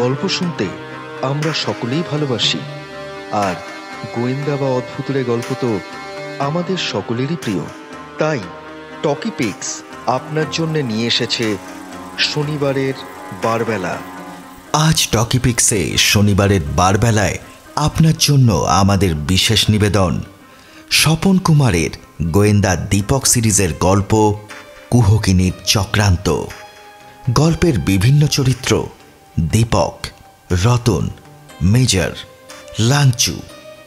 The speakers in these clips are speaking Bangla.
গল্প শুনতে আমরা সকলেই ভালোবাসি। আর গোয়েন্দা বা অদ্ভুতরে গল্প তো আমাদের সকলেরই প্রিয়। তাই টকি পিক্স আপনার জন্য নিয়ে এসেছে শনিবারের বারবেলা। আজ টকিপিক্সে শনিবারের বারবেলায় আপনার জন্য আমাদের বিশেষ নিবেদন। স্বপন কুমারের গোয়েন্দা দীপক সিরিজের গল্প কুহকিনীর চক্রান্ত। গল্পের বিভিন্ন চরিত্র Dipak, Ratan, major Langchu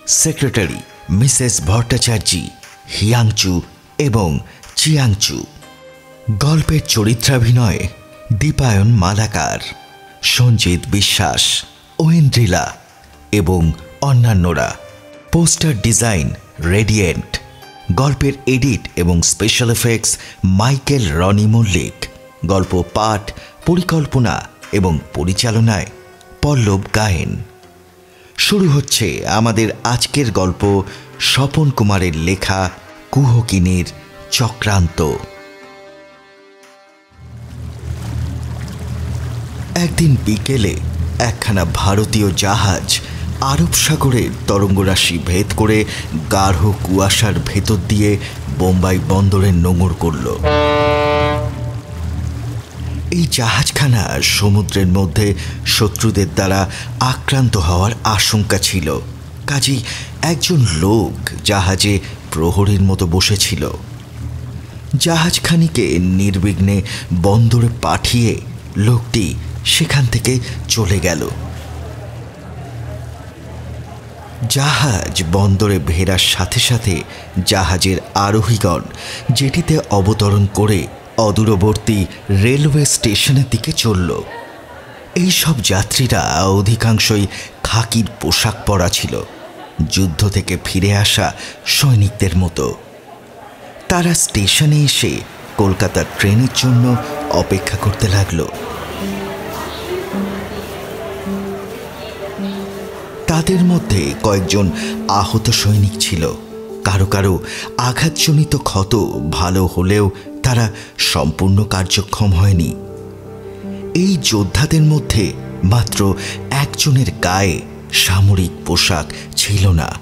secretary, Mrs Bhattacharya, Hiyangchu এবং চিয়াংচু। গল্পের চরিত্রাভিনয়ে, দীপায়ন মালাকার, সঞ্জিত বিশ্বাস ওয়েন্দ্রিলা এবং অন্যান্যরা। Poster design, radiant. গল্পের এডিট এবং special effects, Michael Roni Mallick. গল্প, পাঠ, পরিকল্পনা এবং পরিচালনায় পল্লব গায়েন। শুরু হচ্ছে আমাদের আজকের গল্প স্বপন কুমারের লেখা কুহকিনীর চক্রান্ত। একদিন বিকেলে একখানা ভারতীয় জাহাজ আরব সাগরের তরঙ্গরাশি ভেদ করে গাঢ় কুয়াশার ভেতর দিয়ে বোম্বাই বন্দরের নোঙর করল। এই জাহাজখানা সমুদ্রের মধ্যে শত্রুদের দ্বারা আক্রান্ত হওয়ার আশঙ্কা ছিল। কাজেই একজন লোক জাহাজে প্রহরীর মতো বসেছিল। জাহাজখানিকে নির্বিঘ্নে বন্দরে পাঠিয়ে লোকটি সেখান থেকে চলে গেল। জাহাজ বন্দরে ভেরার সাথে সাথে জাহাজের আরোহীগণ যেটিতে অবতরণ করে অদূরবর্তী রেলওয়ে স্টেশনের দিকে চলল। এই সব যাত্রীরা অধিকাংশই খাকির পোশাক পরা ছিল, যুদ্ধ থেকে ফিরে আসা সৈনিকদের মতো। তারা স্টেশনে এসে কলকাতার ট্রেনের জন্য অপেক্ষা করতে লাগল। তাদের মধ্যে কয়েকজন আহত সৈনিক ছিল। কারও কারও আঘাতজনিত ক্ষত ভালো হলেও তারা সম্পূর্ণ কার্যক্ষম হয়নি। এই যোদ্ধাদের মধ্যে মাত্র একজনের গায়ে সামরিক পোশাক ছিল না।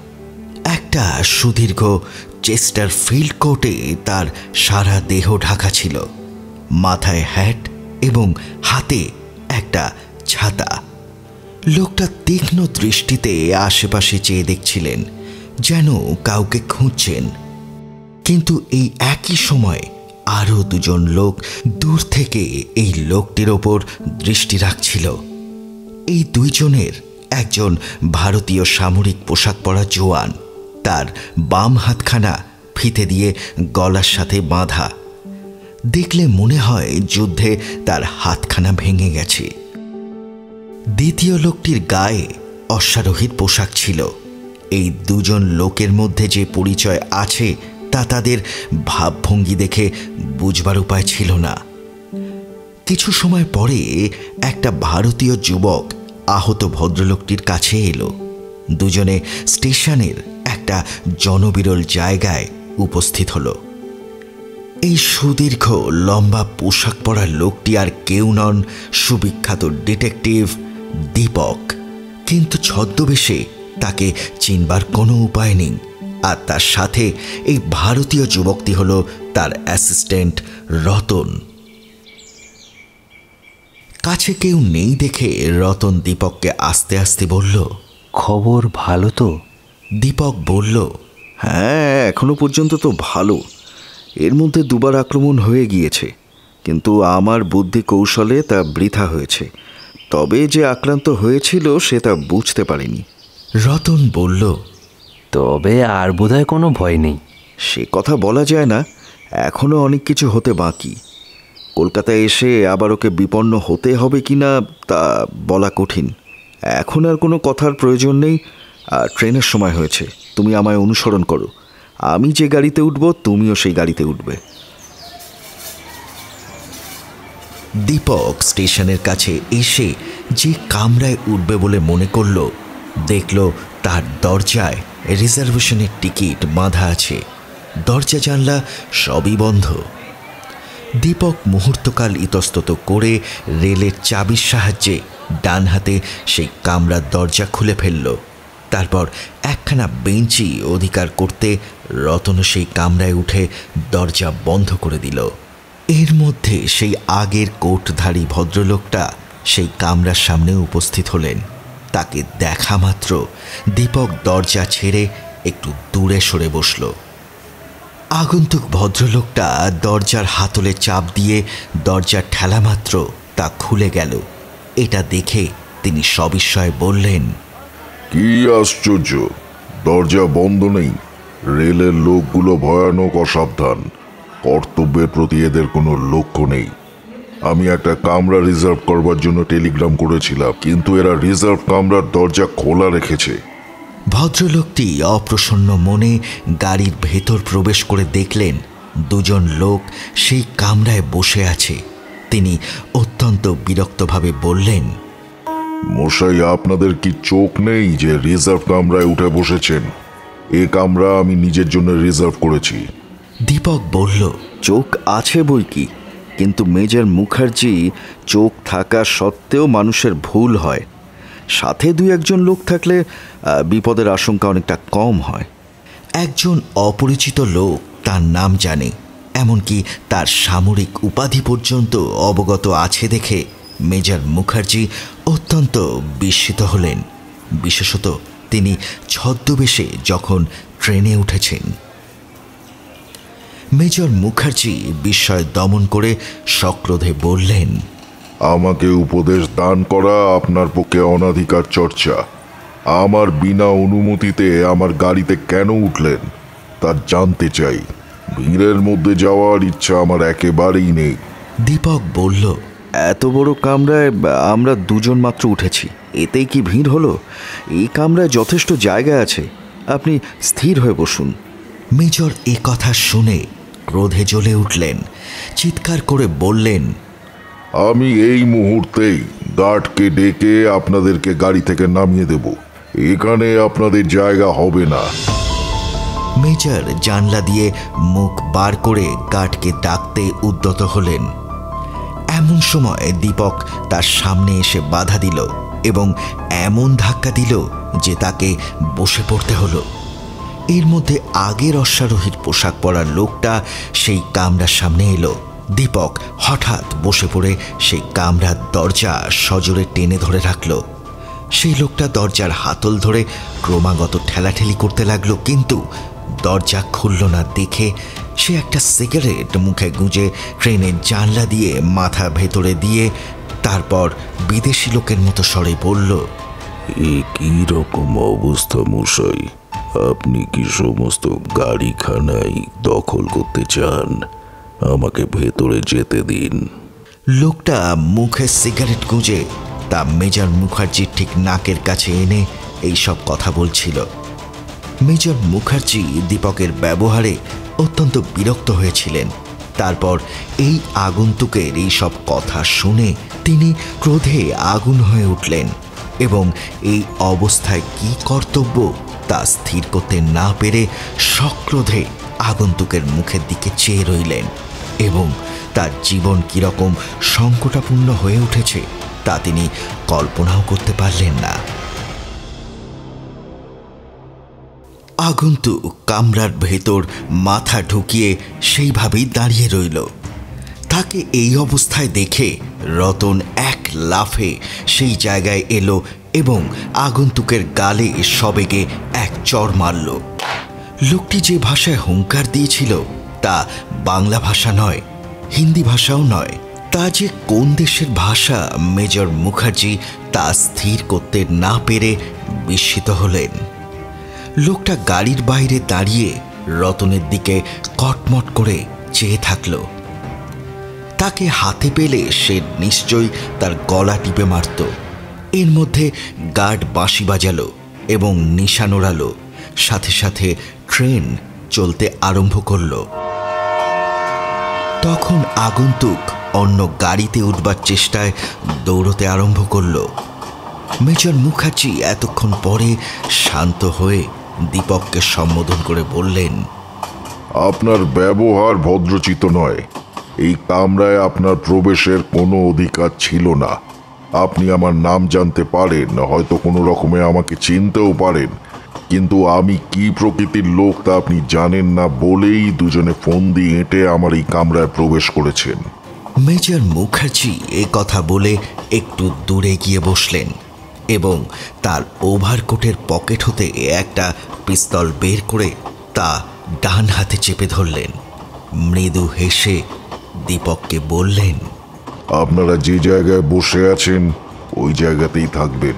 একটা সুদীর্ঘ চেস্টার ফিল্ড কোটে তার সারা দেহ ঢাকা ছিল। মাথায় হ্যাট এবং হাতে একটা ছাতা। লোকটা তীক্ষ্ণ দৃষ্টিতে আশেপাশে চেয়ে দেখছিলেন, যেন কাউকে খুঁজছেন। কিন্তু এই একই সময় আরও দুজন লোক দূর থেকে এই লোকটির ওপর দৃষ্টি রাখছিল। এই দুইজনের একজন ভারতীয় সামরিক পোশাক পরা জোয়ান, তার বাম হাতখানা ফিতে দিয়ে গলার সাথে বাঁধা। দেখলে মনে হয় যুদ্ধে তার হাতখানা ভেঙে গেছে। দ্বিতীয় লোকটির গায়ে অশ্বারোহীর পোশাক ছিল। এই দুজন লোকের মধ্যে যে পরিচয় আছে তা তাদের ভাবভঙ্গি দেখে বুঝবার উপায় ছিল না। কিছু সময় পরে একটা ভারতীয় যুবক আহত ভদ্রলোকটির কাছে এলো। দুজনে স্টেশনের একটা জনবিরল জায়গায় উপস্থিত হলো। এই সুদীর্ঘ, লম্বা, পোশাক পরা লোকটি আর কেউ নন, সুবিখ্যাত ডিটেকটিভ দীপক। কিন্তু ছদ্মবেশে তাকে চিনবার কোনো উপায় নেই। আর তার সাথে এই ভারতীয় যুবকটি হলো তার অ্যাসিস্ট্যান্ট রতন। কাছে কেউ নেই দেখে রতন দীপককে আস্তে আস্তে বলল খবর ভালো তো? দীপক বলল হ্যাঁ এখনও পর্যন্ত তো ভালো। এর মধ্যে দুবার আক্রমণ হয়ে গিয়েছে কিন্তু আমার বুদ্ধি কৌশলে তা বৃথা হয়েছে। তবে যে আক্রান্ত হয়েছিল সে তা বুঝতে পারেনি। রতন বলল তবে আর বোধহয় কোনো ভয় নেই। সে কথা বলা যায় না এখনও অনেক কিছু হতে বাকি। কলকাতায় এসে আবার ওকে বিপন্ন হতে হবে কি না তা বলা কঠিন। এখন আর কোনো কথার প্রয়োজন নেই। আর ট্রেনের সময় হয়েছে তুমি আমায় অনুসরণ করো। আমি যে গাড়িতে উঠব তুমিও সেই গাড়িতে উঠবে। দীপক স্টেশনের কাছে এসে যে কামরায় উঠবে বলে মনে করল দেখল তার দরজায় রিজার্ভেশনের টিকিট বাঁধা আছে। দরজা, জানলা সবই বন্ধ। দীপক মুহূর্তকাল ইতস্তত করে রেলের চাবির সাহায্যে ডান হাতে সেই কামরার দরজা খুলে ফেলল। তারপর একখানা বেঞ্চি অধিকার করতে রতন সেই কামরায় উঠে দরজা বন্ধ করে দিল। এর মধ্যে সেই আগের কোটধারী ভদ্রলোকটা সেই কামরার সামনে উপস্থিত হলেন। তাকে দেখা মাত্র। দীপক দরজা ছেড়ে একটু দূরে সরে বসল। আগন্তুক ভদ্রলোকটা দরজার হাতলে চাপ দিয়ে দরজার ঠেলা মাত্র তা খুলে গেল। এটা দেখে তিনি সবিস্ময়ে বললেন, কি আশ্চর্য! দরজা বন্ধ নেই। রেলের লোকগুলো ভয়ানক অসাবধান। কর্তব্যের প্রতি এদের কোনো লক্ষ্য নেই। আমি একটা কামরা রিজার্ভ করবার জন্য টেলিগ্রাম করেছিলাম কিন্তু এরা রিজার্ভ কামরার দরজা খোলা রেখেছে। ভদ্রলোকটি অপ্রসন্ন মনে গাড়ির ভেতর প্রবেশ করে দেখলেন দুজন লোক সেই কামরায় বসে আছে। তিনি অত্যন্ত বিরক্তভাবে বললেন মশাই আপনাদের কি চোখ নেই যে রিজার্ভ কামরায় উঠে বসেছেন? এ কামরা আমি নিজের জন্য রিজার্ভ করেছি। দীপক বলল চোখ আছে বই কি? কিন্তু মেজর মুখার্জি চোখ থাকা সত্ত্বেও মানুষের ভুল হয়। সাথে দুই একজন লোক থাকলে বিপদের আশঙ্কা অনেকটা কম হয়। একজন অপরিচিত লোক তার নাম জানে, এমনকি তার সামরিক উপাধি পর্যন্ত অবগত আছে দেখে মেজর মুখার্জি অত্যন্ত বিস্মিত হলেন। বিশেষত তিনি ছদ্মবেশে যখন ট্রেনে উঠেছেন। মেজর মুখার্জি বিস্ময় দমন করে সক্রোধে বললেন আমাকে উপদেশ দান করা আপনার পক্ষে অনাধিকার চর্চা। আমার বিনা অনুমতিতে আমার গাড়িতে কেন উঠলেন তা জানতে চাই। ভিড়ের মধ্যে যাওয়ার ইচ্ছা আমার একেবারেই নেই। দীপক বলল এত বড় কামরায় আমরা দুজন মাত্র উঠেছি এতেই কি ভিড় হলো? এই কামরায় যথেষ্ট জায়গা আছে আপনি স্থির হয়ে বসুন। মেজর এ কথা শুনে ক্রোধে জ্বলে উঠলেন। চিৎকার করে বললেন আমি এই মুহূর্তেই গার্ডকে ডেকে আপনাদেরকে গাড়ি থেকে নামিয়ে দেব। এখানে আপনাদের জায়গা হবে না। মেজর জানলা দিয়ে মুখ বার করে গার্ডকে ডাকতে উদ্যত হলেন। এমন সময় দীপক তার সামনে এসে বাধা দিল এবং এমন ধাক্কা দিল যে তাকে বসে পড়তে হলো। এর মধ্যে আগের অশ্বারোহীর পোশাক পরা লোকটা সেই কামরার সামনে এলো। দীপক হঠাৎ বসে পড়ে সেই কামরার দরজা সজোরে টেনে ধরে রাখল। সেই লোকটা দরজার হাতল ধরে ক্রমাগত ঠেলাঠেলি করতে লাগল, কিন্তু দরজা খুলল না দেখে সে একটা সিগারেট মুখে গুঁজে ট্রেনের জানলা দিয়ে মাথা ভেতরে দিয়ে তারপর বিদেশি লোকের মতো স্বরে বলল, এ কি রকম অবস্থা মশাই? আপনি কি সমস্ত গাড়িখানাই দখল করতে চান? আমাকে ভেতরে যেতে দিন। লোকটা মুখে সিগারেট গুঁজে তা মেজর মুখার্জির ঠিক নাকের কাছে এনে এই সব কথা বলছিল। মেজর মুখার্জি দীপকের ব্যবহারে অত্যন্ত বিরক্ত হয়েছিলেন। তারপর এই আগন্তুকের এই সব কথা শুনে তিনি ক্রোধে আগুন হয়ে উঠলেন এবং এই অবস্থায় কি কর্তব্য তা স্থির করতে না পেরে সক্রোধে আগন্তুকের মুখের দিকে চেয়ে রইলেন এবং তার জীবন কীরকম সংকটাপূর্ণ হয়ে উঠেছে তা তিনি কল্পনাও করতে পারলেন না। আগন্তুক কামরার ভেতর মাথা ঢুকিয়ে সেইভাবেই দাঁড়িয়ে রইল। তাকে এই অবস্থায় দেখে রতন এক লাফে সেই জায়গায় এলো এবং আগন্তুকের গালে সবেগে এক চর মারল। লোকটি যে ভাষায় হুঙ্কার দিয়েছিল তা বাংলা ভাষা নয়, হিন্দি ভাষাও নয়। তা যে কোন দেশের ভাষা, মেজর মুখার্জি তা স্থির করতে না পেরে বিস্মিত হলেন। লোকটা গাড়ির বাইরে দাঁড়িয়ে রতনের দিকে কটমট করে চেয়ে থাকল। তাকে হাতে পেলে সে নিশ্চয়ই তার গলা টিপে মারত। এর মধ্যে গার্ড বাঁশি বাজালো এবং নিশান ওড়ালো সাথে সাথে ট্রেন চলতে আরম্ভ করল। তখন আগন্তুক অন্য গাড়িতে উঠবার চেষ্টায় দৌড়তে আরম্ভ করল। মেজর মুখার্জি এতক্ষণ পরে শান্ত হয়ে দীপককে সম্বোধন করে বললেন, আপনার ব্যবহার ভদ্রচিত নয়। এই কামরায় আপনার প্রবেশের কোনো অধিকার ছিল না। আপনি আমার নাম জানতে পারেন, হয়তো কোনো রকমে আমাকে চিনতেও পারেন। কিন্তু আমি কি প্রকৃতির লোক তা আপনি জানেন না বলেই দুজনে ফোন দিয়ে এঁটে আমার এই কামরায় প্রবেশ করেছেন। মেজর মুখার্জি এ কথা বলে একটু দূরে গিয়ে বসলেন এবং তার ওভারকোটের পকেট হতে একটা পিস্তল বের করে তা ডান হাতে চেপে ধরলেন। মৃদু হেসে দীপককে বললেন আপনারা যে জায়গায় বসে আছেন ওই জায়গাতেই থাকবেন।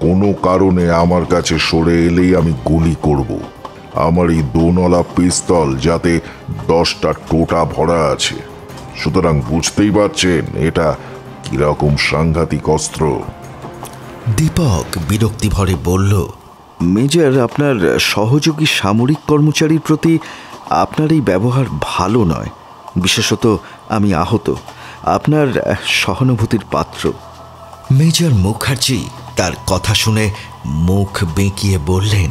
কোনো কারণে আমার কাছে সরে এলেই আমি গুলি করব। আমার এই দোনলা পিস্তল যাতে দশটা টোটা ভরা আছে। সুতরাং বুঝতেই পারছেন এটা কীরকম সাংঘাতিক অস্ত্র। দীপক বিরক্তি ভরে বলল মেজর আপনার সহযোগী সামরিক কর্মচারীর প্রতি আপনার এই ব্যবহার ভালো নয়। বিশেষত আমি আহত। আপনার সহানুভূতির পাত্র। মেজর মুখার্জি তার কথা শুনে মুখ বেঁকিয়ে বললেন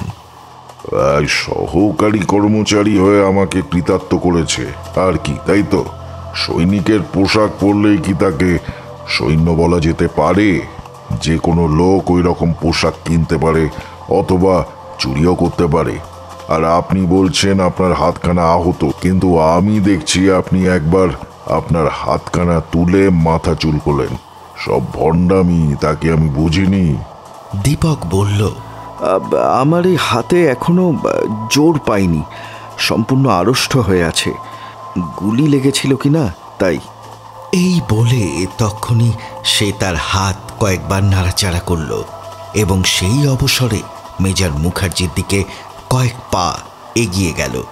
এই সহকারী কর্মচারী হয়ে আমাকে কৃতার্থ করেছে। আর কি তাই তো? সৈনিকের পোশাক পরলেই কি তাকে সৈন্য বলা যেতে পারে? যে কোনো লোক ওই রকম পোশাক কিনতে পারে অথবা চুরিও করতে পারে। আর আপনি বলছেন আপনার হাতখানা আহত কিন্তু আমি দেখছি আপনি একবার আপনার হাতখানা তুলে মাথা চুল করলেন। সব ভণ্ডামি তাকে আমি বুঝিনি। দীপক বলল আমার এই হাতে এখনও জোর পাইনি। সম্পূর্ণ আড়ষ্ট হয়ে আছে। গুলি লেগেছিল কি না তাই। এই বলে তখনই সে তার হাত কয়েকবার নাড়াচাড়া করল এবং সেই অবসরে মেজর মুখার্জির দিকে কয়েক পা এগিয়ে গেল।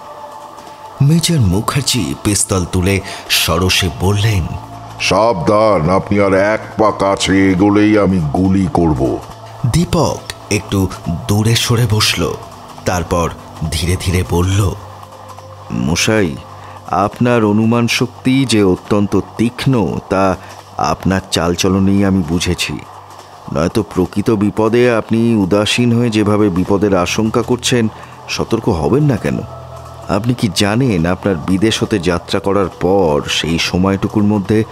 মেজর মুখার্জি পিস্তল তুলে সরসে বললেন সাবধান আপনি আর এক পা কাছে এগোলেই আমি গুলি করব। দীপক একটু দূরে সরে বসল তারপর ধীরে ধীরে বলল মশাই আপনার অনুমান শক্তি যে অত্যন্ত তীক্ষ্ণ তা আপনার চালচলনেই আমি বুঝেছি। নয়তো প্রকৃত বিপদে আপনি উদাসীন হয়ে যেভাবে বিপদের আশঙ্কা করছেন সতর্ক হবেন না কেন? আপনি কি জানেন আপনার বিদেশ হতে যাত্রা করার পর সেই সময়টুকুর মধ্যে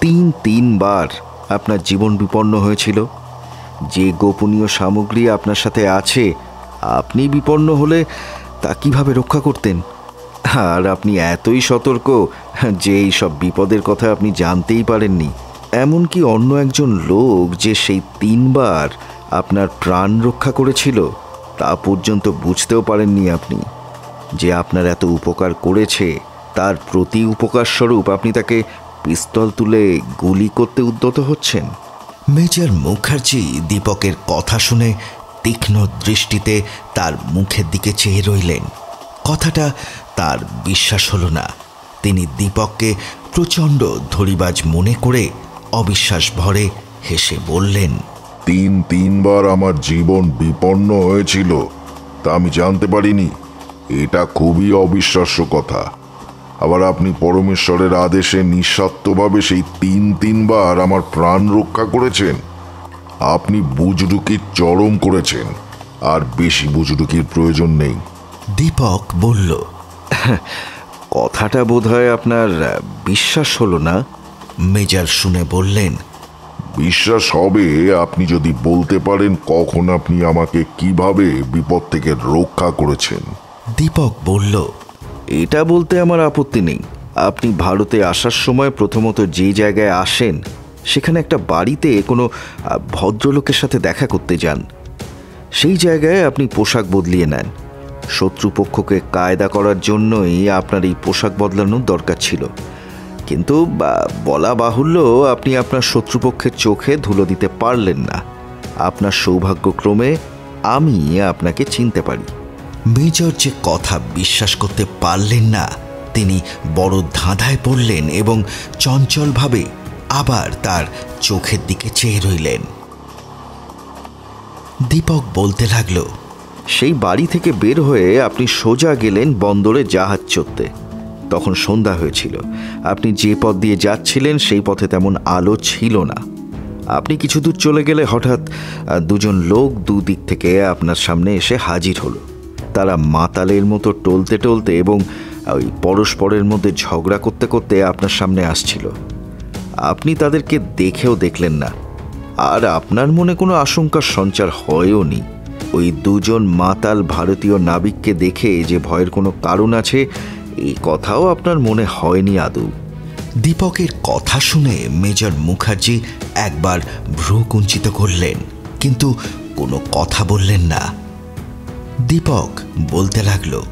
তিন তিনবার আপনার জীবন বিপন্ন হয়েছিল? যে গোপনীয় সামগ্রী আপনার সাথে আছে, আপনি বিপন্ন হলে তা কীভাবে রক্ষা করতেন? আর আপনি এতই সতর্ক যে এই সব বিপদের কথা আপনি জানতেই পারেননি। এমনকি অন্য একজন লোক যে সেই তিনবার আপনার প্রাণ রক্ষা করেছিল তা পর্যন্ত বুঝতেও পারেননি আপনি। যে আপনার এত উপকার করেছে, তার প্রতি উপকার স্বরূপ আপনি তাকে পিস্তল তুলে গুলি করতে উদ্যত হচ্ছেন। মেজর মুখার্জি দীপকের কথা শুনে তীক্ষ্ণ দৃষ্টিতে তার মুখের দিকে চেয়ে রইলেন। কথাটা তার বিশ্বাস হলো না। তিনি দীপককে প্রচণ্ড ধরিবাজ মনে করে অবিশ্বাস ভরে হেসে বললেন তিন, তিনবার আমার জীবন বিপন্ন হয়েছিল, তা আমি জানতে পারিনি। এটা খুবই অবিশ্বাস্য কথা। আবার আপনি পরমেশ্বরের আদেশে নিঃস্বার্থভাবে সেই তিন, তিনবার আমার প্রাণ রক্ষা করেছেন। আপনি বুজরুকির চরম করেছেন, আর বেশি বুজরুকির প্রয়োজন নেই। দীপক বলল, কথাটা বোধহয় আপনার বিশ্বাস হলো না? মেজর শুনে বললেন বিশ্বাস হবে আপনি যদি বলতে পারেন কখন আপনি আমাকে কীভাবে বিপদ থেকে রক্ষা করেছেন। দীপক বলল এটা বলতে আমার আপত্তি নেই। আপনি ভারতে আসার সময় প্রথমত যে জায়গায় আসেন সেখানে একটা বাড়িতে কোনো ভদ্রলোকের সাথে দেখা করতে যান। সেই জায়গায় আপনি পোশাক বদলিয়ে নেন। শত্রুপক্ষকে কায়দা করার জন্যই আপনার এই পোশাক বদলানোর দরকার ছিল। কিন্তু বলা বাহুল্য আপনি আপনার শত্রুপক্ষের চোখে ধুলো দিতে পারলেন না। আপনার সৌভাগ্যক্রমে আমি আপনাকে চিনতে পারি। মেজর যে কথা বিশ্বাস করতে পারলেন না তিনি বড় ধাঁধায় পড়লেন এবং চঞ্চলভাবে আবার তার চোখের দিকে চেয়ে রইলেন। দীপক বলতে লাগল সেই বাড়ি থেকে বের হয়ে আপনি সোজা গেলেন বন্দরে জাহাজ চড়তে। তখন সন্ধ্যা হয়েছিল। আপনি যে পথ দিয়ে যাচ্ছিলেন সেই পথে তেমন আলো ছিল না। আপনি কিছু দূর চলে গেলে হঠাৎ দুজন লোক দুদিক থেকে আপনার সামনে এসে হাজির হলো। তারা মাতালের মতো টলতে টলতে এবং ওই পরস্পরের মধ্যে ঝগড়া করতে করতে আপনার সামনে আসছিল। আপনি তাদেরকে দেখেও দেখলেন না। আর আপনার মনে কোনো আশঙ্কার সঞ্চার হয়ও নি। ওই দুজন মাতাল ভারতীয় নাবিককে দেখে যে ভয়ের কোনো কারণ আছে এই কথাও আপনার মনে হয়নি আদৌ? দীপকের কথা শুনে মেজর মুখার্জি একবার ভ্রু কুঞ্চিত করলেন কিন্তু কোনো কথা বললেন না। দীপক বলতে লাগল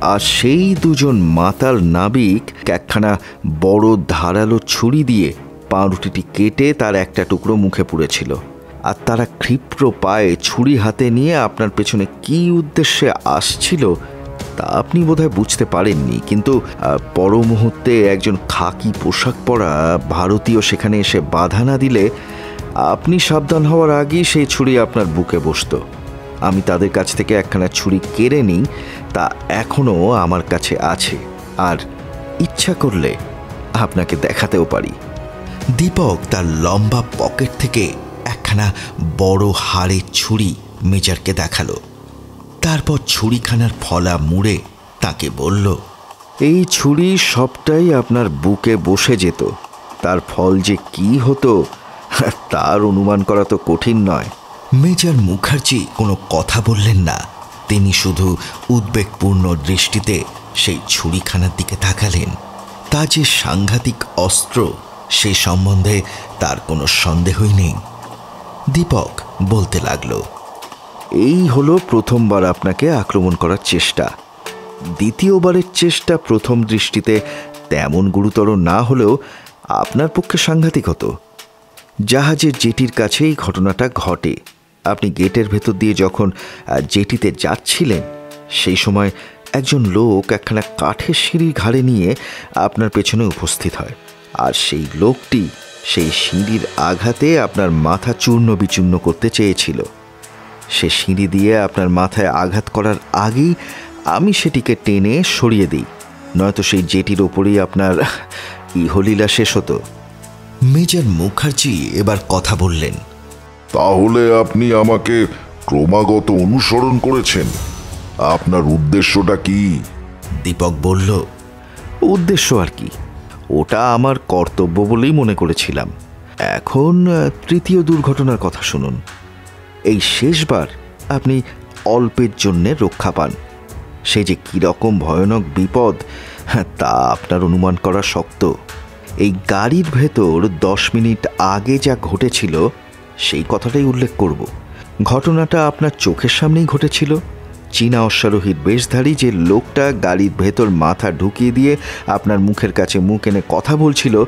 আর সেই দুজন মাতাল নাবিক একখানা বড় ধারালো ছুরি দিয়ে পাউরুটিটি কেটে তার একটা টুকরো মুখে পুড়েছিল। আর তারা ক্ষিপ্র পায়ে ছুরি হাতে নিয়ে আপনার পেছনে কি উদ্দেশ্যে আসছিল তা আপনি বোধহয় বুঝতে পারেননি, কিন্তু পর মুহূর্তে একজন খাকি পোশাক পরা ভারতীয় সেখানে এসে বাধা না দিলে আপনি সাবধান হওয়ার আগেই সেই ছুরি আপনার বুকে বসতো। আমি তাদের কাছ থেকে একখানা ছুরি কেড়ে নিই, তা এখনও আমার কাছে আছে, আর ইচ্ছা করলে আপনাকে দেখাতেও পারি। দীপক তার লম্বা পকেট থেকে একখানা বড় হাড়ের ছুরি মেজারকে দেখাল। তারপর ছুরিখানার ফলা মুড়ে তাকে বলল এই ছুরি সবটাই আপনার বুকে বসে যেত। তার ফল যে কি হতো তার অনুমান করা তো কঠিন নয়। মেজর মুখার্জি কোনো কথা বললেন না। তিনি শুধু উদ্বেগপূর্ণ দৃষ্টিতে সেই ছুরিখানার দিকে তাকালেন। তা যে সাংঘাতিক অস্ত্র সে সম্বন্ধে তার কোনো সন্দেহই নেই। দীপক বলতে লাগল এই হলো প্রথমবার আপনাকে আক্রমণ করার চেষ্টা। দ্বিতীয়বারের চেষ্টা প্রথম দৃষ্টিতে তেমন গুরুতর না হলেও আপনার পক্ষে সাংঘাতিক হতো জাহাজের জেটির কাছেই ঘটনাটা ঘটে। আপনি গেটের ভেতর দিয়ে যখন জেটিতে যাচ্ছিলেন, সেই সময় একজন লোক একখানা কাঠের সিঁড়ি ঘাড়ে নিয়ে আপনার পেছনে উপস্থিত হয়। আর সেই লোকটি সেই সিঁড়ির আঘাতে আপনার মাথা চূর্ণ বিচূর্ণ করতে চেয়েছিল। সে সিঁড়ি দিয়ে আপনার মাথায় আঘাত করার আগেই আমি সেটিকে টেনে সরিয়ে দিই। নয়তো সেই জেটির ওপরেই আপনার ইহলীলা শেষ হতো। মেজর মুখার্জি এবার কথা বললেন। তাহলে আপনি আমাকে ক্রমাগত অনুসরণ করেছেন। আপনার উদ্দেশ্যটা কি? দীপক বলল উদ্দেশ্য আর কি? ওটা আমার কর্তব্য বলেই মনে করেছিলাম। এখন তৃতীয় দুর্ঘটনার কথা শুনুন। এই শেষবার আপনি অল্পের জন্যে রক্ষা পান। সে যে কীরকম ভয়ানক বিপদ হ্যাঁ, তা আপনার অনুমান করা শক্ত। এই গাড়ির ভেতর দশ মিনিট আগে যা ঘটেছিল সেই কথাটাই উল্লেখ করব। ঘটনাটা আপনার চোখের সামনেই ঘটেছিল। চীনা অশ্বারোহীর বেশধারী যে লোকটা গাড়ির ভেতর মাথা ঢুকিয়ে দিয়ে আপনার মুখের কাছে মুখ এনে কথা বলছিল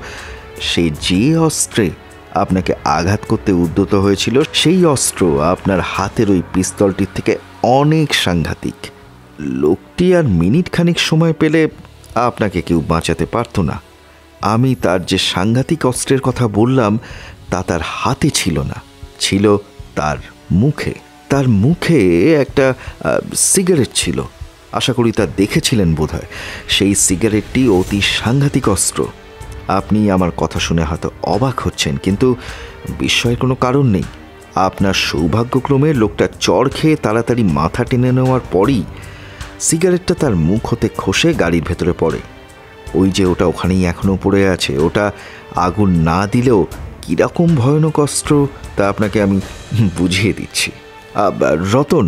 সে যে অস্ত্রে আপনাকে আঘাত করতে উদ্যত হয়েছিল, সেই অস্ত্র আপনার হাতের ওই পিস্তলটির থেকে অনেক সাংঘাতিক। লোকটি আর মিনিট খানিক সময় পেলে আপনাকে কেউ বাঁচাতে পারতো না। আমি তার যে সাংঘাতিক অস্ত্রের কথা বললাম, তা তার হাতে ছিল না, ছিল তার মুখে। তার মুখে একটা সিগারেট ছিল। আশা করি তা দেখেছিলেন বোধহয়। সেই সিগারেটটি অতি সাংঘাতিক অস্ত্র। আপনি আমার কথা শুনে হয়তো অবাক হচ্ছেন, কিন্তু বিস্ময়ের কোনো কারণ নেই। আপনার সৌভাগ্যক্রমে লোকটা চড় খেয়ে তাড়াতাড়ি মাথা টেনে নেওয়ার পরই সিগারেটটা তার মুখ হতে খসে গাড়ির ভেতরে পড়ে। ওই যে ওটা ওখানেই এখনও পড়ে আছে, ওটা আগুন না দিলেও কীরকম ভয়ানক অস্ত্র তা আপনাকে আমি বুঝিয়ে দিচ্ছি। রতন,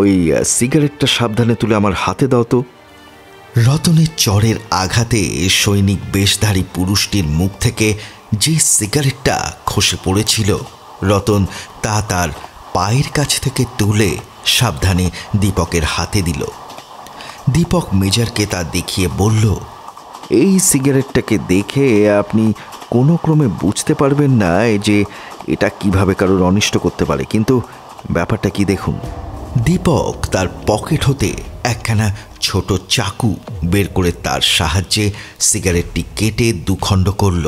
ওই সিগারেটটা সাবধানে তুলে আমার হাতে দাও তো। রতনের চরের আঘাতে সৈনিক বেশধারী পুরুষটির মুখ থেকে যে সিগারেটটা খসে পড়েছিল, রতন তা তার পায়ের কাছ থেকে তুলে সাবধানে দীপকের হাতে দিল। দীপক মেজরকে তা দেখিয়ে বলল, এই সিগারেটটাকে দেখে আপনি কোনো ক্রমে বুঝতে পারবেন না যে এটা কীভাবে কারোর অনিষ্ট করতে পারে। কিন্তু ব্যাপারটা কি দেখুন? দীপক তার পকেট হতে একখানা ছোট চাকু বের করে তার সাহায্যে সিগারেটটি কেটে দুখণ্ড করল।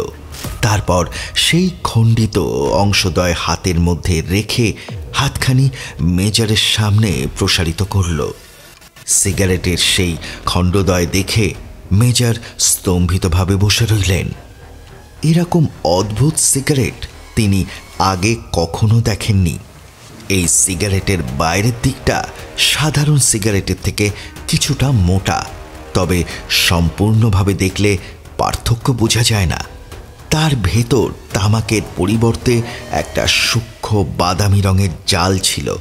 তারপর সেই খণ্ডিত অংশদ্বয় হাতের মধ্যে রেখে হাতখানি মেজারের সামনে প্রসারিত করল। সিগারেটের সেই খণ্ডদয় দেখে মেজার স্তম্ভিতভাবে বসে রইলেন। এরকম অদ্ভুত সিগারেট তিনি আগে কখনো দেখেননি। এই সিগারেটের বাইরের দিকটা সাধারণ সিগারেটের থেকে কিছুটা মোটা। তবে সম্পূর্ণভাবে দেখলে পার্থক্য বোঝা যায় না। তার ভেতর তামাকের পরিবর্তে একটা সূক্ষ্ম বাদামি রঙের জাল ছিল।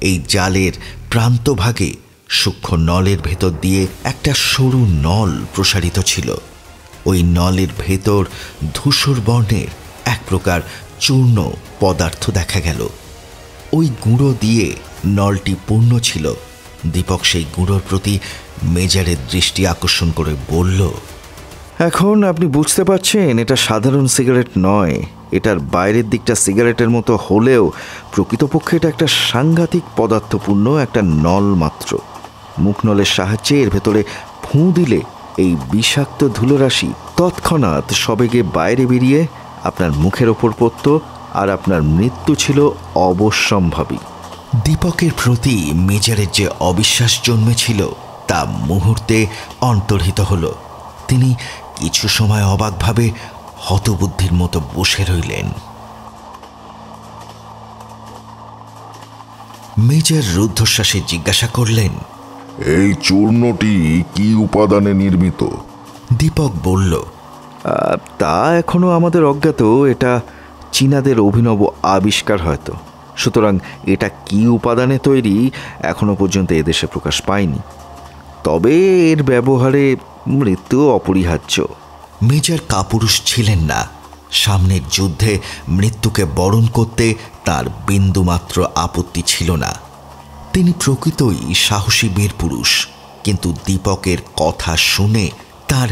এই জালের প্রান্তভাগে সূক্ষ্ম নলের ভেতর দিয়ে একটা সরু নল প্রসারিত ছিল। ওই নলের ভেতর ধূসর বর্ণের এক প্রকার চূর্ণ পদার্থ দেখা গেল। ওই গুঁড়ো দিয়ে নলটি পূর্ণ ছিল। দীপক সেই গুঁড়োর প্রতি মেজারের দৃষ্টি আকর্ষণ করে বলল, এখন আপনি বুঝতে পারছেন, এটা সাধারণ সিগারেট নয়। এটার বাইরের দিকটা সিগারেটের মতো হলেও প্রকৃতপক্ষে এটা একটা সাংঘাতিক পদার্থপূর্ণ একটা নল মাত্র। মুখনলের সাহায্যে এর ভেতরে ফুঁ দিলে এই বিষাক্ত ধুলোরাশি তৎক্ষণাৎ সবেগে বাইরে বেরিয়ে আপনার মুখের ওপর পড়ত আর আপনার মৃত্যু ছিল অবশ্যম্ভাবী। দীপকের প্রতি মেজারের যে অবিশ্বাস জন্মেছিল তা মুহূর্তে অন্তর্হিত হল। তিনি কিছু সময় অবাকভাবে হতবুদ্ধির মতো বসে রইলেন। মেজর রুদ্ধশ্বাসে জিজ্ঞাসা করলেন এই চূর্ণটি কি উপাদানে নির্মিত? দীপক বলল তা এখনও আমাদের অজ্ঞাত এটা চীনাদের অভিনব আবিষ্কার হয়তো। সুতরাং এটা কি উপাদানে তৈরি এখনও পর্যন্ত এদেশে প্রকাশ পায়নি। তবে এর ব্যবহারে মৃত্যু অপরিহার্য। মেজর কাপুরুষ ছিলেন না। সামনের যুদ্ধে মৃত্যুকে বরণ করতে তার বিন্দুমাত্র আপত্তি ছিল না। তিনি প্রকৃতই সাহসী বীর পুরুষ, কিন্তু দীপকের কথা শুনে তার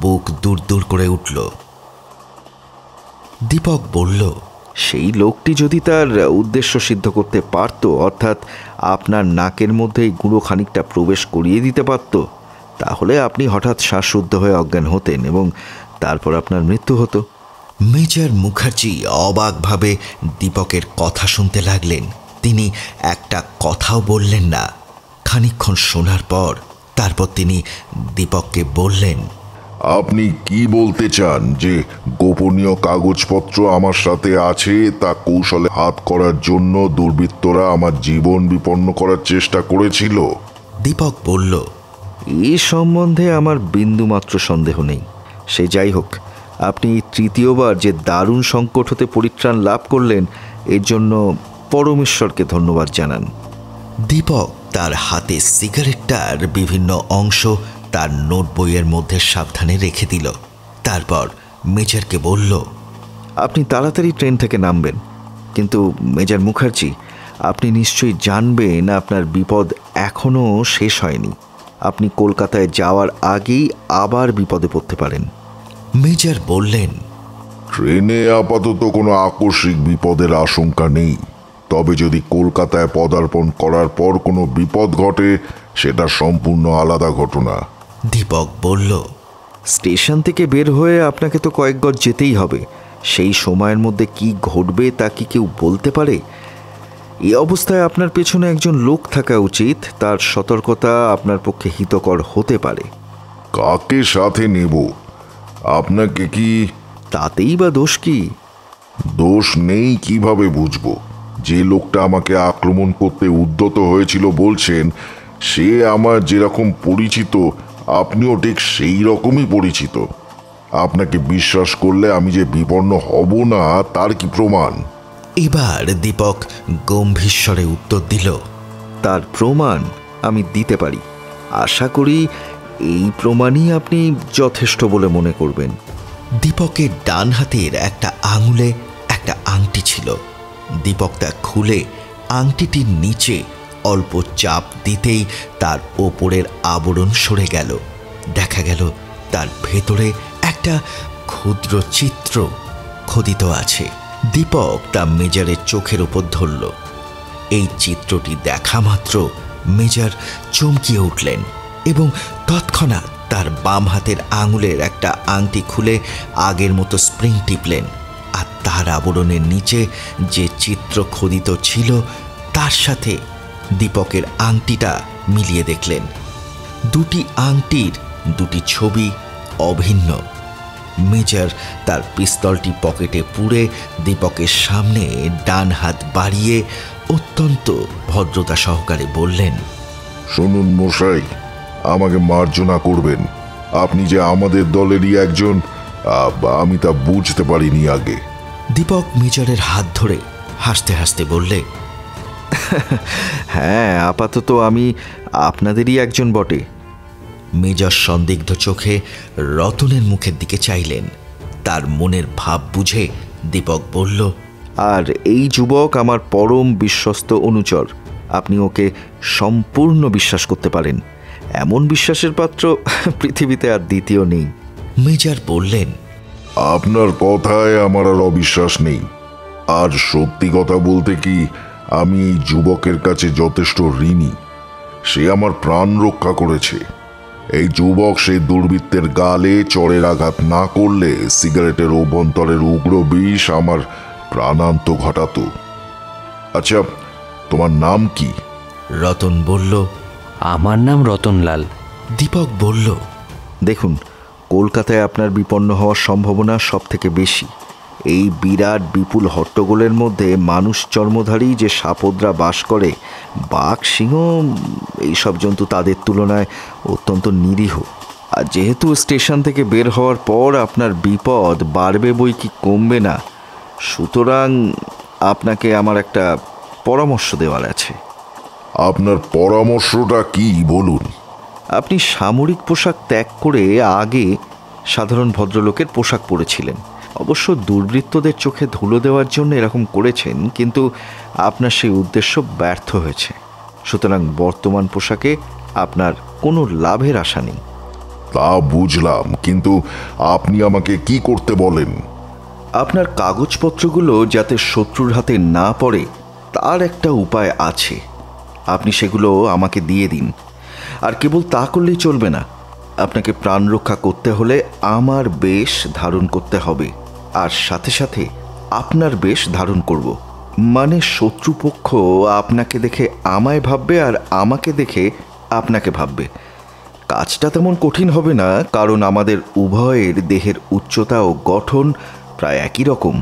বুক দূর দূর করে উঠল। দীপক বলল সেই লোকটি যদি তার উদ্দেশ্য সিদ্ধ করতে পারত অর্থাৎ আপনার নাকের মধ্যে এই গুঁড়ো খানিকটা প্রবেশ করিয়ে দিতে পারত তাহলে আপনি হঠাৎ শ্বাসরুদ্ধ হয়ে অজ্ঞান হতেন এবং তারপর আপনার মৃত্যু হতো। মেজর মুখার্জি অবাকভাবে দীপকের কথা শুনতে লাগলেন। তিনি একটা কথাও বললেন না। খানিকক্ষণ শোনার পর তারপর তিনি দীপককে বললেন আপনি কি বলতে চান যে গোপনীয় কাগজপত্র আমার সাথে আছে? তা কৌশলে হাত করার জন্য দুর্বৃত্তরা আমার জীবন বিপন্ন করার চেষ্টা করেছিল। দীপক বলল এ সম্বন্ধে আমার বিন্দুমাত্র সন্দেহ নেই। সে যাই হোক আপনি তৃতীয়বার যে দারুণ সংকট হতে পরিত্রাণ লাভ করলেন এর জন্য পরমেশ্বরকে ধন্যবাদ জানান। দীপক তার হাতে সিগারেটটার বিভিন্ন অংশ তার নোট বইয়ের মধ্যে সাবধানে রেখে দিল। তারপর মেজরকে বলল আপনি তাড়াতাড়ি ট্রেন থেকে নামবেন কিন্তু মেজর মুখার্জি আপনি নিশ্চয়ই জানবেন আপনার বিপদ এখনও শেষ হয়নি। আপনি কলকাতায় যাওয়ার আগেই আবার বিপদে পড়তে পারেন। মেজর বললেন ট্রেনে আপাতত কোনো আকস্মিক বিপদের আশঙ্কা নেই। তবে যদি কলকাতায় পদার্পণ করার পর কোনো বিপদ ঘটে সেটা সম্পূর্ণ আলাদা ঘটনা। দীপক বলল স্টেশন থেকে বের হয়ে আপনাকে তো কয়েক গজ যেতেই হবে। সেই সময়ের মধ্যে কি ঘটবে তা কি কেউ বলতে পারে? এই অবস্থায় আপনার পেছনে একজন লোক থাকা উচিত। তার সতর্কতা আপনার পক্ষে হিতকর হতে পারে। কাকে সাথে নেব? আপনাকে কি তাতেই বা দোষ কি? দোষ নেই কীভাবে বুঝব? যে লোকটা আমাকে আক্রমণ করতে উদ্যত হয়েছিল বলছেন সে আমার যেরকম পরিচিত আপনিও ঠিক সেই রকমই পরিচিত। আপনাকে বিশ্বাস করলে আমি যে বিপন্ন হব না তার কি প্রমাণ? এবার দীপক গম্ভীরস্বরে উত্তর দিল তার প্রমাণ আমি দিতে পারি। আশা করি এই প্রমাণই আপনি যথেষ্ট বলে মনে করবেন। দীপকের ডান হাতের একটা আঙুলে একটা আংটি ছিল। দীপক তা খুলে আংটিটির নিচে অল্প চাপ দিতেই তার ওপরের আবরণ সরে গেল। দেখা গেল তার ভেতরে একটা ক্ষুদ্র চিত্র খোদিত আছে। দীপক তা মেজারের চোখের উপর ধরল। এই চিত্রটি দেখা মাত্র মেজর চমকিয়ে উঠলেন এবং তৎক্ষণাৎ তার বাম হাতের আঙুলের একটা আংটি খুলে আগের মতো স্প্রিং টিপলেন আর তার আবরণের নিচে যে চিত্র খোদিত ছিল তার সাথে দীপকের আংটিটা মিলিয়ে দেখলেন। দুটি আংটির দুটি ছবি অভিন্ন। মেজর তার পিস্তলটি পকেটে পুড়ে দীপকের সামনে ডান হাত বাড়িয়ে অত্যন্ত ভদ্রতা সহকারে বললেন শুনুন মশাই আমাকে মার্জনা করবেন। আপনি যে আমাদের দলেরই একজন আমি তা বুঝতে পারিনি আগে। দীপক মেজরের হাত ধরে হাসতে হাসতে বললে হ্যাঁ আপাতত আমি আপনাদেরই একজন বটে। মেজর সন্দিগ্ধ চোখে রতনের মুখের দিকে চাইলেন। তার মনের ভাব বুঝে দীপক বলল, আর এই যুবক আমার পরম বিশ্বস্ত অনুচর। আপনি ওকে সম্পূর্ণ বিশ্বাস করতে পারেন। এমন বিশ্বাসের পাত্র পৃথিবীতে আর দ্বিতীয় নেই। মেজার বললেন, আপনার কথায় আমার আর অবিশ্বাস নেই। আর সত্যি কথা বলতে কি আমি এই যুবকের কাছে যথেষ্ট ঋণী। সে আমার প্রাণ রক্ষা করেছে। এই যুবক সেই দুর্বৃত্তের গালে চড়ের আঘাত না করলে সিগারেটের অভ্যন্তরের উগ্র বিষ আমার প্রাণান্ত ঘটাত। আচ্ছা তোমার নাম কি? রতন বলল আমার নাম রতনলাল। দীপক বলল দেখুন কলকাতায় আপনার বিপন্ন হওয়ার সম্ভাবনা সব থেকে বেশি। এই বিরাট বিপুল হট্টগোলের মধ্যে মানুষ চর্মধারী যে সাপদরা বাস করে বাঘ সিংহ এইসব জন্তু তাদের তুলনায় অত্যন্ত নিরীহ। আর যেহেতু স্টেশন থেকে বের হওয়ার পর আপনার বিপদ বাড়বে বই কি কমবে না সুতরাং আপনাকে আমার একটা পরামর্শ দেওয়ার আছে। আপনার পরামর্শটা কি বলুন? আপনি সামরিক পোশাক ত্যাগ করে আগে সাধারণ ভদ্রলোকের পোশাক পরেছিলেন। অবশ্য দুর্বৃত্তদের চোখে ধুলো দেওয়ার জন্য এরকম করেছেন কিন্তু আপনার সেই উদ্দেশ্য ব্যর্থ হয়েছে। সুতরাং বর্তমান পোশাকে আপনার কোনো লাভের আশা নেই। তা বুঝলাম কিন্তু আপনি আমাকে কি করতে বলেন? আপনার কাগজপত্রগুলো যাতে শত্রুর হাতে না পড়ে তার একটা উপায় আছে। আপনি সেগুলো আমাকে দিয়ে দিন। আর কেবল তা করলেই চলবে না। আপনাকে প্রাণ রক্ষা করতে হলে আমার বেশ ধারণ করতে হবে। আর সাথে সাথে আপনার বেশ ধারণ করব। মানে শত্রুপক্ষ আপনাকে দেখে আমায় ভাববে আর আমাকে দেখে আপনাকে ভাববে। কাজটা তেমন কঠিন হবে না, কারণ আমাদের উভয়ের দেহের উচ্চতা ও গঠন প্রায় একই রকম।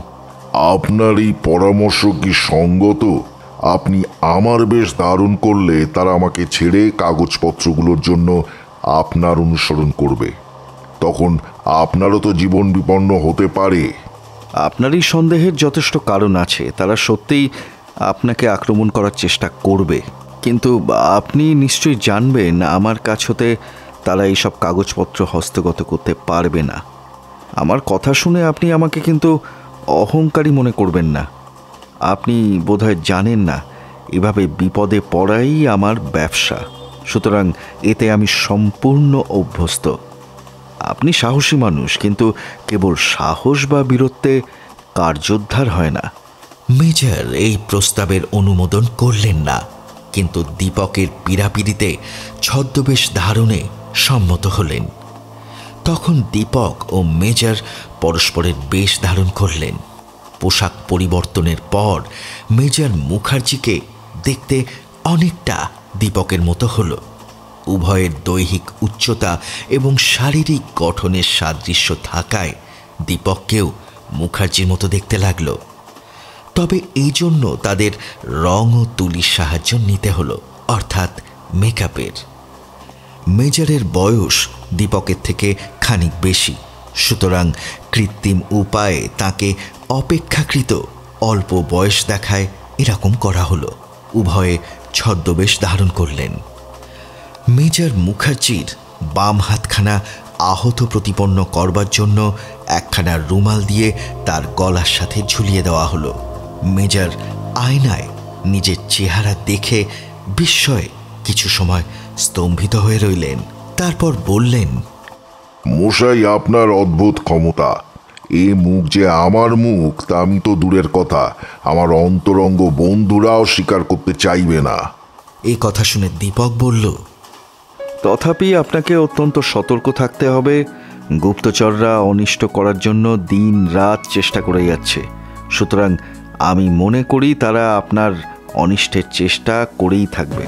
আপনার এই পরামর্শ কি সঙ্গত? আপনি আমার বেশ ধারণ করলে তারা আমাকে ছেড়ে কাগজপত্রগুলোর জন্য আপনার অনুসরণ করবে। তখন আপনারও তো জীবন বিপন্ন হতে পারে। আপনারই সন্দেহের যথেষ্ট কারণ আছে। তারা সত্যিই আপনাকে আক্রমণ করার চেষ্টা করবে। কিন্তু আপনি নিশ্চয়ই জানবেন, আমার কাছ হতে তারা এইসব কাগজপত্র হস্তগত করতে পারবে না। আমার কথা শুনে আপনি আমাকে কিন্তু অহংকারী মনে করবেন না। আপনি বোধহয় জানেন না, এভাবে বিপদে পড়াই আমার ব্যবসা। সুতরাং এতে আমি সম্পূর্ণ অভ্যস্ত। আপনি সাহসী মানুষ, কিন্তু কেবল সাহস বা বীরত্বে কার্যোদ্ধার হয় না। মেজর, এই প্রস্তাবের অনুমোদন করলেন না, কিন্তু দীপকের পীড়াপিড়িতে ছদ্মবেশ ধারণে সম্মত হলেন। তখন দীপক ও মেজর পরস্পরের বেশ ধারণ করলেন। পোশাক পরিবর্তনের পর মেজর মুখার্জিকে দেখতে অনেকটা দীপকের মতো হল। উভয়ের দৈহিক উচ্চতা এবং শারীরিক গঠনের সাদৃশ্য থাকায় দীপককেও মুখার্জির মতো দেখতে লাগল। তবে এই জন্য তাদের রং ও তুলির সাহায্য নিতে হলো, অর্থাৎ মেকআপের। মেজারের বয়স দীপকের থেকে খানিক বেশি, সুতরাং কৃত্রিম উপায়ে তাকে অপেক্ষাকৃত অল্প বয়স দেখায় এরকম করা হলো। উভয়ে ছদ্মবেশ ধারণ করলেন। মেজর মুখার্জির বাম হাতখানা আহত প্রতিপন্ন করবার জন্য একখানা রুমাল দিয়ে তার গলার সাথে ঝুলিয়ে দেওয়া হলো। মেজর আয়নায় নিজের চেহারা দেখে বিস্ময়ে কিছু সময় স্তম্ভিত হয়ে রইলেন। তারপর বললেন, মশাই, আপনার অদ্ভুত ক্ষমতা। এ মুখ যে আমার মুখ তা আমি তো দূরের কথা। আমার অন্তরঙ্গ বন্ধুরাও স্বীকার করতে চাইবে না। এই কথা শুনে দীপক বলল তথাপি আপনাকে অত্যন্ত সতর্ক থাকতে হবে। গুপ্তচররা অনিষ্ট করার জন্য দিন রাত চেষ্টা করে যাচ্ছে। সুতরাং আমি মনে করি তারা আপনার অনিষ্টের চেষ্টা করেই থাকবে।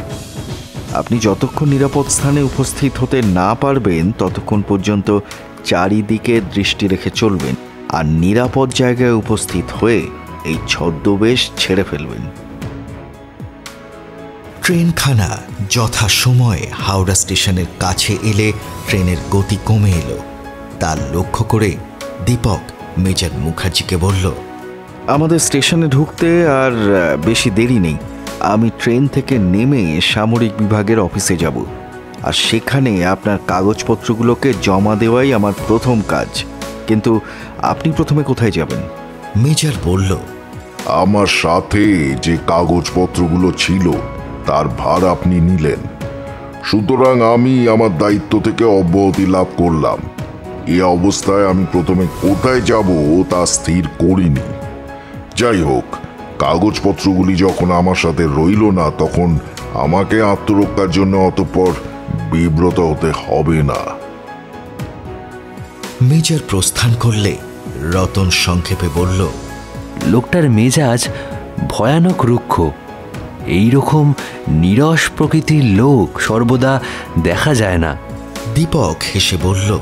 আপনি যতক্ষণ নিরাপদ স্থানে উপস্থিত হতে না পারবেন ততক্ষণ পর্যন্ত চারিদিকে দৃষ্টি রেখে চলবেন। আর নিরাপদ জায়গায় উপস্থিত হয়ে এই ছদ্মবেশ ছেড়ে ফেলবেন। ট্রেনখানা যথা সময়ে হাওড়া স্টেশনের কাছে এলে ট্রেনের গতি কমে এলো। তার লক্ষ্য করে দীপক মেজর মুখার্জিকে বলল আমাদের স্টেশনে ঢুকতে আর বেশি দেরি নেই। আমি ট্রেন থেকে নেমে সামরিক বিভাগের অফিসে যাব। আর সেখানে আপনার কাগজপত্রগুলোকে জমা দেওয়াই আমার প্রথম কাজ। কিন্তু আপনি প্রথমে কোথায় যাবেন? মেজর বলল আমার সাথে যে কাগজপত্রগুলো ছিল তার ভার আপনি নিলেন। সুতরাং আমি আমার দায়িত্ব থেকে অব্যাহতি লাভ করলাম। এ অবস্থায় আমি প্রথমে কোথায় যাব তা স্থির করিনি। যাই হোক কাগজপত্রগুলি যখন আমার সাথে রইল না তখন আমাকে আত্মরক্ষার জন্য অতঃপর বিব্রত হতে হবে না। মেজর প্রস্থান করলে রতন সংক্ষেপে বলল লোকটার মেজাজ ভয়ানক রুক্ষ। এই রকম নিরস প্রকৃতির লোক সর্বদা দেখা যায় না। দীপক হেসে বলল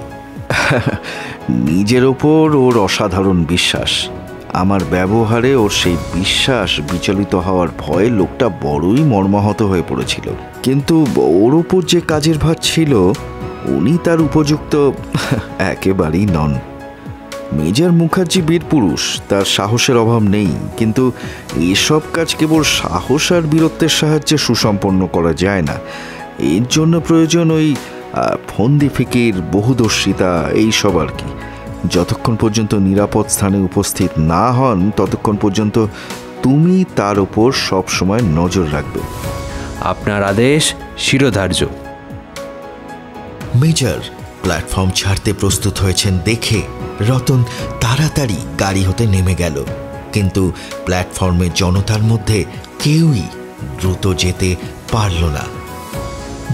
নিজের ওপর ওর অসাধারণ বিশ্বাস। আমার ব্যবহারে ওর সেই বিশ্বাস বিচলিত হওয়ার ভয়ে লোকটা বড়ই মর্মাহত হয়ে পড়েছিল। কিন্তু ওর ওপর যে কাজের ভার ছিল উনি তার উপযুক্ত একেবারেই নন। মেজর মুখার্জি বীর পুরুষ, তার সাহসের অভাব নেই, কিন্তু এসব কাজ কেবল সাহস আর বীরত্বের সাহায্যে সুসম্পন্ন করা যায় না। এর জন্য প্রয়োজন ওই ফন্দি ফিকির, বহুদর্শিতা এইসব আর কি। যতক্ষণ পর্যন্ত নিরাপদ স্থানে উপস্থিত না হন, ততক্ষণ পর্যন্ত তুমি তার ওপর সবসময় নজর রাখবে। আপনার আদেশ শিরোধার্য। মেজর প্ল্যাটফর্ম ছাড়তে প্রস্তুত হয়েছেন দেখে রতন তাড়াতাড়ি গাড়ি হতে নেমে গেল। কিন্তু প্ল্যাটফর্মে জনতার মধ্যে কেউই দ্রুত যেতে পারল না।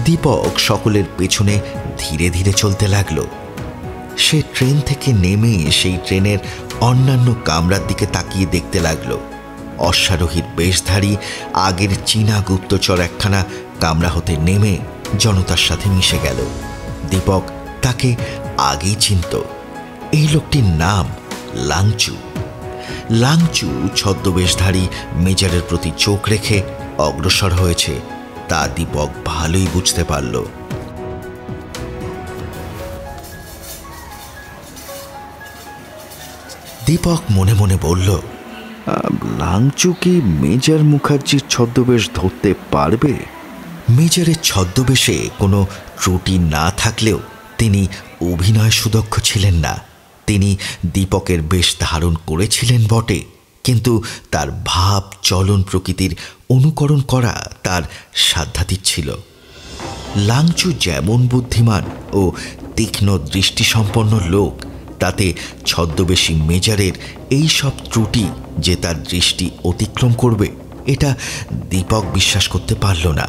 দীপক সকলের পেছনে ধীরে ধীরে চলতে লাগল। সে ট্রেন থেকে নেমে সেই ট্রেনের অন্যান্য কামরার দিকে তাকিয়ে দেখতে লাগল। অশ্বারোহীর বেশধারী আগের চীনা গুপ্তচর একখানা কামরা হতে নেমে জনতার সাথে মিশে গেল। দীপক তাকে আগেই চিনত। এই লোকটির নাম লাংচু। লাংচু ছদ্মবেশধারী মেজারের প্রতি চোখ রেখে অগ্রসর হয়েছে। তা দীপক ভালোই বুঝতে পারল। দীপক মনে মনে বলল লাংচু কি মেজর মুখার্জির ছদ্মবেশ ধরতে পারবে? মেজরের ছদ্মবেশে কোনো ত্রুটি না থাকলেও তিনি অভিনয় সুদক্ষ ছিলেন না। তিনি দীপকের বেশ ধারণ করেছিলেন বটে, কিন্তু তার ভাব চলন প্রকৃতির অনুকরণ করা তার সাধ্যাতীত ছিল। লাংচু যেমন বুদ্ধিমান ও তীক্ষ্ণ দৃষ্টিসম্পন্ন লোক, তাতে ছদ্মবেশী মেজারের এই সব ত্রুটি যে তার দৃষ্টি অতিক্রম করবে, এটা দীপক বিশ্বাস করতে পারল না।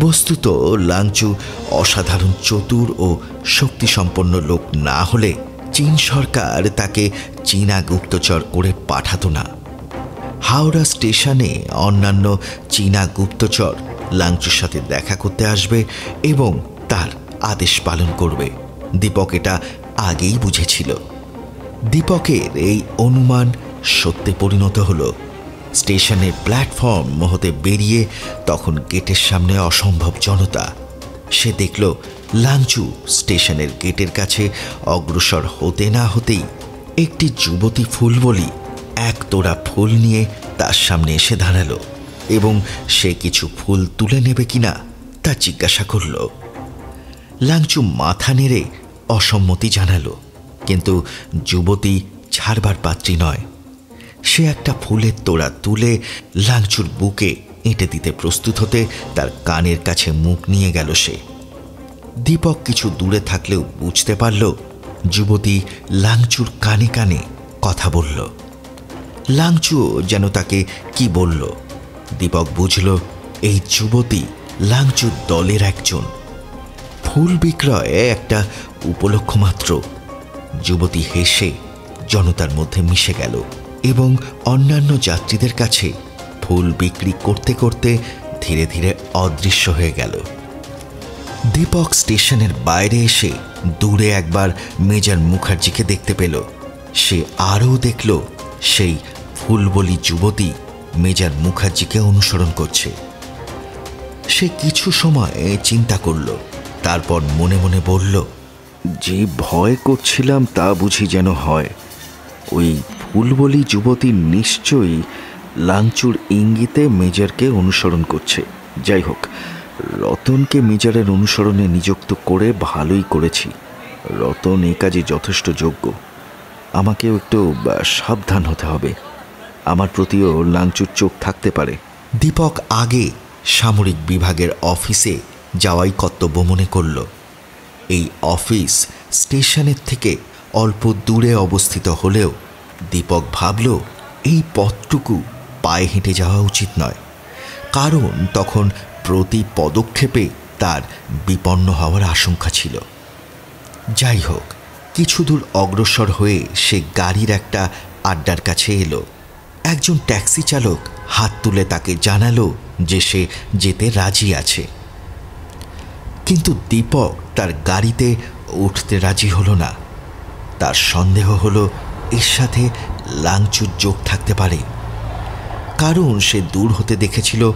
বস্তুত লাংচু অসাধারণ চতুর ও শক্তিসম্পন্ন লোক না হলে চীন সরকার তাকে চীনা গুপ্তচর করে পাঠাতো না। হাওড়া স্টেশনে অন্যান্য চীনা গুপ্তচর লাংচুর সাথে দেখা করতে আসবে এবং তার আদেশ পালন করবে। দীপক এটা আগেই বুঝেছিল। দীপকের এই অনুমান সত্যে পরিণত হলো। স্টেশনের প্ল্যাটফর্ম হতে বেরিয়ে তখন গেটের সামনে অসম্ভব জনতা। সে দেখল, লাঞ্চু স্টেশনের গেটের কাছে অগ্রসর হতে না হতেই একটি যুবতী ফুল বলি এক তোড়া ফুল নিয়ে তার সামনে এসে দাঁড়াল এবং সে কিছু ফুল তুলে নেবে কিনা তা জিজ্ঞাসা করল। লাংচু মাথা নেড়ে অসম্মতি জানালো, কিন্তু যুবতী ছাড়বার পাত্রী নয়। সে একটা ফুলের তোড়া তুলে লাংচুর বুকে এঁটে দিতে প্রস্তুত হতে তার কানের কাছে মুখ নিয়ে গেল সে। দীপক কিছু দূরে থাকলেও বুঝতে পারল, যুবতী লাংচুর কানে কানে কথা বলল। লাংচুও যেন তাকে কি বলল? দীপক বুঝল, এই যুবতী লাংচুর দলের একজন। ফুল বিক্রয় একটা উপলক্ষ মাত্র। যুবতী হেসে জনতার মধ্যে মিশে গেল। এবং অন্যান্য যাত্রীদের কাছে ফুল বিক্রি করতে করতে ধীরে ধীরে অদৃশ্য হয়ে গেল। দীপক স্টেশনের বাইরে এসে দূরে একবার মেজর মুখার্জিকে দেখতে পেল। সে আরও দেখল সেই ফুলবলি যুবতী মেজর মুখার্জিকে অনুসরণ করছে। সে কিছু সময় চিন্তা করল, তারপর মনে মনে বলল, যে ভয় করছিলাম তা বুঝি যেন হয়। ওই ফুলবলি যুবতী নিশ্চয়ই লাংচুর ইঙ্গিতে মেজরকে অনুসরণ করছে। যাই হোক, রতনকে মেজরের অনুসরণে নিযুক্ত করে ভালোই করেছি। রতন এ কাজে যথেষ্ট যোগ্য। আমাকেও একটু সাবধান হতে হবে। আমার প্রতিও লাংচুর চোখ থাকতে পারে। দীপক আগে সামরিক বিভাগের অফিসে যাওয়াই কর্তব্য মনে করল। এই অফিস স্টেশনের থেকে অল্প দূরে অবস্থিত হলেও দীপক ভাবল, এই পথটুকু পায়ে হেঁটে যাওয়া উচিত নয়। কারণ তখন প্রতি পদক্ষেপে তার বিপন্ন হওয়ার আশঙ্কা ছিল। যাই হোক, কিছু দূর অগ্রসর হয়ে সে গাড়ির একটা আড্ডার কাছে এলো। একজন ট্যাক্সি চালক হাত তুলে তাকে জানালো যে সে যেতে রাজি আছে। কিন্তু দীপক তার গাড়িতে উঠতে রাজি হলো না। তার সন্দেহ হলো এর সাথে লাংচুর যোগ থাকতে পারে। কারণ সে দূর হতে দেখেছিল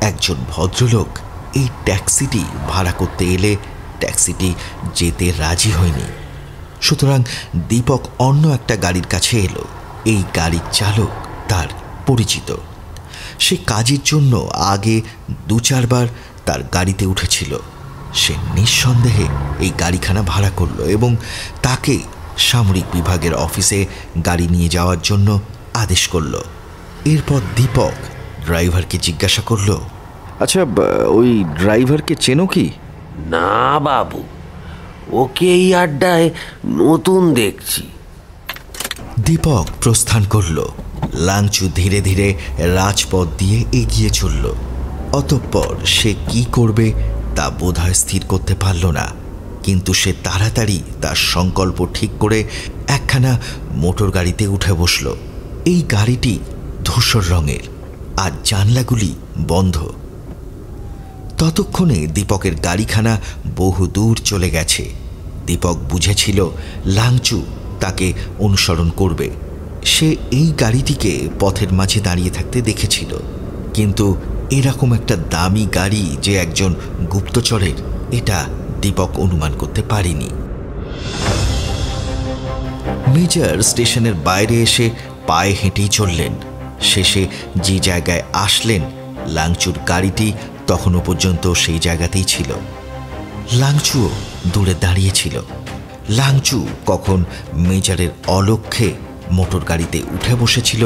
একজন ভদ্রলোক এই ট্যাক্সিটি ভাড়া করতে এলে ট্যাক্সিটি যেতে রাজি হয়নি। সুতরাং দীপক অন্য একটা গাড়ির কাছে এলো। এই গাড়ির চালক তার পরিচিত। সে কাজের জন্য আগে দু চারবার তার গাড়িতে উঠেছিল। সে নিঃসন্দেহে এই গাড়িখানা ভাড়া করল এবং তাকে সামরিক বিভাগের অফিসে গাড়ি নিয়ে যাওয়ার জন্য আদেশ করল। এরপর দীপক ড্রাইভারকে জিজ্ঞাসা করল আচ্ছা ওই ড্রাইভারকে চেনো কি? না বাবু ওকে এই আড্ডায় নতুন দেখছি। দীপক প্রস্থান করল লাংচু ধীরে ধীরে রাজপথ দিয়ে এগিয়ে চলল। অতঃপর সে কি করবে তা বোধহয় স্থির করতে পারল না। কিন্তু সে তাড়াতাড়ি তার সংকল্প ঠিক করে একখানা মোটর গাড়িতে উঠে বসল। এই গাড়িটি ধূসর রঙের আর জানলাগুলি বন্ধ। ততক্ষণে দীপকের গাড়িখানা বহু দূর চলে গেছে। দীপক বুঝেছিল লাংচু তাকে অনুসরণ করবে। সে এই গাড়িটিকে পথের মাঝে দাঁড়িয়ে থাকতে দেখেছিল। কিন্তু এরকম একটা দামি গাড়ি যে একজন গুপ্তচরের, এটা দীপক অনুমান করতে পারেনি। মেজর স্টেশনের বাইরে এসে পায়ে হেঁটেই চললেন। শেষে যে জায়গায় আসলেন, লাংচুর গাড়িটি তখনও পর্যন্ত সেই জায়গাতেই ছিল। লাংচুও দূরে দাঁড়িয়েছিল লাংচু কখন মেজারের অলক্ষ্যে মোটর গাড়িতে উঠে বসেছিল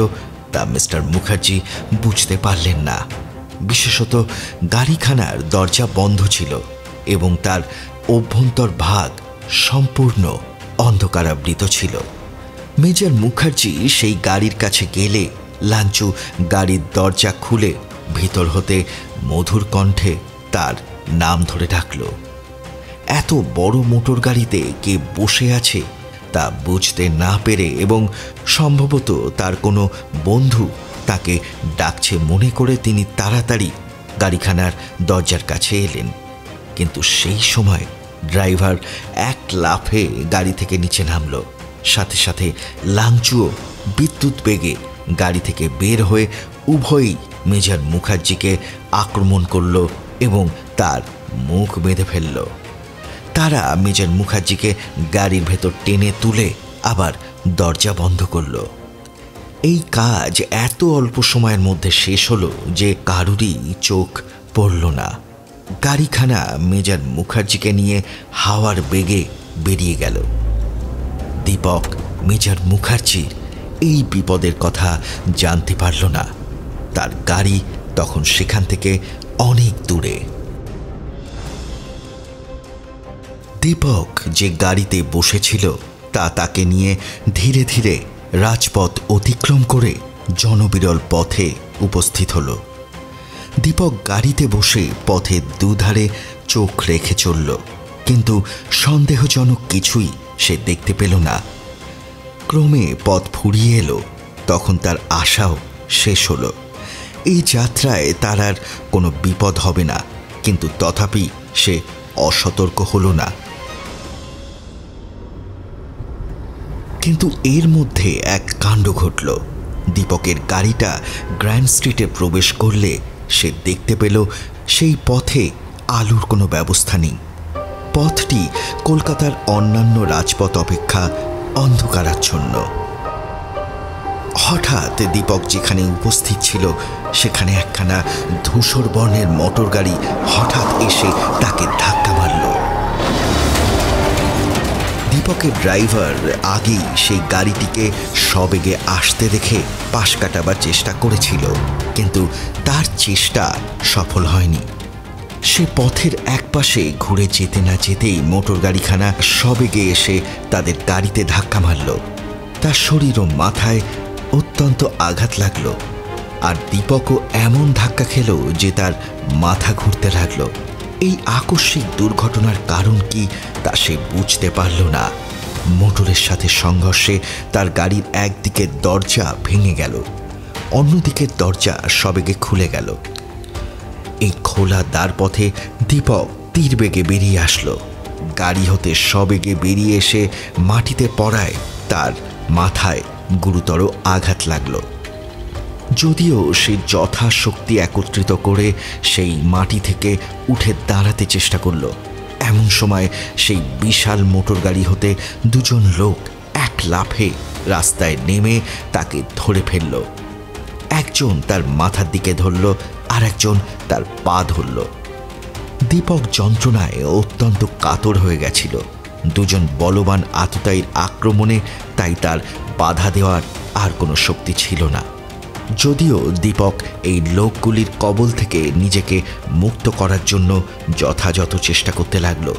তা মিস্টার মুখার্জি বুঝতে পারলেন না। বিশেষত গাড়িখানার দরজা বন্ধ ছিল। এবং তার অভ্যন্তর ভাগ সম্পূর্ণ অন্ধকারাবৃত ছিল। মেজর মুখার্জি সেই গাড়ির কাছে গেলে লাঞ্চু গাড়ির দরজা খুলে ভিতর হতে মধুর কণ্ঠে তার নাম ধরে ডাকল। এত বড় মোটর গাড়িতে কে বসে আছে তা বুঝতে না পেরে এবং সম্ভবত তার কোনো বন্ধু তাকে ডাকছে মনে করে তিনি তাড়াতাড়ি গাড়িখানার দরজার কাছে এলেন। কিন্তু সেই সময় ড্রাইভার এক লাফে গাড়ি থেকে নিচে নামলো। সাথে সাথে লাংচুও বিদ্যুৎ বেগে গাড়ি থেকে বের হয়ে উভয়ই মেজর মুখার্জিকে আক্রমণ করল এবং তার মুখ বেঁধে ফেলল। তারা মেজর মুখার্জিকে গাড়ির ভেতর টেনে তুলে আবার দরজা বন্ধ করল। এই কাজ এত অল্প সময়ের মধ্যে শেষ হলো যে কারুরই চোখ পড়ল না। গাড়িখানা মেজর মুখার্জিকে নিয়ে হাওয়ার বেগে বেরিয়ে গেল। দীপক, মেজর মুখার্জির এই বিপদের কথা জানতে পারল না। তার গাড়ি তখন সেখান থেকে অনেক দূরে। দীপক যে গাড়িতে বসেছিল তা তাকে নিয়ে ধীরে ধীরে রাজপথ অতিক্রম করে জনবিরল পথে উপস্থিত হলো। দীপক গাড়িতে বসে পথের দুধারে চোখ রেখে চলল। কিন্তু সন্দেহজনক কিছুই সে দেখতে পেল না। ক্রমে পথ ফুরিয়ে এলো, তখন তার আশাও শেষ হলো। এই যাত্রায় তার আর কোনো বিপদ হবে না, কিন্তু তথাপি সে অসতর্ক হলো না। কিন্তু এর মধ্যে এক কাণ্ড ঘটল। দীপকের গাড়িটা গ্র্যান্ড স্ট্রিটে প্রবেশ করলে সে দেখতে পেল সেই পথে আলোর কোনো ব্যবস্থা নেই। পথটি কলকাতার অন্যান্য রাজপথ অপেক্ষা অন্ধকারাচ্ছন্ন। হঠাৎ দীপক যেখানে উপস্থিত ছিল, সেখানে একখানা ধূসর বর্ণের মোটর গাড়ি হঠাৎ এসে তাকে ধাক্কা মারল। দীপকের ড্রাইভার আগেই সেই গাড়িটিকে সবেগে আসতে দেখে পাশ কাটাবার চেষ্টা করেছিল, কিন্তু তার চেষ্টা সফল হয়নি। সে পথের একপাশে ঘুরে যেতে না যেতেই মোটর গাড়িখানা সবেগে এসে তাদের গাড়িতে ধাক্কা মারল। তার শরীর ও মাথায় অত্যন্ত আঘাত লাগল, আর দীপকও এমন ধাক্কা খেল যে তার মাথা ঘুরতে লাগল। এই আকস্মিক দুর্ঘটনার কারণ কি তা সে বুঝতে পারল না। মোটরের সাথে সংঘর্ষে তার গাড়ির একদিকের দরজা ভেঙে গেল অন্যদিকের দরজা সবেগে খুলে গেল। এই খোলা দ্বার পথে দীপক তীর বেগে বেরিয়ে আসলো। গাড়ি হতে সবেগে বেরিয়ে এসে মাটিতে পড়ায় তার মাথায় গুরুতর আঘাত লাগল। যদিও সে যথাশক্তি একত্রিত করে সেই মাটি থেকে উঠে দাঁড়াতে চেষ্টা করল। এমন সময় সেই বিশাল মোটর গাড়ি হতে দুজন লোক এক লাফে রাস্তায় নেমে তাকে ধরে ফেলল। একজন তার মাথার দিকে ধরল আর একজন তার পা ধরল। দীপক যন্ত্রণায় অত্যন্ত কাতর হয়ে গেছিল। দুজন বলবান আততায়ীর আক্রমণে তাই তার বাধা দেওয়ার আর কোনো শক্তি ছিল না। যদিও দীপক এই লোকগুলির কবল থেকে নিজেকে মুক্ত করার জন্য যথাযথ চেষ্টা করতে লাগল।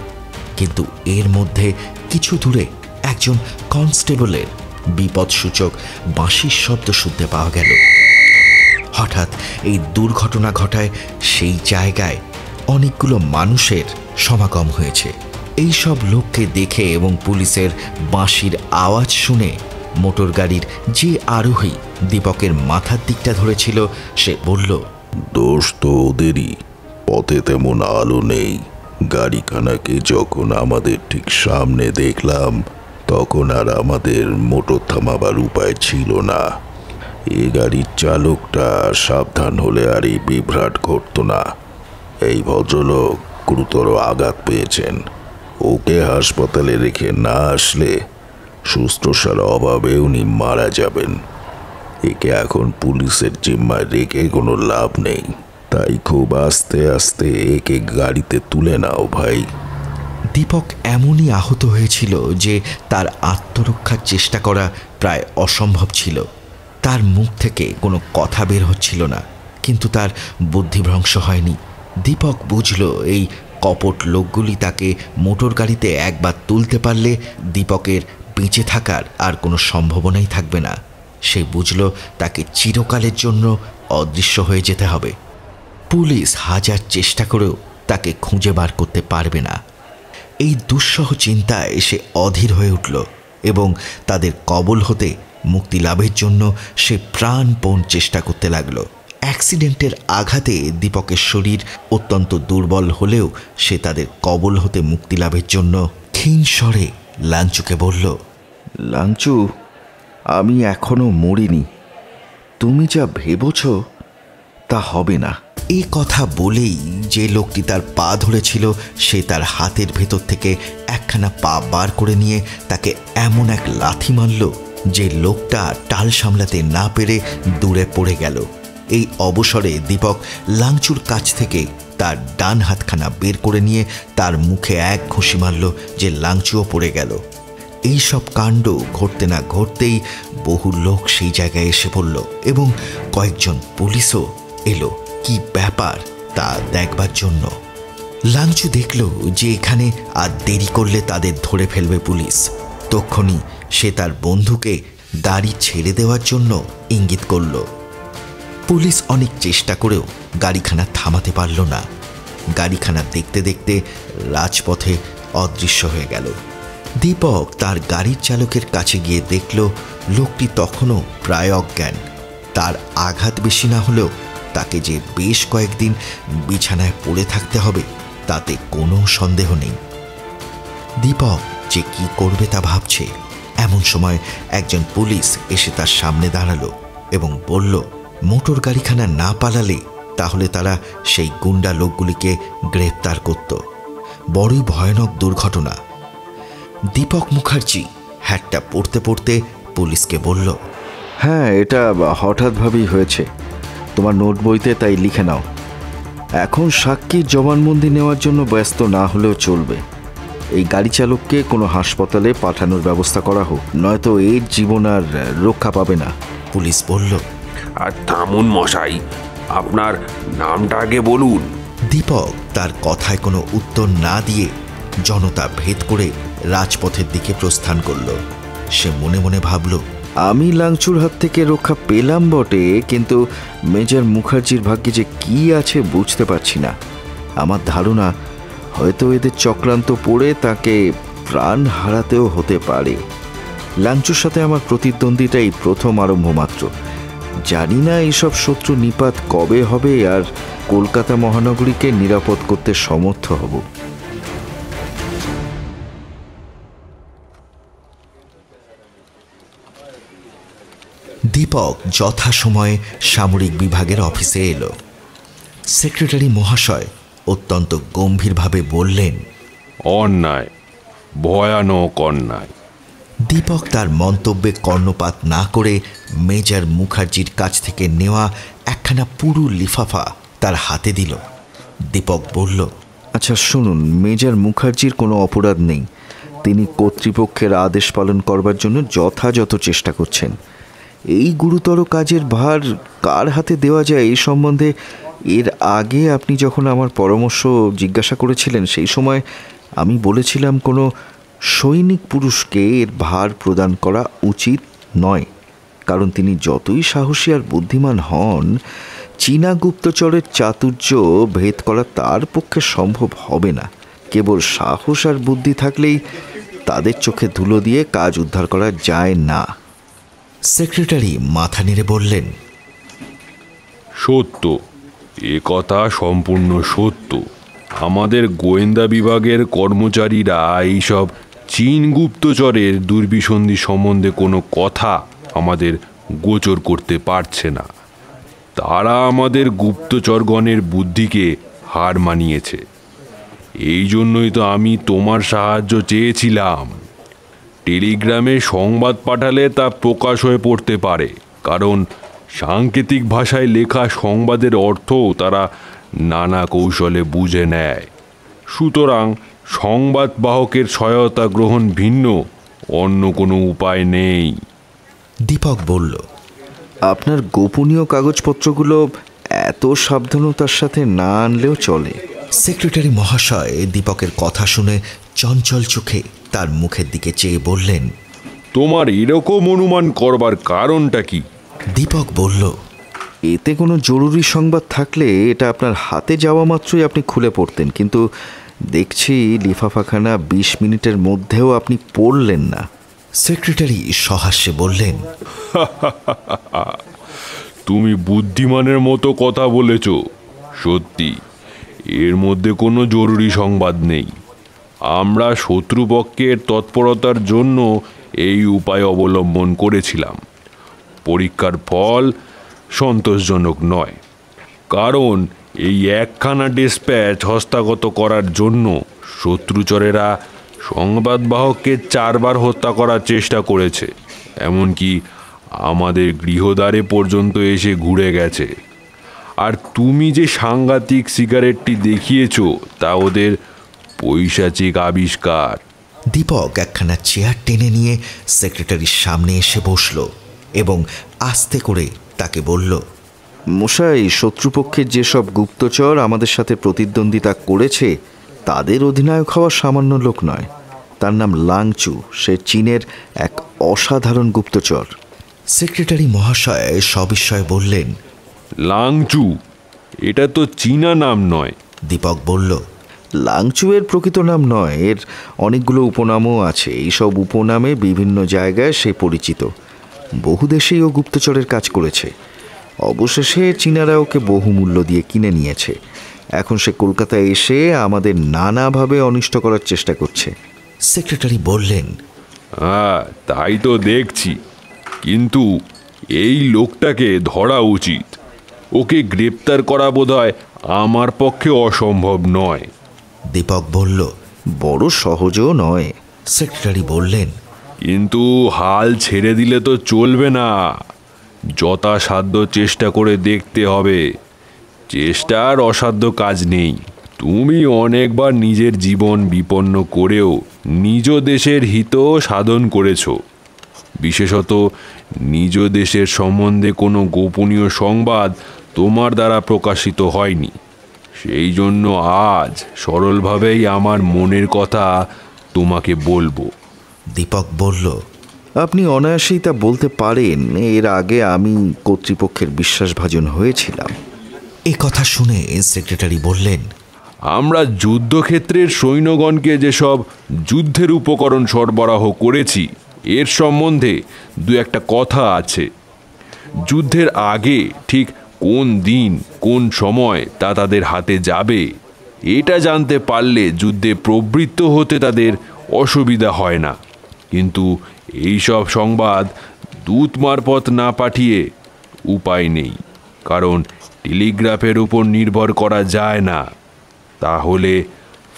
কিন্তু এর মধ্যে কিছু দূরে একজন কনস্টেবলের বিপদসূচক বাঁশির শব্দ শুনতে পাওয়া গেল। হঠাৎ এই দুর্ঘটনা ঘটায় সেই জায়গায় অনেকগুলো মানুষের সমাগম হয়েছে। এই সব লোককে দেখে এবং পুলিশের বাঁশির আওয়াজ শুনে মোটর গাড়ির যে আরোহী দীপকের মাথার দিকটা ধরেছিল, সে বলল, দোষ তো ওদেরই। পথে তেমন আলো নেই। গাড়িখানাকে যখন আমাদের ঠিক সামনে দেখলাম, তখন আর আমাদের মোটর থামাবার উপায় ছিল না। এ গাড়ির চালকটা সাবধান হলে আর এই বিভ্রাট ঘটতো না। এই ভদ্রলোক গুরুতর আঘাত পেয়েছেন। ওকে হাসপাতালে রেখে না আসলে শুশ্রূষার অভাবে উনি মারা যাবেন। একে এখন পুলিশের জিম্মায় রেখে কোনো লাভ নেই। তাই খুব আস্তে আস্তে একে গাড়িতে তুলে নাও ভাই। দীপক এমনই আহত হয়েছিল যে তার আত্মরক্ষার চেষ্টা করা প্রায় অসম্ভব ছিল। তার মুখ থেকে কোনো কথা বের হচ্ছিল না, কিন্তু তার বুদ্ধিভ্রংশ হয়নি। দীপক বুঝল এই কপট লোকগুলি তাকে মোটর গাড়িতে একবার তুলতে পারলে দীপকের বেঁচে থাকার আর কোনো সম্ভাবনাই থাকবে না। সে বুঝল তাকে চিরকালের জন্য অদৃশ্য হয়ে যেতে হবে। পুলিশ হাজার চেষ্টা করেও তাকে খুঁজে বার করতে পারবে না। এই দুঃসহ চিন্তায় সে অধীর হয়ে উঠল এবং তাদের কবল হতে মুক্তি লাভের জন্য সে প্রাণপণ চেষ্টা করতে লাগল। অ্যাক্সিডেন্টের আঘাতে দীপকের শরীর অত্যন্ত দুর্বল হলেও সে তাদের কবল হতে মুক্তি লাভের জন্য ক্ষীণ স্বরে লাঞ্চুকে বলল, লাঞ্চু আমি এখনও মরিনি। তুমি যা ভেবছ, তা হবে না। এই কথা বলেই যে লোকটি তার পা ধরেছিল, সে তার হাতের ভেতর থেকে একখানা পা বার করে নিয়ে তাকে এমন এক লাথি মারল যে লোকটা টাল সামলাতে না পেরে দূরে পড়ে গেল। এই অবসরে দীপক লাংচুর কাছ থেকে তার ডান হাতখানা বের করে নিয়ে তার মুখে এক ঘুষি মারল যে লাংচুও পড়ে গেল। এই সব কাণ্ড ঘটতে না ঘটতেই বহু লোক সেই জায়গায় এসে পড়ল এবং কয়েকজন পুলিশও এলো। কি ব্যাপার তা দেখবার জন্য? লাংচু দেখল যে এখানে আর দেরি করলে তাদের ধরে ফেলবে পুলিশ। তক্ষণি সে তার বন্ধুকে গাড়ি ছেড়ে দেওয়ার জন্য ইঙ্গিত করল। পুলিশ অনেক চেষ্টা করেও গাড়িখানা থামাতে পারল না। গাড়িখানা দেখতে দেখতে রাজপথে অদৃশ্য হয়ে গেল। দীপক তার গাড়ির চালকের কাছে গিয়ে দেখল, লোকটি তখনও প্রায় অজ্ঞান। তার আঘাত বেশি না হলেও তাকে যে বেশ কয়েকদিন বিছানায় পড়ে থাকতে হবে, তাতে কোনো সন্দেহ নেই। দীপক যে কি করবে তা ভাবছে। এমন সময় একজন পুলিশ এসে তার সামনে দাঁড়াল এবং বলল, মোটর গাড়িখানা না পালালে তাহলে তারা সেই গুন্ডা লোকগুলিকে গ্রেপ্তার করত। বড়ই ভয়ানক দুর্ঘটনা। দীপক মুখার্জি হ্যাটটা পড়তে পড়তে পুলিশকে বলল হ্যাঁ এটা হঠাৎভাবেই হয়েছে। তোমার নোট বইতে তাই লিখে নাও। এখন সাক্ষীর জবানবন্দি নেওয়ার জন্য ব্যস্ত না হলেও চলবে। এই গাড়ি চালককে কোনো হাসপাতালে পাঠানোর ব্যবস্থা করা হোক নয়তো এর জীবন আর রক্ষা পাবে না। পুলিশ বলল আর থামুন মশাই আপনার নামটা আগে বলুন। দীপক তার কথায় কোনো উত্তর না দিয়ে জনতা ভেদ করে রাজপথের দিকে প্রস্থান করল। সে মনে মনে ভাবল, আমি লাংচুর হাত থেকে রক্ষা পেলাম বটে, কিন্তু মেজর মুখার্জির ভাগ্যে যে কি আছে বুঝতে পারছি না। আমার ধারণা, হয়তো এদের চক্রান্ত পড়ে তাকে প্রাণ হারাতেও হতে পারে। লাঞ্চুর সাথে আমার প্রতিদ্বন্দ্বিতাই প্রথম আরম্ভ মাত্র। জানি না এইসব শত্রু নিপাত কবে হবে আর কলকাতা মহানগরীকে নিরাপদ করতে সমর্থ হব। দীপক যথাসময়ে সামরিক বিভাগের অফিসে এলো। সেক্রেটারি মহাশয় অত্যন্ত গম্ভীরভাবে বললেন অন্যায় ভয়ানক অন্যায়। দীপক তার মন্তব্যে কর্ণপাত না করে মেজর মুখার্জির কাছ থেকে নেওয়া একখানা পুরু লিফাফা তার হাতে দিল। দীপক বলল আচ্ছা শুনুন মেজর মুখার্জির কোনো অপরাধ নেই। তিনি কর্তৃপক্ষের আদেশ পালন করবার জন্য যথাযথ চেষ্টা করছেন। এই গুরুতর কাজের ভার কার হাতে দেওয়া যায় এই সম্বন্ধে এর আগে আপনি যখন আমার পরামর্শ জিজ্ঞাসা করেছিলেন, সেই সময় আমি বলেছিলাম কোনো সৈনিক পুরুষকে এর ভার প্রদান করা উচিত নয়। কারণ তিনি যতই সাহসী আর বুদ্ধিমান হন, চীনা গুপ্তচরের চাতুর্য ভেদ করা তার পক্ষে সম্ভব হবে না। কেবল সাহস আর বুদ্ধি থাকলেই তাদের চোখে ধুলো দিয়ে কাজ উদ্ধার করা যায় না। সেক্রেটারি মাথা নেড়ে বললেন, সত্য। এ কথা সম্পূর্ণ সত্য। আমাদের গোয়েন্দা বিভাগের কর্মচারীরা এইসব চীন গুপ্তচরের দুর্বিসন্ধি সম্বন্ধে কোনো কথা আমাদের গোচর করতে পারছে না। তারা আমাদের গুপ্তচরগণের বুদ্ধিকে হার মানিয়েছে। এই জন্যই তো আমি তোমার সাহায্য চেয়েছিলাম। টেলিগ্রামে সংবাদ পাঠালে তা প্রকাশ হয়ে পড়তে পারে। কারণ সাংকেতিক ভাষায় লেখা সংবাদের অর্থও তারা নানা কৌশলে বুঝে নেয়। সুতরাং সংবাদ বাহকের সহায়তা গ্রহণ ভিন্ন অন্য কোনো উপায় নেই। দীপক বলল আপনার গোপনীয় কাগজপত্রগুলো এত সাবধানতার সাথে না আনলেও চলে। সেক্রেটারি মহাশয় দীপকের কথা শুনে চঞ্চল চোখে তার মুখের দিকে চেয়ে বললেন তোমার এরকম অনুমান করবার কারণটা কি? দীপক বলল এতে কোনো জরুরি সংবাদ থাকলে এটা আপনার হাতে যাওয়া মাত্রই আপনি খুলে পড়তেন কিন্তু দেখছি লিফাফাখানা বিশ মিনিটের মধ্যেও আপনি পড়লেন না। সেক্রেটারি সহাস্যে বললেন তুমি বুদ্ধিমানের মতো কথা বলেছ সত্যি। এর মধ্যে কোনো জরুরি সংবাদ নেই। আমরা শত্রুপক্ষের তৎপরতার জন্য এই উপায় অবলম্বন করেছিলাম। পরীক্ষার ফল সন্তোষজনক নয়, কারণ এই একখানা ডিসপ্যাচ হস্তাগত করার জন্য শত্রুচরেরা সংবাদবাহককে চারবার হত্যা করার চেষ্টা করেছে, এমনকি আমাদের গৃহদ্বারে পর্যন্ত এসে ঘুরে গেছে। আর তুমি যে সাংঘাতিক সিগারেটটি দেখিয়েছো, তা ওদের পৈশাচিক আবিষ্কার। দীপক একখানা চেয়ার টেনে নিয়ে সেক্রেটারির সামনে এসে বসল এবং আস্তে করে তাকে বলল মশাই শত্রুপক্ষের যেসব গুপ্তচর আমাদের সাথে প্রতিদ্বন্দ্বিতা করেছে তাদের অধিনায়ক হওয়া সামান্য লোক নয়। তার নাম লাংচু সে চীনের এক অসাধারণ গুপ্তচর। সেক্রেটারি মহাশয় সবিস্ময়ে বললেন লাংচু এটা তো চীনা নাম নয়। দীপক বলল লাংচুয়ের প্রকৃত নাম নয়, এর অনেকগুলো উপনামও আছে। এইসব উপনামে বিভিন্ন জায়গায় সে পরিচিত। বহু দেশেই ও গুপ্তচরের কাজ করেছে। অবশেষে চীনারা ওকে বহুমূল্য দিয়ে কিনে নিয়েছে। এখন সে কলকাতায় এসে আমাদের নানাভাবে অনিষ্ট করার চেষ্টা করছে। সেক্রেটারি বললেন হ্যাঁ তাই তো দেখছি। কিন্তু এই লোকটাকে ধরা উচিত। ওকে গ্রেপ্তার করা বোধহয় আমার পক্ষে অসম্ভব নয়। দীপক বলল, বড় সহজও নয়। সেক্রেটারি বললেন, কিন্তু হাল ছেড়ে দিলে তো চলবে না। যথাসাধ্য চেষ্টা করে দেখতে হবে। চেষ্টার অসাধ্য কাজ নেই। তুমি অনেকবার নিজের জীবন বিপন্ন করেও নিজ দেশের হিত সাধন করেছ। বিশেষত নিজ দেশের সম্বন্ধে কোনো গোপনীয় সংবাদ তোমার দ্বারা প্রকাশিত হয়নি। সেই জন্য আজ সরলভাবেই আমার মনের কথা তোমাকে বলব। দীপক বলল আপনি অনায়াসেই তা বলতে পারেন। এর আগে আমি কর্তৃপক্ষের বিশ্বাসভাজন হয়েছিলাম। এ কথা শুনে সেক্রেটারি বললেন আমরা যুদ্ধক্ষেত্রের সৈন্যগণকে যেসব যুদ্ধের উপকরণ সরবরাহ করেছি এর সম্বন্ধে দু একটা কথা আছে। যুদ্ধের আগে ঠিক কোন দিন কোন সময় তা তাদের হাতে যাবে এটা জানতে পারলে যুদ্ধে প্রবৃত্ত হতে তাদের অসুবিধা হয় না। কিন্তু এইসব সংবাদ দূত মারফত না পাঠিয়ে উপায় নেই কারণ টেলিগ্রাফের উপর নির্ভর করা যায় না। তাহলে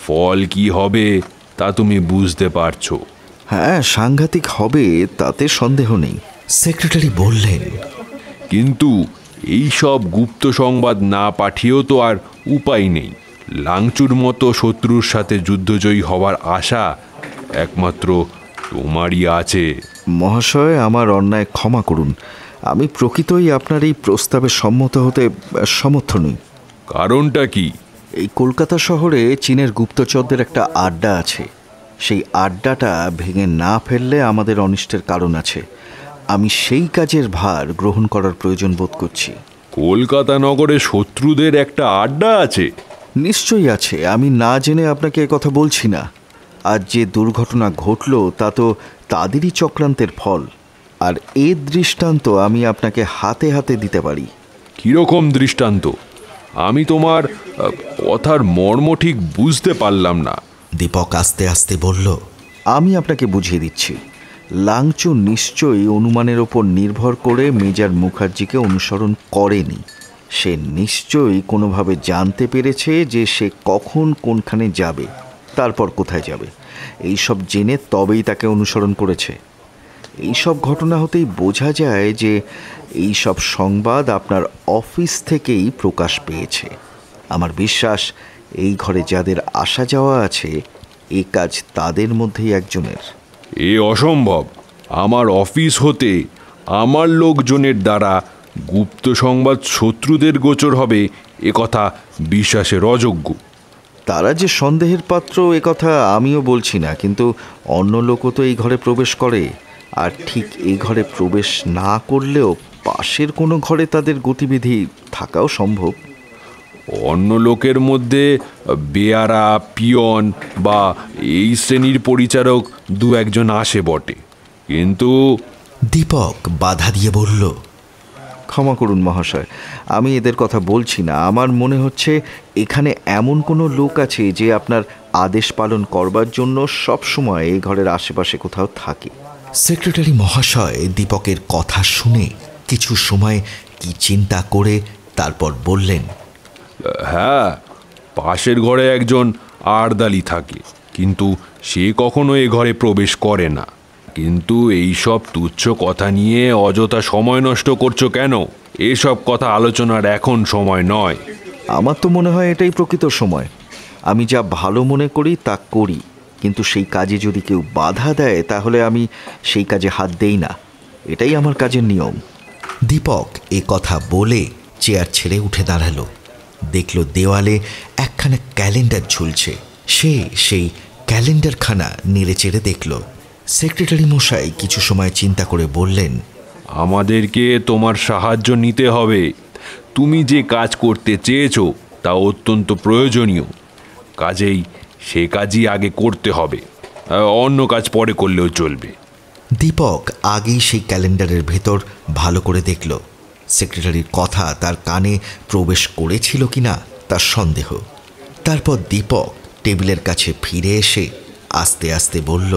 ফল কি হবে তা তুমি বুঝতে পারছ। হ্যাঁ সাংঘাতিক হবে তাতে সন্দেহ নেই। সেক্রেটারি বললেন কিন্তু এই সব গুপ্ত সংবাদ না পাঠিয়েও তো আর উপায় নেই। লাংচুর মতো শত্রুর সাথে যুদ্ধজয়ী হওয়ার আশা একমাত্র তোমারই আছে। মহাশয় আমার অন্যায় ক্ষমা করুন। আমি প্রকৃতই আপনার এই প্রস্তাবে সম্মত হতে সমর্থ নই। কারণটা কি? এই কলকাতা শহরে চীনের গুপ্তচরদের একটা আড্ডা আছে। সেই আড্ডাটা ভেঙে না ফেললে আমাদের অনিষ্টের কারণ আছে। আমি সেই কাজের ভার গ্রহণ করার প্রয়োজন বোধ করছি। কলকাতা নগরে শত্রুদের একটা আড্ডা আছে। নিশ্চয়ই আছে আমি না জেনে আপনাকে এ কথা বলছি না। আর যে দুর্ঘটনা ঘটল তা তো তাদেরই চক্রান্তের ফল। আর এর দৃষ্টান্ত আমি আপনাকে হাতে হাতে দিতে পারি। কীরকম দৃষ্টান্ত? আমি তোমার কথার মর্ম ঠিক বুঝতে পারলাম না। দীপক আস্তে আস্তে বলল আমি আপনাকে বুঝিয়ে দিচ্ছি। লাংচু নিশ্চয়ই অনুমানের ওপর নির্ভর করে মেজার মুখার্জিকে অনুসরণ করেনি। সে নিশ্চয়ই কোনোভাবে জানতে পেরেছে যে সে কখন কোনখানে যাবে, তারপর কোথায় যাবে। এই সব জেনে তবেই তাকে অনুসরণ করেছে। এই সব ঘটনা হতেই বোঝা যায় যে এই সব সংবাদ আপনার অফিস থেকেই প্রকাশ পেয়েছে। আমার বিশ্বাস, এই ঘরে যাদের আসা যাওয়া আছে, এ কাজ তাদের মধ্যেই একজনের। এ অসম্ভব। আমার অফিস হতে আমার লোকজনের দ্বারা গুপ্ত সংবাদ শত্রুদের গোচর হবে এ কথা বিশ্বাসের অযোগ্য। তারা যে সন্দেহের পাত্র, এ কথা আমিও বলছি না, কিন্তু অন্য লোকও তো এই ঘরে প্রবেশ করে। আর ঠিক এই ঘরে প্রবেশ না করলেও পাশের কোনো ঘরে তাদের গতিবিধি থাকাও সম্ভব। অন্য লোকের মধ্যে বেয়ারা পিয়ন বা এই শ্রেণির পরিচারক দু একজন আসে বটে। কিন্তু দীপক বাধা দিয়ে বলল ক্ষমা করুন মহাশয় আমি এদের কথা বলছি না। আমার মনে হচ্ছে এখানে এমন কোনো লোক আছে যে আপনার আদেশ পালন করবার জন্য সব সময় এই ঘরের আশেপাশে কোথাও থাকে। সেক্রেটারি মহাশয় দীপকের কথা শুনে কিছু সময় কি চিন্তা করে তারপর বললেন হ্যাঁ পাশের ঘরে একজন আরদালি থাকে কিন্তু সে কখনো এ ঘরে প্রবেশ করে না। কিন্তু এই সব তুচ্ছ কথা নিয়ে অযথা সময় নষ্ট করছ কেন? এসব কথা আলোচনার এখন সময় নয়। আমার তো মনে হয় এটাই প্রকৃত সময়। আমি যা ভালো মনে করি তা করি। কিন্তু সেই কাজে যদি কেউ বাধা দেয় তাহলে আমি সেই কাজে হাত দেই না। এটাই আমার কাজের নিয়ম। দীপক এ কথা বলে চেয়ার ছেড়ে উঠে দাঁড়াল। দেখল দেওয়ালে একখানা ক্যালেন্ডার ঝুলছে। সে সেই ক্যালেন্ডারখানা নেড়ে চেড়ে দেখল। সেক্রেটারি মশাই কিছু সময় চিন্তা করে বললেন আমাদেরকে তোমার সাহায্য নিতে হবে। তুমি যে কাজ করতে চেয়েছো তা অত্যন্ত প্রয়োজনীয়। কাজেই সে কাজই আগে করতে হবে। অন্য কাজ পরে করলেও চলবে। দীপক আগেই সেই ক্যালেন্ডারের ভেতর ভালো করে দেখল। সেক্রেটারির কথা তার কানে প্রবেশ করেছিল কিনা তার সন্দেহ। তারপর দীপক টেবিলের কাছে ফিরে এসে আস্তে আস্তে বলল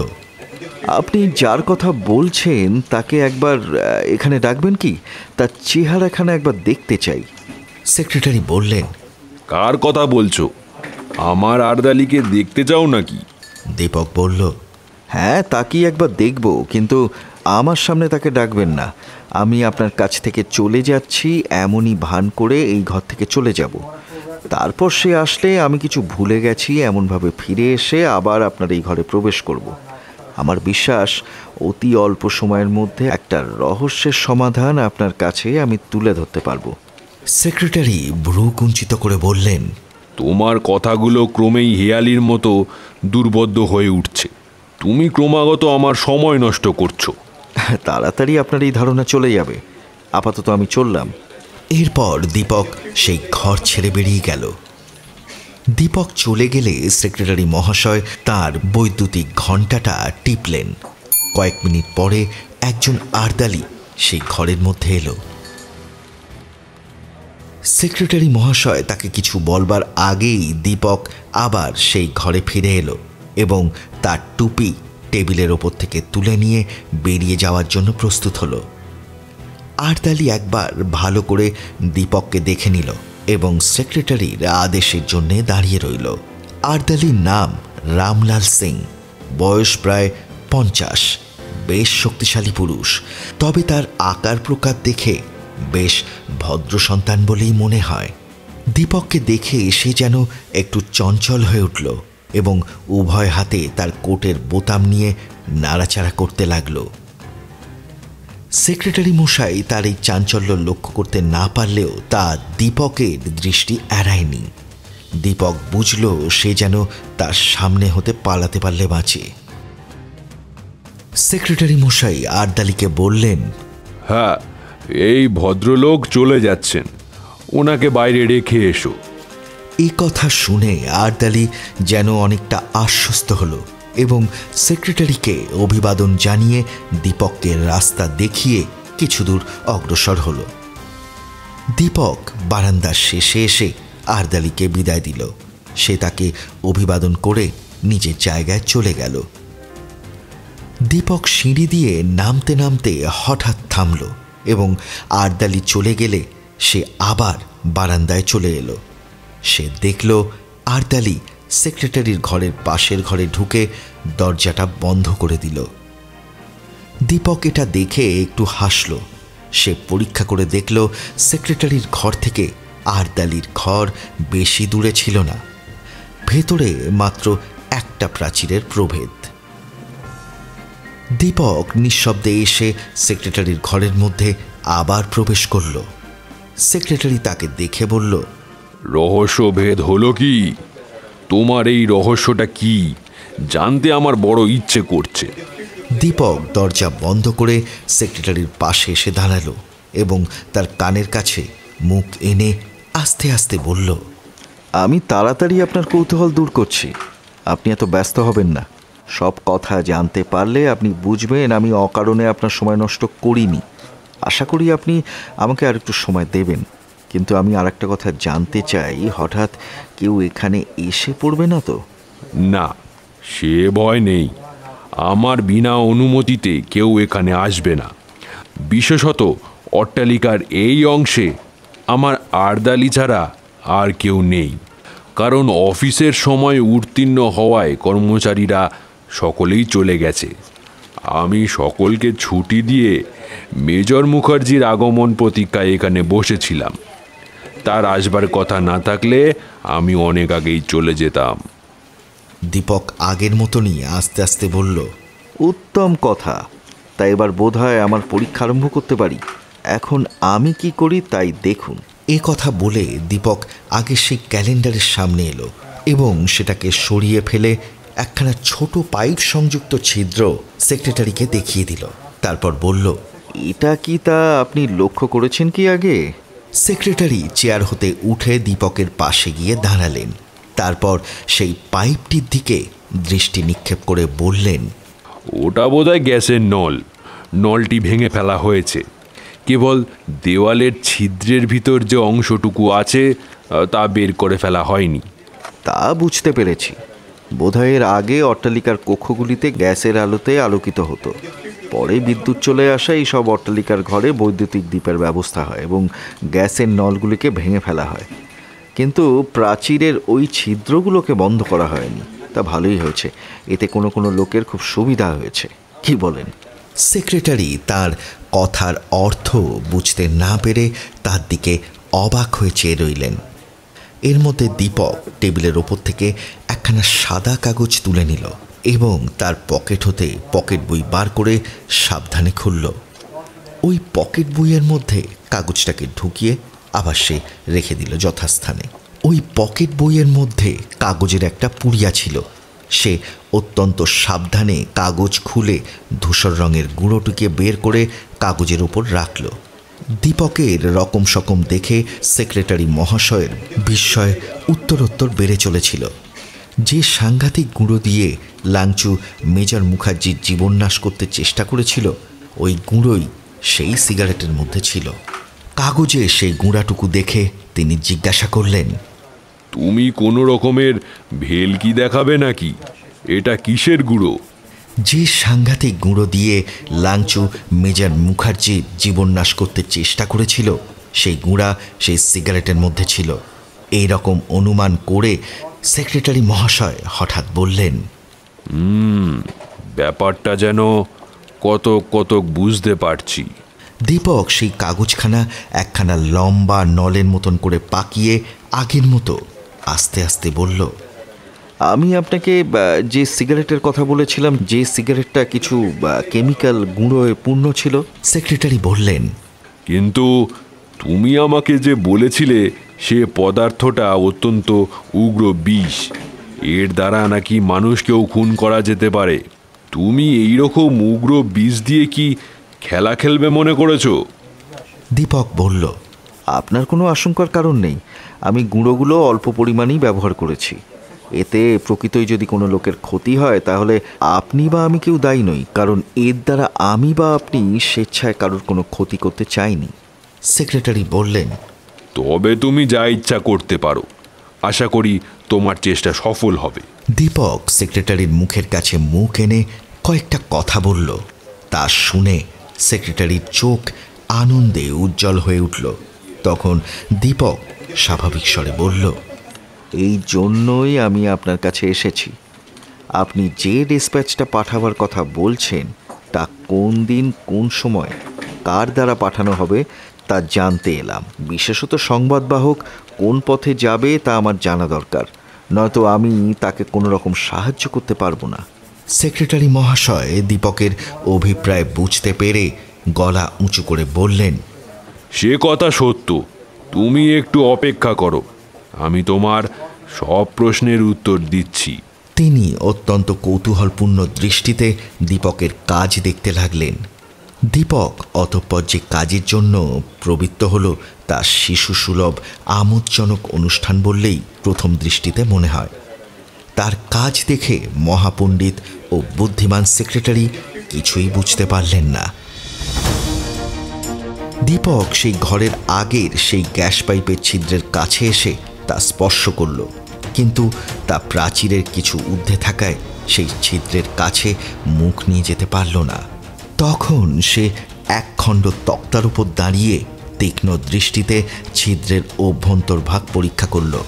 আপনি যার কথা বলছেন তাকে একবার এখানে ডাকবেন কি? তার চেহারাখানা একবার দেখতে চাই। সেক্রেটারি বললেন কার কথা বলছো? আমার আরদালিকে দেখতে চাও নাকি? দীপক বলল হ্যাঁ তাকেই একবার দেখব কিন্তু আমার সামনে তাকে ডাকবেন না। আমি আপনার কাছ থেকে চলে যাচ্ছি এমনই ভান করে এই ঘর থেকে চলে যাব। তারপর সে আসলে আমি কিছু ভুলে গেছি এমনভাবে ফিরে এসে আবার আপনার এই ঘরে প্রবেশ করব। আমার বিশ্বাস অতি অল্প সময়ের মধ্যে একটা রহস্যের সমাধান আপনার কাছে আমি তুলে ধরতে পারব। সেক্রেটারি ভ্রু কুঞ্চিত করে বললেন তোমার কথাগুলো ক্রমেই হেয়ালির মতো দুর্বদ্ধ হয়ে উঠছে। তুমি ক্রমাগত আমার সময় নষ্ট করছ। তাড়াতাড়ি আপনার এই ধারণা চলে যাবে। আপাতত আমি চললাম। এরপর দীপক সেই ঘর ছেড়ে বেরিয়ে গেল। দীপক চলে গেলে সেক্রেটারি মহাশয় তার বৈদ্যুতিক ঘণ্টাটা টিপলেন। কয়েক মিনিট পরে একজন আর্দালি সেই ঘরের মধ্যে এলো। সেক্রেটারি মহাশয় তাকে কিছু বলবার আগেই দীপক আবার সেই ঘরে ফিরে এলো এবং তার টুপি টেবিলের ওপর থেকে তুলে নিয়ে বেরিয়ে যাওয়ার জন্য প্রস্তুত হলো। আরদালি একবার ভালো করে দীপককে দেখে নিল এবং সেক্রেটারির আদেশের জন্য দাঁড়িয়ে রইল। আরদালির নাম রামলাল সিং, বয়স প্রায় পঞ্চাশ, বেশ শক্তিশালী পুরুষ, তবে তার আকার প্রকার দেখে বেশ ভদ্র সন্তান বলেই মনে হয়। দীপককে দেখে সে যেন একটু চঞ্চল হয়ে উঠল। এবং উভয় হাতে তার কোটের বোতাম নিয়ে নাড়াচাড়া করতে লাগল। সেক্রেটারি মশাই তার এই চাঞ্চল্য লক্ষ্য করতে না পারলেও তা দীপকের দৃষ্টি এড়ায়নি। দীপক বুঝল সে যেন তার সামনে হতে পালাতে পারলে বাঁচে। সেক্রেটারি মশাই আরদালিকে বললেন হ্যাঁ এই ভদ্রলোক চলে যাচ্ছেন। ওনাকে বাইরে রেখে এসো। এই কথা শুনে আরদালি যেন অনেকটা আশ্বস্ত হলো এবং সেক্রেটারিকে অভিবাদন জানিয়ে দীপককে রাস্তা দেখিয়ে কিছু দূর অগ্রসর হলো। দীপক বারান্দার শেষে এসে আরদালিকে বিদায় দিল। সে তাকে অভিবাদন করে নিজের জায়গায় চলে গেল। দীপক সিঁড়ি দিয়ে নামতে নামতে হঠাৎ থামল এবং আরদালি চলে গেলে সে আবার বারান্দায় চলে এলো। সে দেখল আরদালি সেক্রেটারির ঘরের পাশের ঘরে ঢুকে দরজাটা বন্ধ করে দিল। দীপক এটা দেখে একটু হাসল। সে পরীক্ষা করে দেখল সেক্রেটারির ঘর থেকে আরদালির ঘর বেশি দূরে ছিল না। ভেতরে মাত্র একটা প্রাচীরের প্রভেদ। দীপক নিঃশব্দে এসে সেক্রেটারির ঘরের মধ্যে আবার প্রবেশ করল। সেক্রেটারি তাকে দেখে বলল রহস্যভেদ হলো কি? তোমার এই রহস্যটা কি? জানতে আমার বড় ইচ্ছে করছে। দীপক দরজা বন্ধ করে সেক্রেটারির পাশে এসে দাঁড়াল এবং তার কানের কাছে মুখ এনে আস্তে আস্তে বলল আমি তাড়াতাড়ি আপনার কৌতূহল দূর করছি। আপনি এত ব্যস্ত হবেন না। সব কথা জানতে পারলে আপনি বুঝবেন আমি অকারণে আপনার সময় নষ্ট করিনি। আশা করি আপনি আমাকে আর একটু সময় দেবেন। কিন্তু আমি আর একটা কথা জানতে চাই, হঠাৎ কেউ এখানে এসে পড়বে না তো? না, সে ভয় নেই। আমার বিনা অনুমতিতে কেউ এখানে আসবে না। বিশেষত অট্টালিকার এই অংশে আমার আরদালি ছাড়া আর কেউ নেই। কারণ অফিসের সময় উত্তীর্ণ হওয়ায় কর্মচারীরা সকলেই চলে গেছে। আমি সকলকে ছুটি দিয়ে মেজর মুখার্জির আগমন প্রতীক্ষায় এখানে বসেছিলাম। তার আসবার কথা না থাকলে আমি অনেক আগেই চলে যেতাম। দীপক আগের মতনই আস্তে আস্তে বলল উত্তম কথা। তাই এবার বোধ হয় আমার পরীক্ষা আরম্ভ করতে পারি। এখন আমি কি করি তাই দেখুন। এ কথা বলে দীপক আগে সেই ক্যালেন্ডারের সামনে এলো এবং সেটাকে সরিয়ে ফেলে একখানা ছোট পাইপ সংযুক্ত ছিদ্র সেক্রেটারিকে দেখিয়ে দিল। তারপর বলল এটা কি তা আপনি লক্ষ্য করেছেন কি আগে? সেক্রেটারি চেয়ার হতে উঠে দীপকের পাশে গিয়ে দাঁড়ালেন। তারপর সেই পাইপটির দিকে দৃষ্টি নিক্ষেপ করে বললেন ওটা বোধহয় গ্যাসের নল। নলটি ভেঙে ফেলা হয়েছে। কেবল দেওয়ালের ছিদ্রের ভিতর যে অংশটুকু আছে তা বের করে ফেলা হয়নি। তা বুঝতে পেরেছি। বোধহয় এর আগে অট্টালিকার কক্ষগুলিতে গ্যাসের আলোতে আলোকিত হতো। পরে বিদ্যুৎ চলে আসা এই সব অট্টালিকার ঘরে বৈদ্যুতিক দ্বীপের ব্যবস্থা হয় এবং গ্যাসের নলগুলিকে ভেঙে ফেলা হয়। কিন্তু প্রাচীরের ওই ছিদ্রগুলোকে বন্ধ করা হয়নি। তা ভালোই হয়েছে। এতে কোনো কোনো লোকের খুব সুবিধা হয়েছে। কি বলেন? সেক্রেটারি তার কথার অর্থ বুঝতে না পেরে তার দিকে অবাক হয়ে চেয়ে রইলেন। এর মধ্যে দীপক টেবিলের ওপর থেকে একখানা সাদা কাগজ তুলে নিল। এবং তার পকেট হতে পকেট বই বার করে সাবধানে খুলল। ওই পকেট বইয়ের মধ্যে কাগজটাকে ঢুকিয়ে আবার সে রেখে দিল যথাস্থানে। ওই পকেট বইয়ের মধ্যে কাগজের একটা পুড়িয়া ছিল। সে অত্যন্ত সাবধানে কাগজ খুলে ধূসর রঙের গুঁড়োটিকে বের করে কাগজের ওপর রাখল। দীপকের রকম সকম দেখে সেক্রেটারি মহাশয়ের বিস্ময় উত্তরোত্তর বেড়ে চলেছিল। যে সাংঘাতিক গুঁড়ো দিয়ে লাংচু মেজর মুখার্জির জীবননাশ করতে চেষ্টা করেছিল ওই গুঁড়োই সেই সিগারেটের মধ্যে ছিল। কাগজে সেই গুঁড়াটুকু দেখে তিনি জিজ্ঞাসা করলেন তুমি কোনো রকমের ভেলকি দেখাবে নাকি? এটা কিসের গুঁড়ো? যে সাংঘাতিক গুঁড়ো দিয়ে লাংচু মেজর মুখার্জি জীবননাশ করতে চেষ্টা করেছিল সেই গুঁড়া সেই সিগারেটের মধ্যে ছিল। এই রকম অনুমান করে সেক্রেটারি মহাশয় হঠাৎ বললেন ব্যাপারটা যেন কত কতক বুঝতে পারছি। দীপক সেই কাগজখানা একখানা লম্বা নলের মতন করে পাকিয়ে আগের মতো আস্তে আস্তে বলল আমি আপনাকে যে সিগারেটের কথা বলেছিলাম যে সিগারেটটা কিছু কেমিক্যাল গুঁড়োয় পূর্ণ ছিল? সেক্রেটারি বললেন কিন্তু তুমি আমাকে যে বলেছিলে সে পদার্থটা অত্যন্ত উগ্র বিষ। এর দ্বারা নাকি মানুষকেও খুন করা যেতে পারে। তুমি এইরকম উগ্র বিষ দিয়ে কি খেলা খেলবে মনে করেছ? দীপক বলল আপনার কোনো আশঙ্কার কারণ নেই। আমি গুঁড়োগুলো অল্প পরিমাণেই ব্যবহার করেছি। এতে প্রকৃতই যদি কোনো লোকের ক্ষতি হয় তাহলে আপনি বা আমি কেউ দায়ী নই কারণ এর দ্বারা আমি বা আপনি স্বেচ্ছায় কারোর কোনো ক্ষতি করতে চাইনি। সেক্রেটারি বললেন তবে তুমি যা ইচ্ছা করতে পারো। আশা করি তোমার চেষ্টা সফল হবে। দীপক সেক্রেটারির মুখের কাছে মুখ এনে কয়েকটা কথা বলল। তা শুনে সেক্রেটারির চোখ আনন্দে উজ্জ্বল হয়ে উঠল। তখন দীপক স্বাভাবিক স্বরে বলল এই জন্যই আমি আপনার কাছে এসেছি। আপনি যে ডিসপ্যাচটা পাঠাবার কথা বলছেন তা কোন দিন কোন সময় কার দ্বারা পাঠানো হবে তা জানতে এলাম। বিশেষত সংবাদবাহক কোন পথে যাবে তা আমার জানা দরকার। নয়তো আমি তাকে কোনো রকম সাহায্য করতে পারব না। সেক্রেটারি মহাশয় দীপকের অভিপ্রায় বুঝতে পেরে গলা উঁচু করে বললেন সে কথা সত্য। তুমি একটু অপেক্ষা করো। আমি তোমার সব প্রশ্নের উত্তর দিচ্ছি। তিনি অত্যন্ত কৌতূহলপূর্ণ দৃষ্টিতে দীপকের কাজ দেখতে লাগলেন। দীপক অতঃপর যে কাজের জন্য প্রবৃত্ত হল, তা শিশুসুলভ আমোদজনক অনুষ্ঠান বললেই প্রথম দৃষ্টিতে মনে হয়। তার কাজ দেখে মহাপণ্ডিত ও বুদ্ধিমান সেক্রেটারি কিছুই বুঝতে পারলেন না। দীপক সেই ঘরের আগের সেই গ্যাস পাইপের ছিদ্রের কাছে এসে তা স্পর্শ করল। কিন্তু তা প্রাচীরের কিছু ঊর্ধ্বে থাকায় সেই ছিদ্রের কাছে মুখ নিয়ে যেতে পারল না। তখন সে একখণ্ড তক্তার উপর দাঁড়িয়ে তীক্ষ্ণ দৃষ্টিতে ছিদ্রের অভ্যন্তরভাগ পরীক্ষা করল।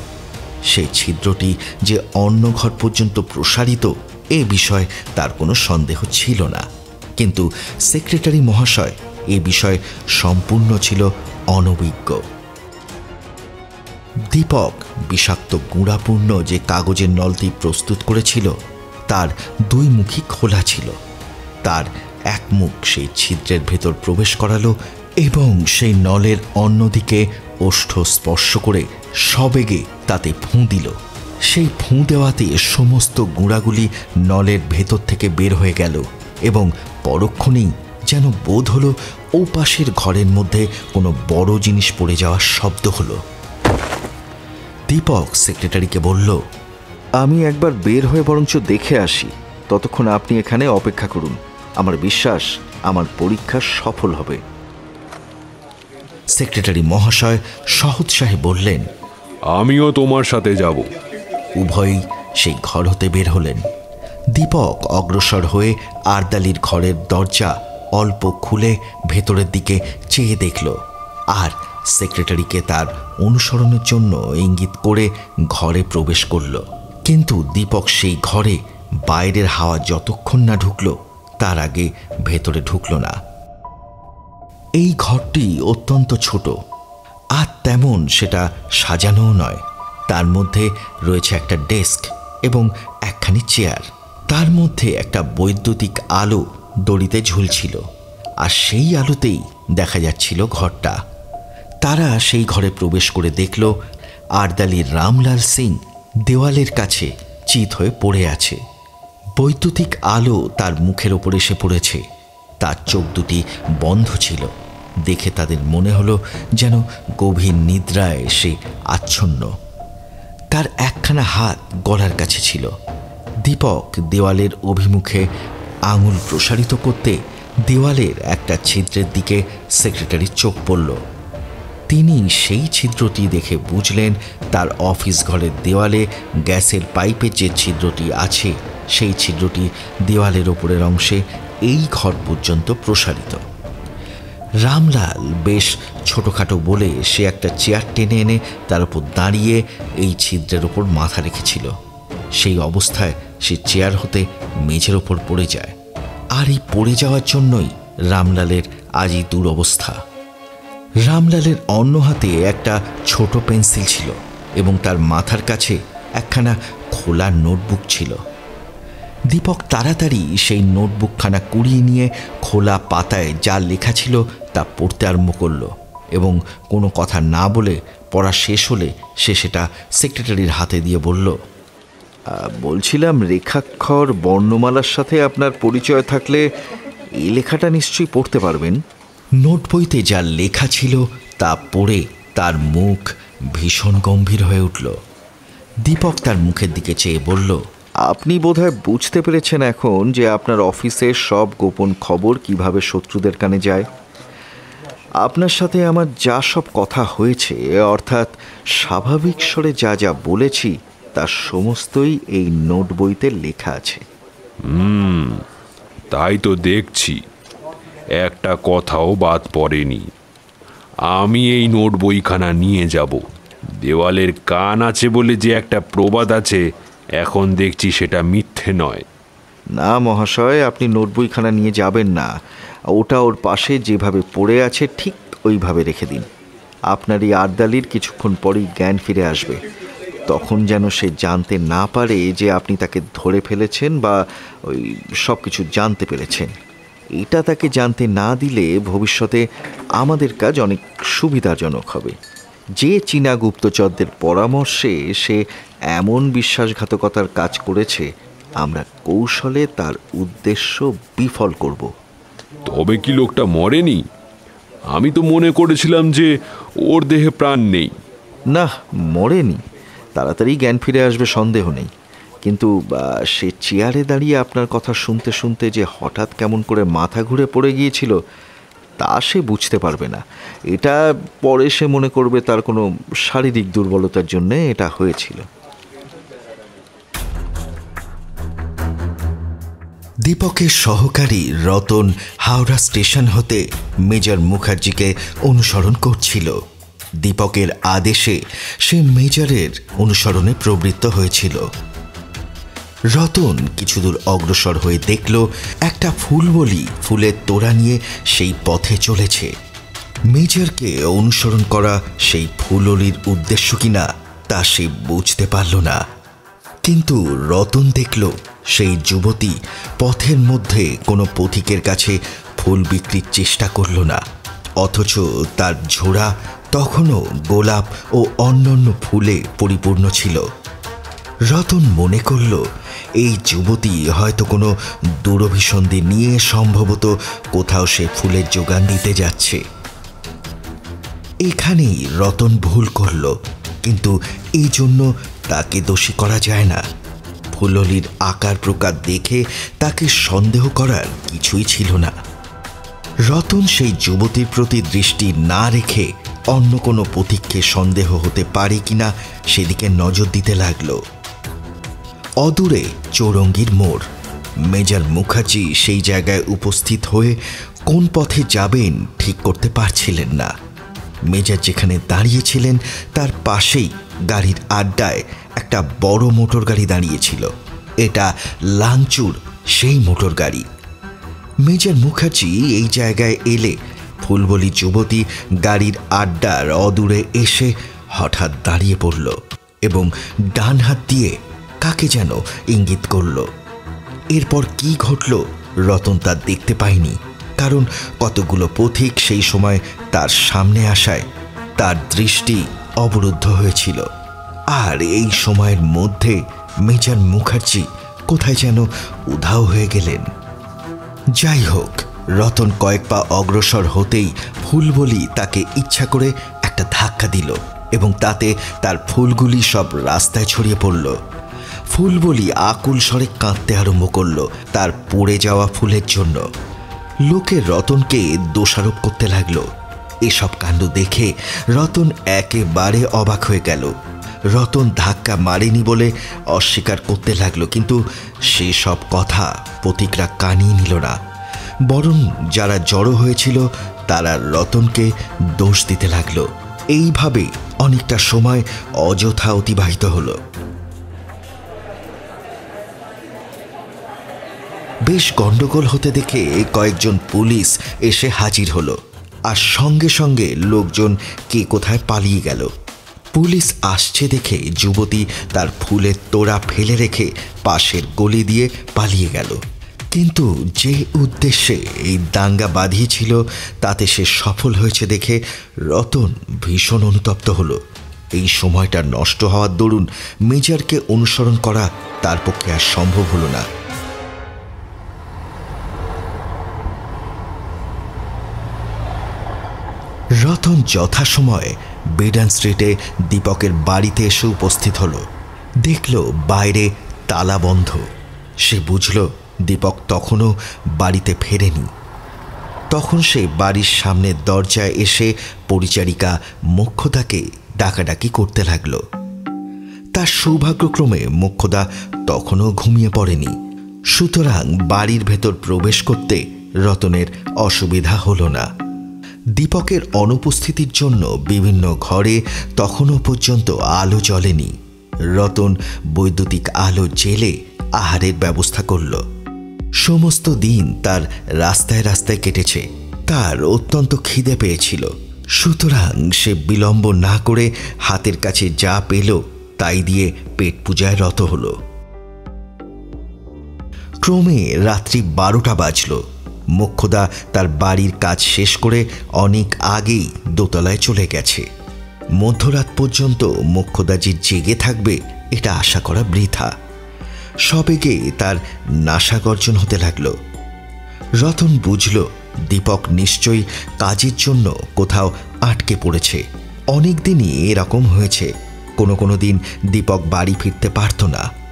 সেই ছিদ্রটি যে অন্য ঘর পর্যন্ত প্রসারিত, এ বিষয়ে তার কোনো সন্দেহ ছিল না। কিন্তু সেক্রেটারি মহাশয় এ বিষয়ে সম্পূর্ণ ছিল অনভিজ্ঞ। দীপক বিষাক্ত গুঁড়াপূর্ণ যে কাগজের নলটি প্রস্তুত করেছিল, তার দুই মুখী খোলা ছিল। তার এক মুখ সেই ছিদ্রের ভেতর প্রবেশ করালো এবং সেই নলের অন্যদিকে ওষ্ঠ স্পর্শ করে সবেগে তাতে ফুঁ দিল। সেই ফুঁ দেওয়াতে সমস্ত গুঁড়াগুলি নলের ভেতর থেকে বের হয়ে গেল এবং পরক্ষণেই যেন বোধ হলো ও পাশের ঘরের মধ্যে কোনো বড় জিনিস পড়ে যাওয়ার শব্দ হলো। দীপক সেক্রেটারিকে বলল, আমি একবার বের হয়ে বরঞ্চ দেখে আসি। ততক্ষণ আপনি এখানে অপেক্ষা করুন। আমার বিশ্বাস আমার পরীক্ষা সফল হবে। সেক্রেটারি মহাশয় সহৎসাহে বললেন আমিও তোমার সাথে যাব। উভয়ই সেই ঘর হতে বের হলেন। দীপক অগ্রসর হয়ে আরদালির ঘরের দরজা অল্প খুলে ভেতরের দিকে চেয়ে দেখল আর সেক্রেটারিকে তার অনুসরণের জন্য ইঙ্গিত করে ঘরে প্রবেশ করল। কিন্তু দীপক সেই ঘরে বাইরের হাওয়া যতক্ষণ না ঢুকলো তার আগে ভেতরে ঢুকল না। এই ঘরটি অত্যন্ত ছোট, আর তেমন সেটা সাজানোও নয়। তার মধ্যে রয়েছে একটা ডেস্ক এবং একখানি চেয়ার। তার মধ্যে একটা বৈদ্যুতিক আলো দড়িতে ঝুলছিল, আর সেই আলোতেই দেখা যাচ্ছিল ঘরটা। তারা সেই ঘরে প্রবেশ করে দেখল আরদালির রামলাল সিং দেওয়ালের কাছে চিত হয়ে পড়ে আছে। বৈদ্যুতিক আলো তার মুখের ওপর এসে পড়েছে। তার চোখ দুটি বন্ধ ছিল। দেখে তাদের মনে হলো যেন গভীর নিদ্রায় সে আচ্ছন্ন। তার একখানা হাত গলার কাছে ছিল। দীপক দেওয়ালের অভিমুখে আঙুল প্রসারিত করতে দেওয়ালের একটা ছিদ্রের দিকে সেক্রেটারির চোখ পড়ল। তিনি সেই ছিদ্রটি দেখে বুঝলেন তার অফিস ঘরের দেওয়ালে গ্যাসের পাইপের যে ছিদ্রটি আছে, সেই ছিদ্রটি দেওয়ালের ওপরের অংশে এই ঘর পর্যন্ত প্রসারিত। রামলাল বেশ ছোটোখাটো বলে সে একটা চেয়ার টেনে এনে তার উপর দাঁড়িয়ে এই ছিদ্রের ওপর মাথা রেখেছিল। সেই অবস্থায় সে চেয়ার হতে মেঝের ওপর পড়ে যায়। আর এই পড়ে যাওয়ার জন্যই রামলালের আজই দুরবস্থা। রামলালের অন্য হাতে একটা ছোট পেন্সিল ছিল এবং তার মাথার কাছে একখানা খোলা নোটবুক ছিল। দীপক তাড়াতাড়ি সেই নোটবুকখানা কুড়িয়ে নিয়ে খোলা পাতায় যা লেখা ছিল তা পড়তে আরম্ভ করল এবং কোনো কথা না বলে পড়া শেষ হলে সে সেটা সেক্রেটারির হাতে দিয়ে বলল বলছিলাম রেখাক্ষর বর্ণমালার সাথে আপনার পরিচয় থাকলে এই লেখাটা নিশ্চয়ই পড়তে পারবেন। নোট বইতে যা লেখা ছিল তা পড়ে তার মুখ ভীষণ গম্ভীর হয়ে উঠল। দীপক তার মুখের দিকে চেয়ে বলল আপনি বোধহয় বুঝতে পেরেছেন এখন যে আপনার অফিসের সব গোপন খবর কীভাবে শত্রুদের কানে যায়। আপনার সাথে আমার যা সব কথা হয়েছে অর্থাৎ স্বাভাবিক স্বরে যা যা বলেছি তার সমস্তই এই নোট বইতে লেখা আছে। তাই তো দেখছি। একটা কথাও বাদ পড়েনি। আমি এই নোট বইখানা নিয়ে যাব। দেওয়ালের কান আছে বলে যে একটা প্রবাদ আছে, এখন দেখছি সেটা মিথ্যে নয়। না মহাশয়, আপনি নোট বইখানা নিয়ে যাবেন না। ওটা ওর পাশে যেভাবে পড়ে আছে, ঠিক ওইভাবে রেখে দিন। আপনার এই আর্দালির কিছুক্ষণ পরেই জ্ঞান ফিরে আসবে। তখন যেন সে জানতে না পারে যে আপনি তাকে ধরে ফেলেছেন বা ওই সব কিছু জানতে পেরেছেন। এটা তাকে জানতে না দিলে ভবিষ্যতে আমাদের কাজ অনেক সুবিধাজনক হবে। যে চীনা গুপ্তচরদের পরামর্শে সে এমন বিশ্বাসঘাতকতার কাজ করেছে আমরা কৌশলে তার উদ্দেশ্য বিফল করব। তবে কি লোকটা মরেনি? আমি তো মনে করেছিলাম যে ওর দেহে প্রাণ নেই। না মরেনি। তাড়াতাড়ি জ্ঞান ফিরে আসবে সন্দেহ নেই। কিন্তু সে চেয়ারে দাঁড়িয়ে আপনার কথা শুনতে শুনতে যে হঠাৎ কেমন করে মাথা ঘুরে পড়ে গিয়েছিল, তা সে বুঝতে পারবে না। এটা পরে সে মনে করবে তার কোনো শারীরিক দুর্বলতার জন্যে এটা হয়েছিল। দীপকের সহকারী রতন হাওড়া স্টেশন হতে মেজর মুখার্জিকে অনুসরণ করছিল। দীপকের আদেশে সে মেজরের অনুসরণে প্রবৃত্ত হয়েছিল। রতন কিছুদূর অগ্রসর হয়ে দেখল একটা ফুলবলি ফুলের তোড়া নিয়ে সেই পথে চলেছে। মেজরকে অনুসরণ করা সেই ফুললির উদ্দেশ্য কিনা তা সে বুঝতে পারল না। কিন্তু রতন দেখল সেই যুবতী পথের মধ্যে কোনো পথিকের কাছে ফুল বিক্রির চেষ্টা করল না। অথচ তার ঝোড়া তখনও গোলাপ ও অন্যান্য ফুলে পরিপূর্ণ ছিল। রতন মনে করল এই যুবতী হয়তো কোনো দুরভিসন্ধি নিয়ে সম্ভবত কোথাও সে ফুলের যোগান দিতে যাচ্ছে। এখানেই রতন ভুল করল, কিন্তু এই জন্য তাকে দোষী করা যায় না। ফুললির আকার প্রকার দেখে তাকে সন্দেহ করার কিছুই ছিল না। রতন সেই যুবতীর প্রতি দৃষ্টি না রেখে অন্য কোনো পথিককে সন্দেহ হতে পারে কিনা সেদিকে নজর দিতে লাগল। অদূরে চৌরঙ্গির মোড়। মেজর মুখার্জি সেই জায়গায় উপস্থিত হয়ে কোন পথে যাবেন ঠিক করতে পারছিলেন না। মেজার যেখানে দাঁড়িয়েছিলেন, তার পাশেই গাড়ির আড্ডায় একটা বড় মোটর গাড়ি দাঁড়িয়েছিল। এটা লাংচুর সেই মোটর গাড়ি। মেজর মুখার্জি এই জায়গায় এলে ফুলবলি যুবতী গাড়ির আড্ডার অদূরে এসে হঠাৎ দাঁড়িয়ে পড়ল এবং ডান হাত দিয়ে কাকে যেন ইঙ্গিত করল। এরপর কি ঘটল রতন তা দেখতে পায়নি, কারণ কতগুলো পথিক সেই সময় তার সামনে আসায় তার দৃষ্টি অবরুদ্ধ হয়েছিল। আর এই সময়ের মধ্যে মেজার মুখার্জি কোথায় যেন উধাও হয়ে গেলেন। যাই হোক, রতন কয়েক পা অগ্রসর হতেই ফুলবলি তাকে ইচ্ছা করে একটা ধাক্কা দিল এবং তাতে তার ফুলগুলি সব রাস্তায় ছড়িয়ে পড়ল। ফুলবলি আকুল স্বরে কাঁদতে আরম্ভ করল তার পড়ে যাওয়া ফুলের জন্য। লোকে রতনকে দোষারোপ করতে লাগল। এসব কাণ্ড দেখে রতন একেবারে অবাক হয়ে গেল। রতন ধাক্কা মারেনি বলে অস্বীকার করতে লাগল, কিন্তু সেসব কথা প্রতীকরা কানিয়ে নিল না। বরং যারা জড়ো হয়েছিল, তারা রতনকে দোষ দিতে লাগল। এইভাবে অনেকটা সময় অযথা অতিবাহিত হলো। বেশ গন্ডগোল হতে দেখে কয়েকজন পুলিশ এসে হাজির হলো। আর সঙ্গে সঙ্গে লোকজন কে কোথায় পালিয়ে গেল। পুলিশ আসছে দেখে যুবতী তার ফুলের তোড়া ফেলে রেখে পাশের গলি দিয়ে পালিয়ে গেল। কিন্তু যে উদ্দেশ্যে এই দাঙ্গা বাঁধিয়েছিল তাতে সে সফল হয়েছে দেখে রতন ভীষণ অনুতপ্ত হলো। এই সময়টা নষ্ট হওয়ার দরুন মেজারকে অনুসরণ করা তার পক্ষে আর সম্ভব হলো না। রতন যথাসময়ে বেডান স্ট্রিটে দীপকের বাড়িতে এসে উপস্থিত হলো। দেখল বাইরে তালা বন্ধ। সে বুঝল দীপক তখনও বাড়িতে ফেরেনি। তখন সে বাড়ির সামনে দরজায় এসে পরিচারিকা মোক্ষদাকে ডাকাডাকি করতে লাগল। তার সৌভাগ্যক্রমে মোক্ষদা তখনও ঘুমিয়ে পড়েনি। সুতরাং বাড়ির ভেতর প্রবেশ করতে রতনের অসুবিধা হলো না। দীপকের অনুপস্থিতির জন্য বিভিন্ন ঘরে তখনও পর্যন্ত আলো জ্বলেনি। রতন বৈদ্যুতিক আলো জেলে আহারের ব্যবস্থা করল। সমস্ত দিন তার রাস্তায় রাস্তায় কেটেছে। তার অত্যন্ত খিদে পেয়েছিল। সুতরাং সে বিলম্ব না করে হাতের কাছে যা পেল তাই দিয়ে পেট পূজায় রত হল। ক্রমে রাত্রি বারোটা বাজল। মোক্ষদা তার বাড়ির কাজ শেষ করে অনেক আগেই দোতলায় চলে গেছে। মধ্যরাত পর্যন্ত মোক্ষদা যে জেগে থাকবে, এটা আশা করা বৃথা। সবেগে তার নাশা গর্জন হতে লাগল। রতন বুঝল, দীপক নিশ্চয়ই কাজের জন্য কোথাও আটকে পড়েছে। অনেক দিনই এরকম হয়েছে। কোনো কোনো দিন দীপক বাড়ি ফিরতে পারত না।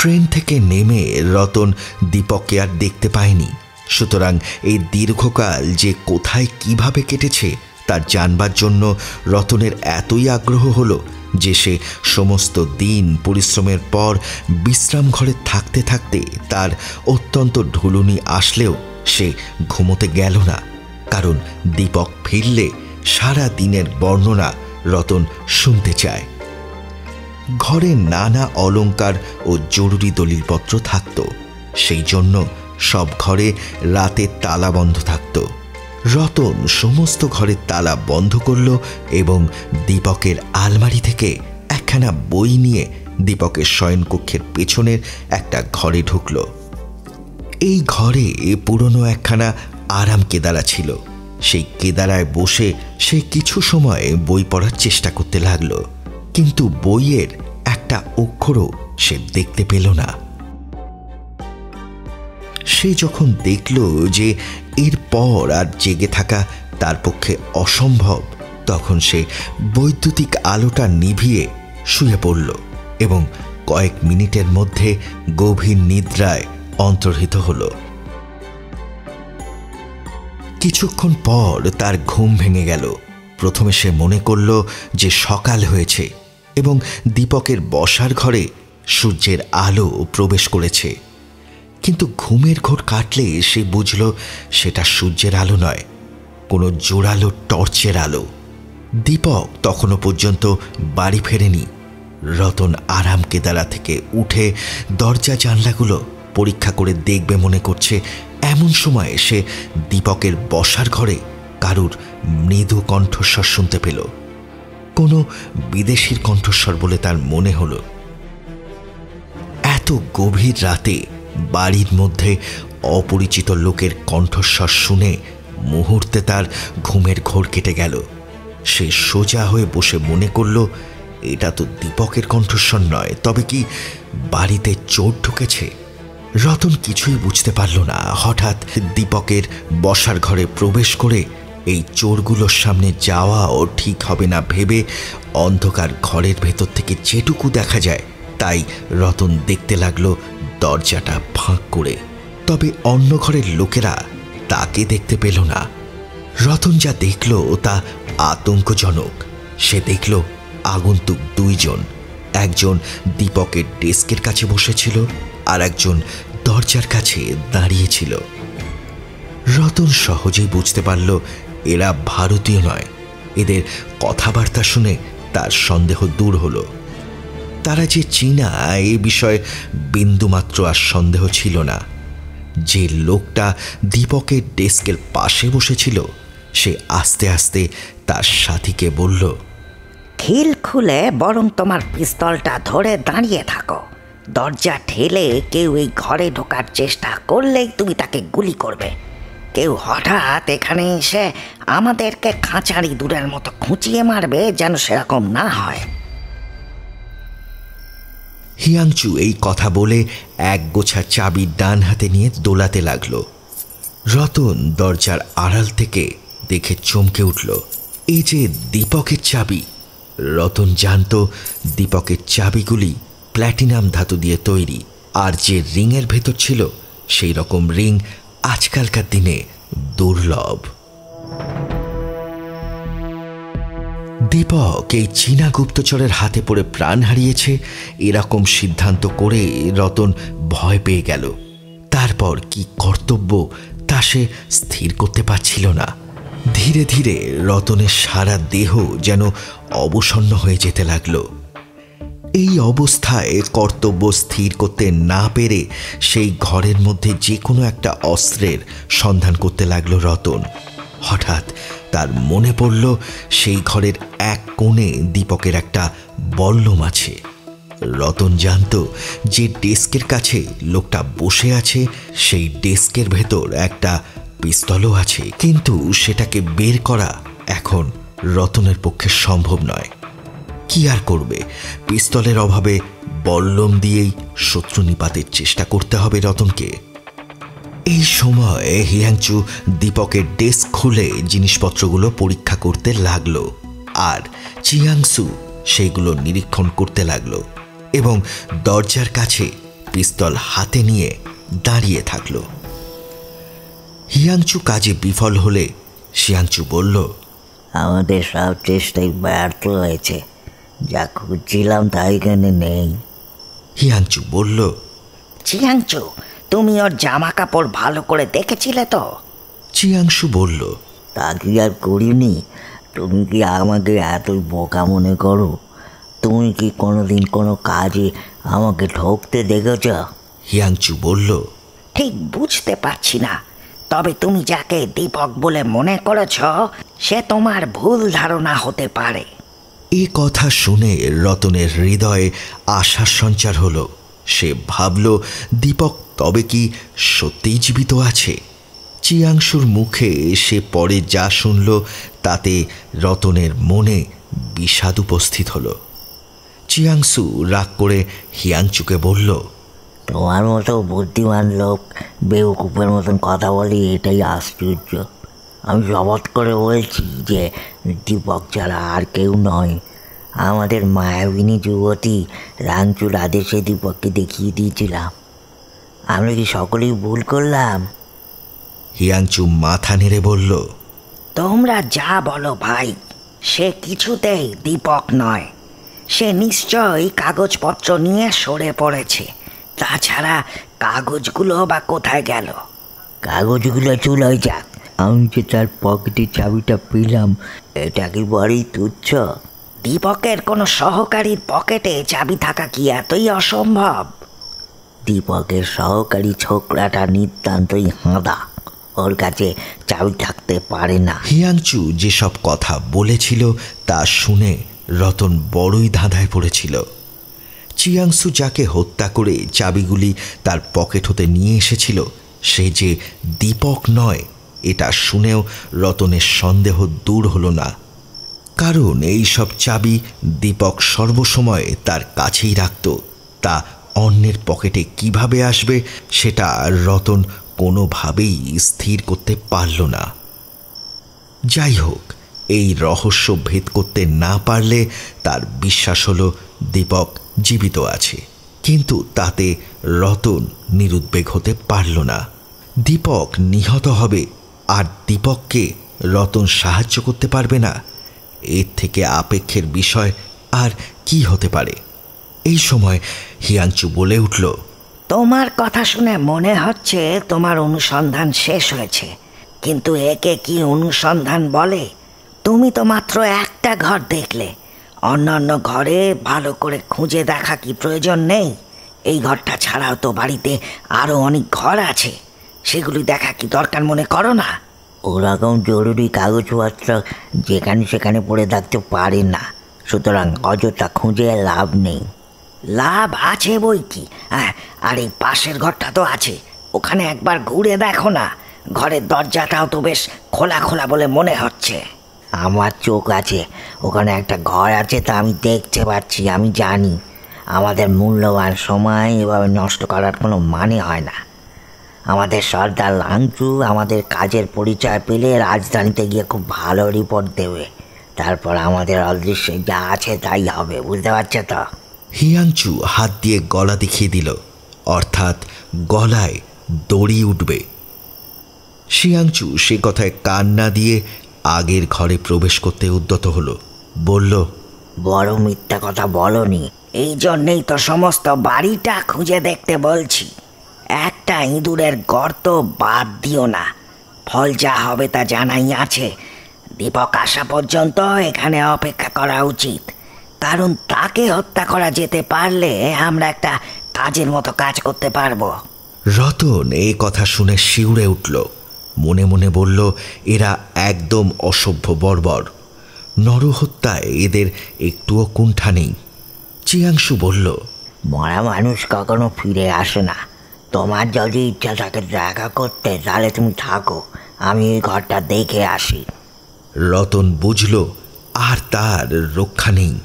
ট্রেন থেকে নেমে রতন দীপককে আর দেখতে পায়নি। সুতরাং এই দীর্ঘকাল যে কোথায় কীভাবে কেটেছে, তার জানবার জন্য রতনের এতই আগ্রহ হলো যে সে সমস্ত দিন পরিশ্রমের পর বিশ্রাম ঘরে থাকতে থাকতে তার অত্যন্ত ঢুলুনি আসলেও সে ঘুমোতে গেল না। কারণ দীপক ফিরলে সারা দিনের বর্ণনা রতন শুনতে চায়। ঘরে নানা অলংকার ও জরুরি দলিলপত্র থাকত। সেই জন্য সব ঘরে রাতে তালা বন্ধ থাকত। রতন সমস্ত ঘরের তালা বন্ধ করল এবং দীপকের আলমারি থেকে একখানা বই নিয়ে দীপকের শয়নকক্ষের পেছনের একটা ঘরে ঢুকল। এই ঘরে পুরনো একখানা আরাম কেদারা ছিল। সেই কেদারায় বসে সে কিছু সময় বই পড়ার চেষ্টা করতে লাগল। কিন্তু বইয়ের একটা অক্ষরও সে দেখতে পেল না। সে যখন দেখল যে এরপর আর জেগে থাকা তার পক্ষে অসম্ভব, তখন সে বৈদ্যুতিক আলোটা নিভিয়ে শুয়ে পড়ল এবং কয়েক মিনিটের মধ্যে গভীর নিদ্রায় অন্তর্হিত হল। কিছুক্ষণ পর তার ঘুম ভেঙে গেল। প্রথমে সে মনে করল যে সকাল হয়েছে। এবং দীপকের বসার ঘরে সূর্যের আলো প্রবেশ করেছে। কিন্তু ঘুমের ঘোর কাটলে সে বুঝল সেটা সূর্যের আলো নয়, কোনো জোরালো টর্চের আলো। দীপক তখনও পর্যন্ত বাড়ি ফেরেনি। রতন আরাম কেদারা থেকে উঠে দরজা জানলাগুলো পরীক্ষা করে দেখবে মনে করছে, এমন সময় সে দীপকের বসার ঘরে কারুর মৃদু কণ্ঠস্বর শুনতে পেল। কোনো বিদেশির কণ্ঠস্বর বলে তার মনে হলো। এত গভীর রাতে বাড়ির মধ্যে অপরিচিত লোকের কণ্ঠস্বর শুনে মুহূর্তে তার ঘুমের ঘোর কেটে গেল। সে সোজা হয়ে বসে মনে করল, এটা তো দীপকের কণ্ঠস্বর নয়, তবে কি বাড়িতে চোর ঢুকেছে? রতন কিছুই বুঝতে পারল না। হঠাৎ দীপকের বসার ঘরে প্রবেশ করে এই চোরগুলোর সামনে যাওয়াও ঠিক হবে না ভেবে অন্ধকার ঘরের ভেতর থেকে যেটুকু দেখা যায়, তাই রতন দেখতে লাগল দরজাটা ফাঁক করে। তবে অন্য ঘরের লোকেরা তাকে দেখতে পেল না। রতন যা দেখল তা আতঙ্কজনক। সে দেখল আগন্তুক দুইজন। একজন দীপকের ডেস্কের কাছে বসেছিল আর একজন দরজার কাছে দাঁড়িয়েছিল রতন সহজেই বুঝতে পারল এরা ভারতীয় নয়। এদের কথাবার্তা শুনে তার সন্দেহ দূর হলো। তারা যে চীনা, এ বিষয়ে বিন্দুমাত্র আর সন্দেহ ছিল না। যে লোকটা দীপকের ডেস্কের পাশে বসেছিল, সে আস্তে আস্তে তার সাথীকে বলল, খিল খুলে বরং তোমার পিস্তলটা ধরে দাঁড়িয়ে থাকো। দরজা ঠেলে কেউ এই ঘরে ঢোকার চেষ্টা করলেই তুমি তাকে গুলি করবে। কেউ হঠাৎ এখানে এসে আমাদেরকে খাঁচারি দূরের মতো খুঁচিয়ে মারবে যেন সেরকম না হয়। হিয়াংচু এই কথা বলে এক গোছা চাবি ডান হাতে নিয়ে দোলাতে লাগল। রতন দরজার আড়াল থেকে দেখে চমকে উঠল। এই যে দীপকের চাবি। রতন জানত দীপকের চাবিগুলি প্ল্যাটিনাম ধাতু দিয়ে তৈরি, আর যে রিংয়ের ভেতর ছিল, সেই রকম রিং আজকালকার দিনে দুর্লভ। দীপক এই চীনা গুপ্তচরের হাতে পড়ে প্রাণ হারিয়েছে, এরকম সিদ্ধান্ত করে রতন ভয় পেয়ে গেল। তারপর কি কর্তব্য তা সে স্থির করতে পারছিল না। ধীরে ধীরে রতনের সারা দেহ যেন অবসন্ন হয়ে যেতে লাগল। এই অবস্থায় কর্তব্য স্থির করতে না পেরে সেই ঘরের মধ্যে যে কোনো একটা অস্ত্রের সন্ধান করতে লাগল রতন। হঠাৎ তার মনে পড়ল সেই ঘরের এক কোণে দীপকের একটা বল্লম আছে। রতন জানত যে ডেস্কের কাছে লোকটা বসে আছে, সেই ডেস্কের ভেতর একটা পিস্তলও আছে। কিন্তু সেটাকে বের করা এখন রতনের পক্ষে সম্ভব নয়। কি আর করবে? পিস্তলের অভাবে বল্লম দিয়েই শত্রু নিপাতের চেষ্টা করতে হবে রতনকে। এই সময় হিয়াংচু দীপকের ডেস্ক খুলে জিনিসপত্রগুলো পরীক্ষা করতে লাগল আর চিয়াংসু সেইগুলো নিরীক্ষণ করতে লাগল এবং দরজার কাছে পিস্তল হাতে নিয়ে দাঁড়িয়ে থাকল। হিয়াংচু কাজে বিফল হলে শিয়াংচু বলল, আমাদের সব চেষ্টাই ব্যর্থ হয়েছে। যা খুঁজছিলাম তা এখানে নেই। হিয়াংচু বলল চিয়াংচু তুমি ওর জামা কাপড় ভালো করে দেখেছিলে তো? চিয়াংশু বলল তা কি আর করিনি? তুমি কি আমাকে এতই বোকা মনে করো? তুমি কি কোনোদিন কোনো কাজে আমাকে ঠকতে দেখেছ? হিয়াংচু বলল ঠিক বুঝতে পারছি না। তবে তুমি যাকে দীপক বলে মনে করেছ সে তোমার ভুল ধারণা হতে পারে। এ কথা শুনে রতনের হৃদয়ে আশার সঞ্চার হলো। সে ভাবল, দীপক, তবে কি সত্যিই জীবিত আছে? চিয়াংশুর মুখে সে পরে যা শুনল, তাতে রতনের মনে বিষাদ উপস্থিত হলো। চিয়াংসু রাগ করে হিয়াংচুকে বলল, তোমার মতো বুদ্ধিমান লোক বেউকুপের মতন কথা বলি এটাই আশ্চর্য। আমি শপথ করে বলছি যে দীপক ছাড়া আর কেউ নয়। আমাদের মায়াবিনী যুবতী রাংচুর আদেশে দীপককে দেখিয়ে দিয়েছিলাম। আমরা কি সকলেই ভুল করলাম? হিয়াংচু মাথা নেড়ে বলল তোমরা যা বলো ভাই সে কিছুতেই দীপক নয়। সে নিশ্চয়ই কাগজপত্র নিয়ে সরে পড়েছে। তাছাড়া কাগজগুলো বা কোথায় গেল? কাগজগুলো চুলোয় যাক। আমি যে তার পকেটে চাবিটা পেলাম এটা কি বড়ই তুচ্ছ। দীপকের কোনো সহকারীর পকেটে চাবি থাকা কি এতই অসম্ভব? দীপকের সহকারী ছোকরাটা নিতান্তই হাঁদা। ওর কাছে চাবি থাকতে পারে না। হিয়াংচু যেসব কথা বলেছিল তা শুনে রতন বড়ই ধাঁধায় পড়েছিল। চিয়াংসু যাকে হত্যা করে চাবিগুলি তার পকেট হতে নিয়ে এসেছিল সে যে দীপক নয় এটা শুনেও রতনের সন্দেহ দূর হলো না। কারণ এই সব চাবি দীপক সর্বসময় তার কাছেই রাখত। তা অন্যের পকেটে কীভাবে আসবে, সেটা রতন কোনোভাবেই স্থির করতে পারল না। যাই হোক, এই রহস্য ভেদ করতে না পারলে তার বিশ্বাস হলো দীপক জীবিত আছে। কিন্তু তাতে রতন নিরুদ্বেগ হতে পারল না। দীপক নিহত হবে আর দীপককে রতন সাহায্য করতে পারবে না। এর থেকে আপেক্ষের বিষয় আর কি হতে পারে? এই সময় হিয়াংচু বলে উঠল, তোমার কথা শুনে মনে হচ্ছে তোমার অনুসন্ধান শেষ হয়েছে, কিন্তু একে কি অনুসন্ধান বলে? তুমি তো মাত্র একটা ঘর দেখলে। অন্যান্য ঘরে ভালো করে খুঁজে দেখা কি প্রয়োজন নেই? এই ঘরটা ছাড়াও তো বাড়িতে আরও অনেক ঘর আছে। সেগুলি দেখা কি দরকার মনে করো না? ওরকম জরুরি কাগজপত্র যেখানে সেখানে পড়ে থাকতে পারে না। সুতরাং অযথা খুঁজে লাভ নেই। লাভ আছে বই কি? হ্যাঁ আর এই পাশের ঘরটা তো আছে। ওখানে একবার ঘুরে দেখো না। ঘরের দরজাটাও তো বেশ খোলা খোলা বলে মনে হচ্ছে। আমার চোখ আছে। ওখানে একটা ঘর আছে তা আমি দেখতে পাচ্ছি আমি জানি। আমাদের মূল্যবান সময় এভাবে নষ্ট করার কোনো মানে হয় না। আমাদের সর্দার লাংচু আমাদের কাজের পরিচয় পেলে রাজধানীতে গিয়ে খুব ভালো রিপোর্ট দেবে। তারপর আমাদের অদৃশ্যে যা আছে তাই হবে বুঝতে পারছ তো? হিয়াংচু হাত দিয়ে গলা দেখিয়ে দিল অর্থাৎ গলায় দড়ি উঠবে। শিয়াংচু সে কথায় কান না দিয়ে আগের ঘরে প্রবেশ করতে উদ্যত হলো বলল বড় মিথ্যা কথা বলনি এই জন্যেই তো সমস্ত বাড়িটা খুঁজে দেখতে বলছি। একটা ইঁদুরের গর্ত বাদ দিও না। ফল যা হবে তা জানাই আছে। দীপক আসা পর্যন্ত এখানে অপেক্ষা করা উচিত। কারণ তাকে হত্যা করা যেতে পারলে আমরা একটা কাজের মতো কাজ করতে পারব। রতন এই কথা শুনে শিউরে উঠল। মনে মনে বলল এরা একদম অসভ্য বর্বর। নরহত্যায় এদের একটুও কুণ্ঠা নেই। চিয়াংশু বলল মরা মানুষ কখনো ফিরে আসে না। তোমার যদি ইচ্ছা থাকে দেখা করতে, তাহলে তুমি থাকো। আমি ঘরটা দেখে আসি। রতন বুঝল, আর তার রক্ষা নেই।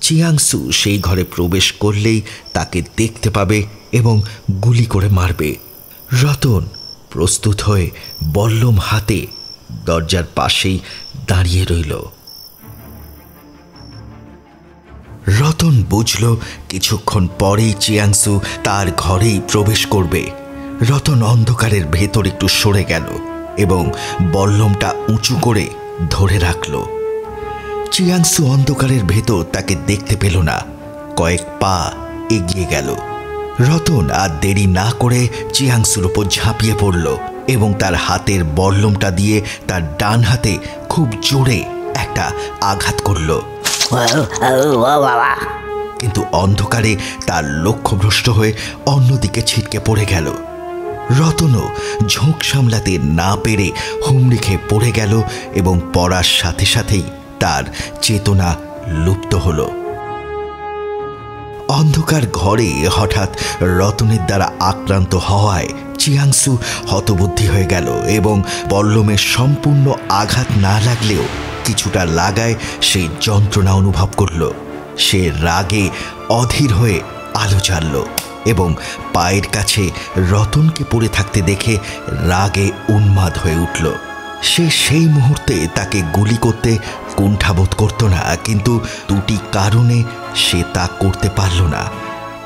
চিয়াংসু সেই ঘরে প্রবেশ করলেই তাকে দেখতে পাবে এবং গুলি করে মারবে। রতন প্রস্তুত হয়ে বল্লম হাতে দরজার পাশেই দাঁড়িয়ে রইল। রতন বুঝল কিছুক্ষণ পরেই চিয়াংসু তার ঘরেই প্রবেশ করবে। রতন অন্ধকারের ভেতর একটু সরে গেল এবং বল্লমটা উঁচু করে ধরে রাখল। চিয়াংসু অন্ধকারের ভেতর তাকে দেখতে পেল না। কয়েক পা এগিয়ে গেল। রতন আর দেরি না করে চিয়াংসুর উপর ঝাঁপিয়ে পড়ল এবং তার হাতের বল্লমটা দিয়ে তার ডান হাতে খুব জোরে একটা আঘাত করল। কিন্তু অন্ধকারে তার লক্ষ্যভ্রষ্ট হয়ে অন্যদিকে ছিটকে পড়ে গেল। রতনও ঝোঁক সামলাতে না পেরে হুমড়ি খেয়ে পড়ে গেল এবং পড়ার সাথে সাথেই তার চেতনা লুপ্ত হলো। অন্ধকার ঘরে হঠাৎ রতনের দ্বারা আক্রান্ত হওয়ায় চিয়াংসু হতবুদ্ধি হয়ে গেল এবং বল্লমের সম্পূর্ণ আঘাত না লাগলেও কিছুটা লাগায় সেই যন্ত্রণা অনুভব করল। সে রাগে অধীর হয়ে আলো জ্বালল এবং পায়ের কাছে রতনকে পড়ে থাকতে দেখে রাগে উন্মাদ হয়ে উঠল। সে সেই মুহূর্তে তাকে গুলি করতে কুণ্ঠাবোধ করত না, কিন্তু দুটি কারণে সে তা করতে পারল না।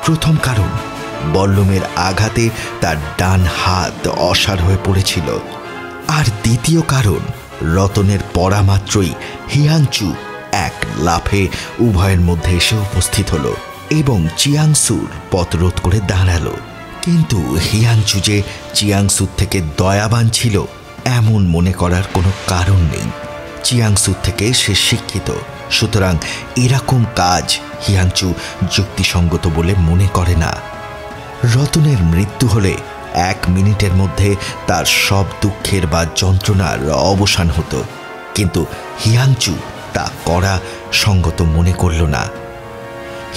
প্রথম কারণ, বল্লমের আঘাতে তার ডান হাত অসার হয়ে পড়েছিল। আর দ্বিতীয় কারণ, রতনের পড়া মাত্রই হিয়াংচু এক লাফে উভয়ের মধ্যে এসে উপস্থিত হলো এবং চিয়াংসুর পথ রোধ করে দাঁড়াল। কিন্তু হিয়াংচু যে চিয়াংসুর থেকে দয়াবান ছিল এমন মনে করার কোনো কারণ নেই। চিয়াংসুর থেকে সে শিক্ষিত। সুতরাং এরকম কাজ হিয়াংচু যুক্তিসঙ্গত বলে মনে করে না। রতনের মৃত্যু হলে এক মিনিটের মধ্যে তার সব দুঃখের বা যন্ত্রণার অবসান হতো। কিন্তু হিয়াংচু তা করা সঙ্গত মনে করল না।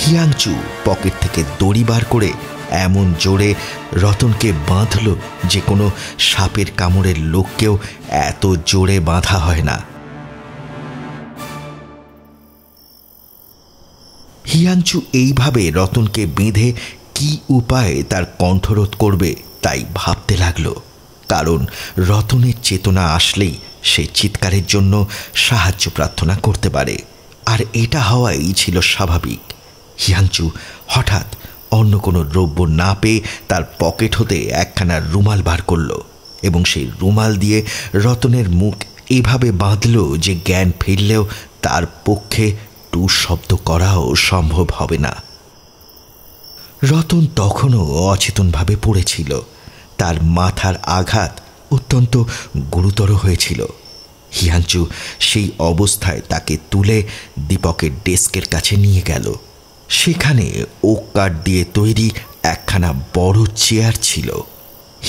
হিয়াংচু পকেট থেকে দড়ি বার করে এমন জোরে রতনকে বাঁধল যে কোনো সাপের কামড়ের লোককেও এত জোরে বাঁধা হয় না। হিয়াংচু এইভাবে রতনকে বেঁধে কি উপায়ে তার কণ্ঠরোধ করবে তাই ভাবতে লাগল, কারণ রতনের চেতনা আসলেই সে চিৎকারের জন্য সাহায্য প্রার্থনা করতে পারে। আর এটা হওয়াই ছিল স্বাভাবিক। হিয়াংচু হঠাৎ অন্য কোনো দ্রব্য না পেয়ে তার পকেট হতে একখানা রুমাল বার করল এবং সেই রুমাল দিয়ে রতনের মুখ এভাবে বাঁধল যে জ্ঞান ফিরলেও তার পক্ষে টু শব্দ করাও সম্ভব হবে না। রতন তখনও অচেতনভাবে পড়েছিল। তার মাথার আঘাত অত্যন্ত গুরুতর হয়েছিল। হিয়াঞ্চু সেই অবস্থায় তাকে তুলে দীপকের ডেস্কের কাছে নিয়ে গেল। সেখানে ওক কাঠ দিয়ে তৈরি একখানা বড় চেয়ার ছিল।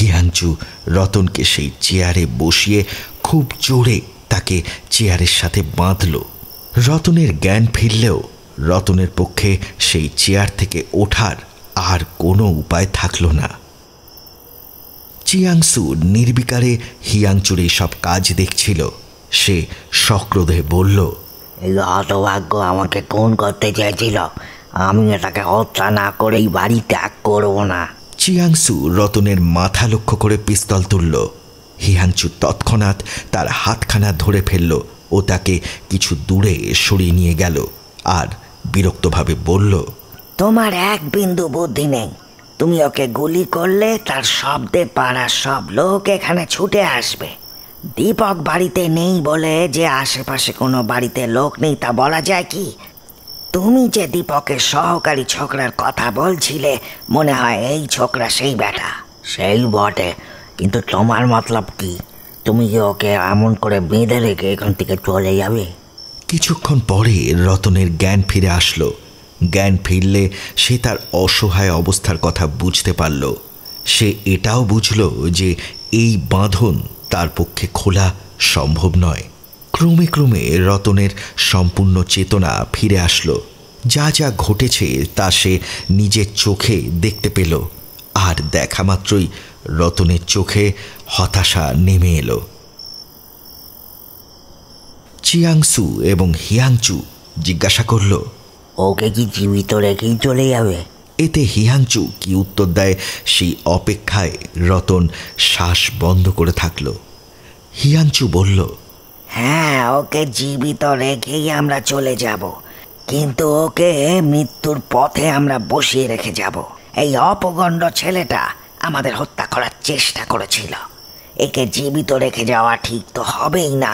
হিয়াঞ্চু রতনকে সেই চেয়ারে বসিয়ে খুব জোরে তাকে চেয়ারের সাথে বাঁধল। রতনের জ্ঞান ফিরলেও রতনের পক্ষে সেই চেয়ার থেকে ওঠার আর কোনো উপায় থাকল না। চিয়াংসু নির্বিকারে হিয়াংচুর সব কাজ দেখছিল। সে সক্রোধে বলল হতভাগ্য আমাকে কোন করতে চেয়েছিল। আমি এটাকে হত্যা না করেই বাড়ি ত্যাগ করব না। চিয়াংসু রতনের মাথা লক্ষ্য করে পিস্তল তুলল। হিয়াংচু তৎক্ষণাৎ তার হাতখানা ধরে ফেলল ও তাকে কিছু দূরে সরিয়ে নিয়ে গেল আর বিরক্তভাবে বলল তোমার এক বিন্দু বুদ্ধি নেই। তুমি ওকে গুলি করলে তার শব্দে পাড়ার সব লোক এখানে ছুটে আসবে। দীপক বাড়িতে নেই বলে যে আশেপাশে কোনো বাড়িতে লোক নেই তা বলা যায় কি? তুমি যে দীপকের সহকারী ছোকরার কথা বলছিলে, মনে হয় এই ছোকরা সেই বেটা। সেই বটে। কিন্তু তোমার মতলব কি? তুমি কি ওকে এমন করে বেঁধে রেখে এখান থেকে চলে যাবে? কিছুক্ষণ পরে রতনের জ্ঞান ফিরে আসলো। জ্ঞান ফিরলে সে তার অসহায় অবস্থার কথা বুঝতে পারল। সে এটাও বুঝল যে এই বাঁধন তার পক্ষে খোলা সম্ভব নয়। ক্রমে ক্রমে রতনের সম্পূর্ণ চেতনা ফিরে আসলো। যা যা ঘটেছে তা সে নিজের চোখে দেখতে পেল। আর দেখা মাত্রই রতনের চোখে হতাশা নেমে এলো। চিয়াংসু এবং হিয়াংচু জিজ্ঞাসা করল ওকে কি জীবিত রেখেই চলে যাবে? এতে হিয়াংচু কি উত্তর দেয় সেই অপেক্ষায় রতন শ্বাস বন্ধ করে থাকল। হিয়াংচু বলল হ্যাঁ ওকে জীবিত রেখেই আমরা চলে যাব। কিন্তু ওকে মৃত্যুর পথে আমরা বসিয়ে রেখে যাব। এই অপগণ্ড ছেলেটা আমাদের হত্যা করার চেষ্টা করেছিল। একে জীবিত রেখে যাওয়া ঠিক তো হবেই না,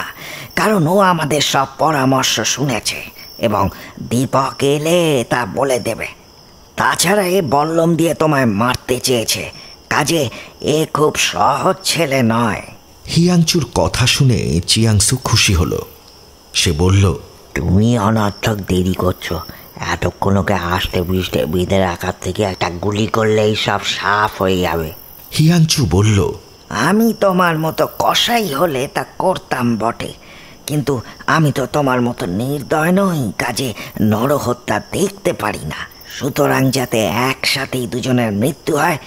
কারণ ও আমাদের সব পরামর্শ শুনেছে এবং দীপক এলে তা বলে দেবে। তাছাড়া এ বল্লম দিয়ে তোমায় মারতে চেয়েছে, কাজে এ খুব সহজ ছেলে নয়। হিয়াংচুর কথা শুনে চিয়াংসু খুশি হলো। সে বলল তুমি অনর্থক দেরি করছ। এতক্ষণ ওকে আসতে বৃষ্টি বেঁধে রাখার থেকে একটা গুলি করলেই সব সাফ হয়ে যাবে। হিয়াংচু বলল আমি তোমার মতো কষাই হলে তা করতাম বটে। কিন্তু আমি তো তোমার মতো নির্দয় নই কাজে নরহত্যা দেখতে পারি না। সুতরাং যাতে একসাথেই দুজনের মৃত্যু হয়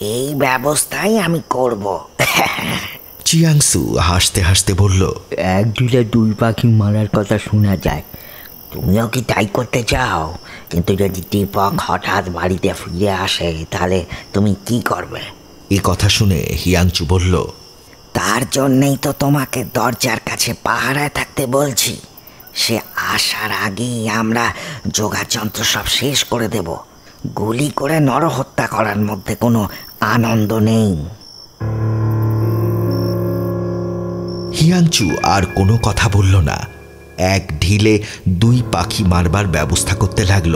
এই ব্যবস্থাই আমি করব। চিয়াংসু হাসতে হাসতে বলল এক দুলে দুই পাখি মারার কথা শোনা যায়। তুমিও কি তাই করতে চাও? কিন্তু যদি দীপক হঠাৎ বাড়িতে ফিরে আসে তাহলে তুমি কি করবে? এ কথা শুনে হিয়াংচু বলল তার জন্যই তো তোমাকে দরজার কাছে পাহারায় থাকতে বলছি। সে আসার আগেই আমরা যোগাযন্ত্র সব শেষ করে দেব। গুলি করে নরহত্যা করার মধ্যে কোনো আনন্দ নেই। হিয়াংচু আর কোনো কথা বলল না। এক ঢিলে দুই পাখি মারবার ব্যবস্থা করতে লাগল।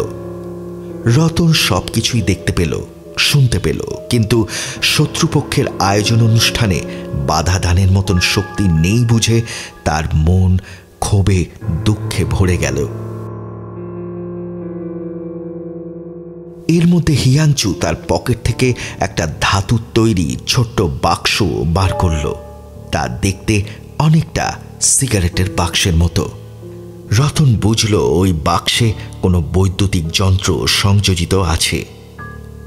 রতন সব কিছুই দেখতে পেল, শুনতে পেল, কিন্তু শত্রুপক্ষের আয়োজন অনুষ্ঠানে বাধা দানের মতন শক্তি নেই বুঝে তার মন ক্ষোভে, দুঃখে ভরে গেল। এর মধ্যে হিয়াংচু তার পকেট থেকে একটা ধাতুর তৈরি ছোট্ট বাক্স বার করল। তা দেখতে অনেকটা সিগারেটের বাক্সের মতো। রতন বুঝল ওই বাক্সে কোনো বৈদ্যুতিক যন্ত্র সংযোজিত আছে।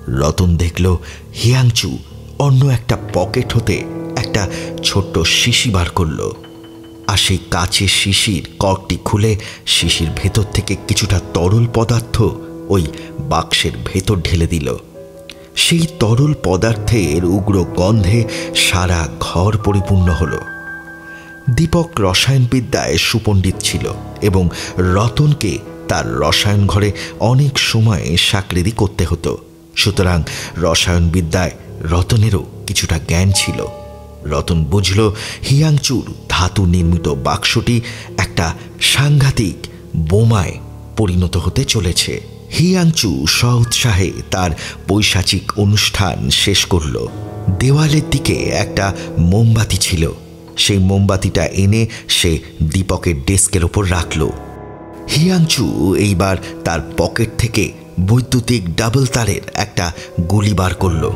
রতন দেখল হিয়াংচু অন্য একটা পকেট হতে একটা ছোট্ট শিশি বার করল। আর সেই কাছের শিশির কর্কটি খুলে শিশির ভেতর থেকে কিছুটা তরল পদার্থ ওই বাক্সের ভেতর ঢেলে দিল। সেই তরল পদার্থের উগ্র গন্ধে সারা ঘর পরিপূর্ণ হলো। দীপক রসায়নবিদ্যায় সুপণ্ডিত ছিল এবং রতনকে তার রসায়ন ঘরে অনেক সময় সাকৃতি করতে হতো। সুতরাং রসায়নবিদ্যায় রতনেরও কিছুটা জ্ঞান ছিল। রতন বুঝল, হিয়াংচুর ধাতু নির্মিত বাক্সটি একটা সাংঘাতিক বোমায় পরিণত হতে চলেছে। হিয়াংচু উৎসাহে তার বৈশাচিক অনুষ্ঠান শেষ করল। দেওয়ালের দিকে একটা মোমবাতি ছিল। সেই মোমবাতিটা এনে সে দীপকের ডেস্কের ওপর রাখল। হিয়াংচু এইবার তার পকেট থেকে বৈদ্যুতিক ডাবল তারের একটা গুলি বার করল।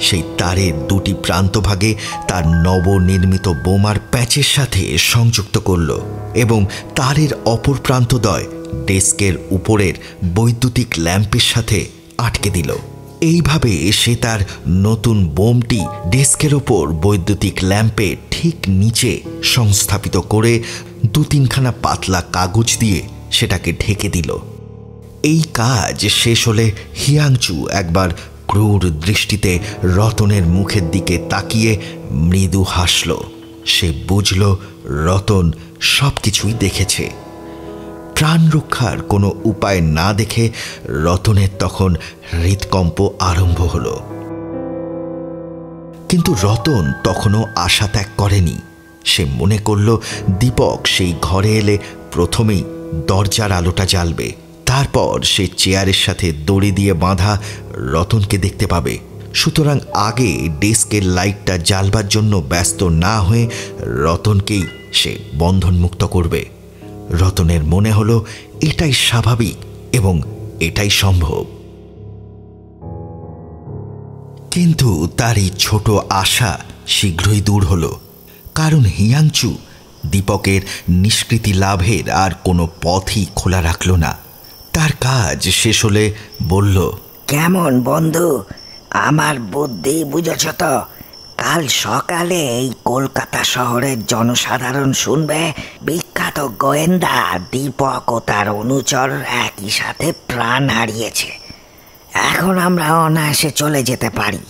সেই তারের দুটি প্রান্তভাগে তার নবনির্মিত বোমার প্যাচের সাথে সংযুক্ত করল এবং তারের অপর প্রান্তদয় ডেস্কের উপরের বৈদ্যুতিক ল্যাম্পের সাথে আটকে দিল। এইভাবে সে তার নতুন বোমটি ডেস্কের ওপর বৈদ্যুতিক ল্যাম্পে ঠিক নিচে সংস্থাপিত করে দু তিনখানা পাতলা কাগজ দিয়ে সেটাকে ঢেকে দিল। এই কাজ শেষ হলে হিয়াংচু একবার ক্রূর দৃষ্টিতে রতনের মুখের দিকে তাকিয়ে মৃদু হাসল। সে বুঝল রতন সব কিছুই দেখেছে। প্রাণ রক্ষার কোনো উপায় না দেখে রতনের তখন হৃদকম্প আরম্ভ হল। কিন্তু রতন তখনও আশা ত্যাগ করেনি। সে মনে করল, দীপক সেই ঘরে এলে প্রথমেই দরজার আলোটা জ্বালবে। তারপর সে চেয়ারের সাথে দড়ি দিয়ে বাঁধা রতনকে দেখতে পাবে। সুতরাং আগে ডেস্কের লাইটটা জ্বালবার জন্য ব্যস্ত না হয়ে রতনকেই সে বন্ধনমুক্ত করবে। রতনের মনে হলো এটাই স্বাভাবিক এবং এটাই সম্ভব। কিন্তু তার এই ছোট আশা শীঘ্রই দূর হল, কারণ হিয়াংচু দীপকের নিষ্কৃতি লাভের আর কোনো পথই খোলা রাখল না। তার কাজ শেষ হলে বলল, কেমন বন্ধু? আমার বুদ্ধি বুঝেছ তো? কাল সকালে এই কলকাতা শহরের জনসাধারণ শুনবে বিখ্যাত গোয়েন্দা দীপক ও তার অনুচর একই সাথে প্রাণ হারিয়েছে। এখন আমরা অনায়াসে চলে যেতে পারি,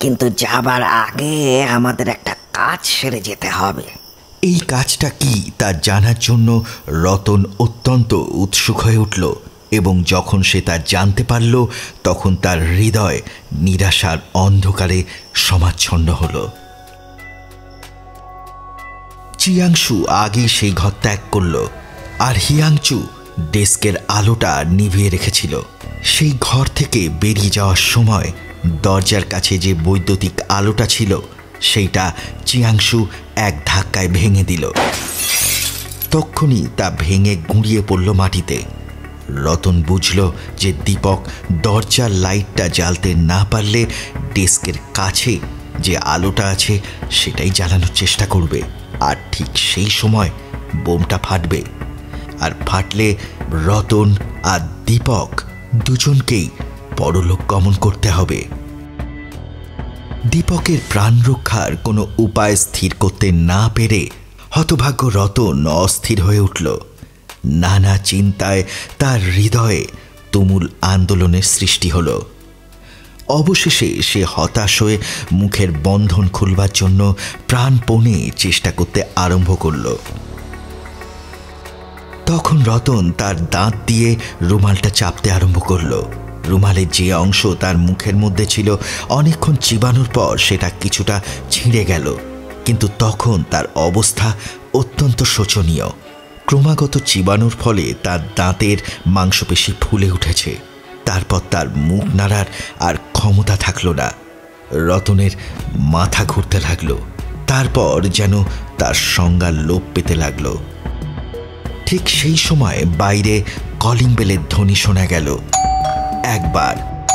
কিন্তু যাবার আগে আমাদের একটা কাজ সেরে যেতে হবে। এই কাজটা কি তা জানার জন্য রতন অত্যন্ত উৎসুক হয়ে উঠল। এবং যখন সে তা জানতে পারল, তখন তার হৃদয় নিরাশার অন্ধকারে সমাচ্ছন্ন হল। চিয়াংশু আগে সেই ঘর ত্যাগ করল, আর হিয়াংচু ডেস্কের আলোটা নিভিয়ে রেখেছিল। সেই ঘর থেকে বেরিয়ে যাওয়ার সময় দরজার কাছে যে বৈদ্যুতিক আলোটা ছিল, সেইটা চিয়াংশু এক ধাক্কায় ভেঙে দিল। তক্ষুনি তা ভেঙে গুঁড়িয়ে পড়ল মাটিতে। রতন বুঝল যে দীপক দরজার লাইটটা জ্বালতে না পারলে ডেস্কের কাছে যে আলোটা আছে সেটাই জ্বালানোর চেষ্টা করবে। আর ঠিক সেই সময় বোমটা ফাটবে। আর ফাটলে রতন আর দীপক দুজনকেই পরলোক গমন করতে হবে। দীপকের প্রাণ রক্ষার কোনো উপায় স্থির করতে না পেরে হতভাগ্য রতন অস্থির হয়ে উঠল। নানা চিন্তায় তার হৃদয়ে তুমুল আন্দোলনের সৃষ্টি হল। অবশেষে সে হতাশ হয়ে মুখের বন্ধন খুলবার জন্য প্রাণপণে চেষ্টা করতে আরম্ভ করল। তখন রতন তার দাঁত দিয়ে রুমালটা চাপতে আরম্ভ করল। রুমালের যে অংশ তার মুখের মধ্যে ছিল, অনেকক্ষণ চিবানোর পর সেটা কিছুটা ছিঁড়ে গেল। কিন্তু তখন তার অবস্থা অত্যন্ত শোচনীয়। ক্রমাগত চিবানোর ফলে তার দাঁতের মাংসপেশি ফুলে উঠেছে। তারপর তার মুখ নাড়ার আর ক্ষমতা থাকল না। রতনের মাথা ঘুরতে লাগল। তারপর যেন তার সংজ্ঞা লোপ পেতে লাগল। ঠিক সেই সময় বাইরে কলিং বেলের ধ্বনি শোনা গেল। একবার,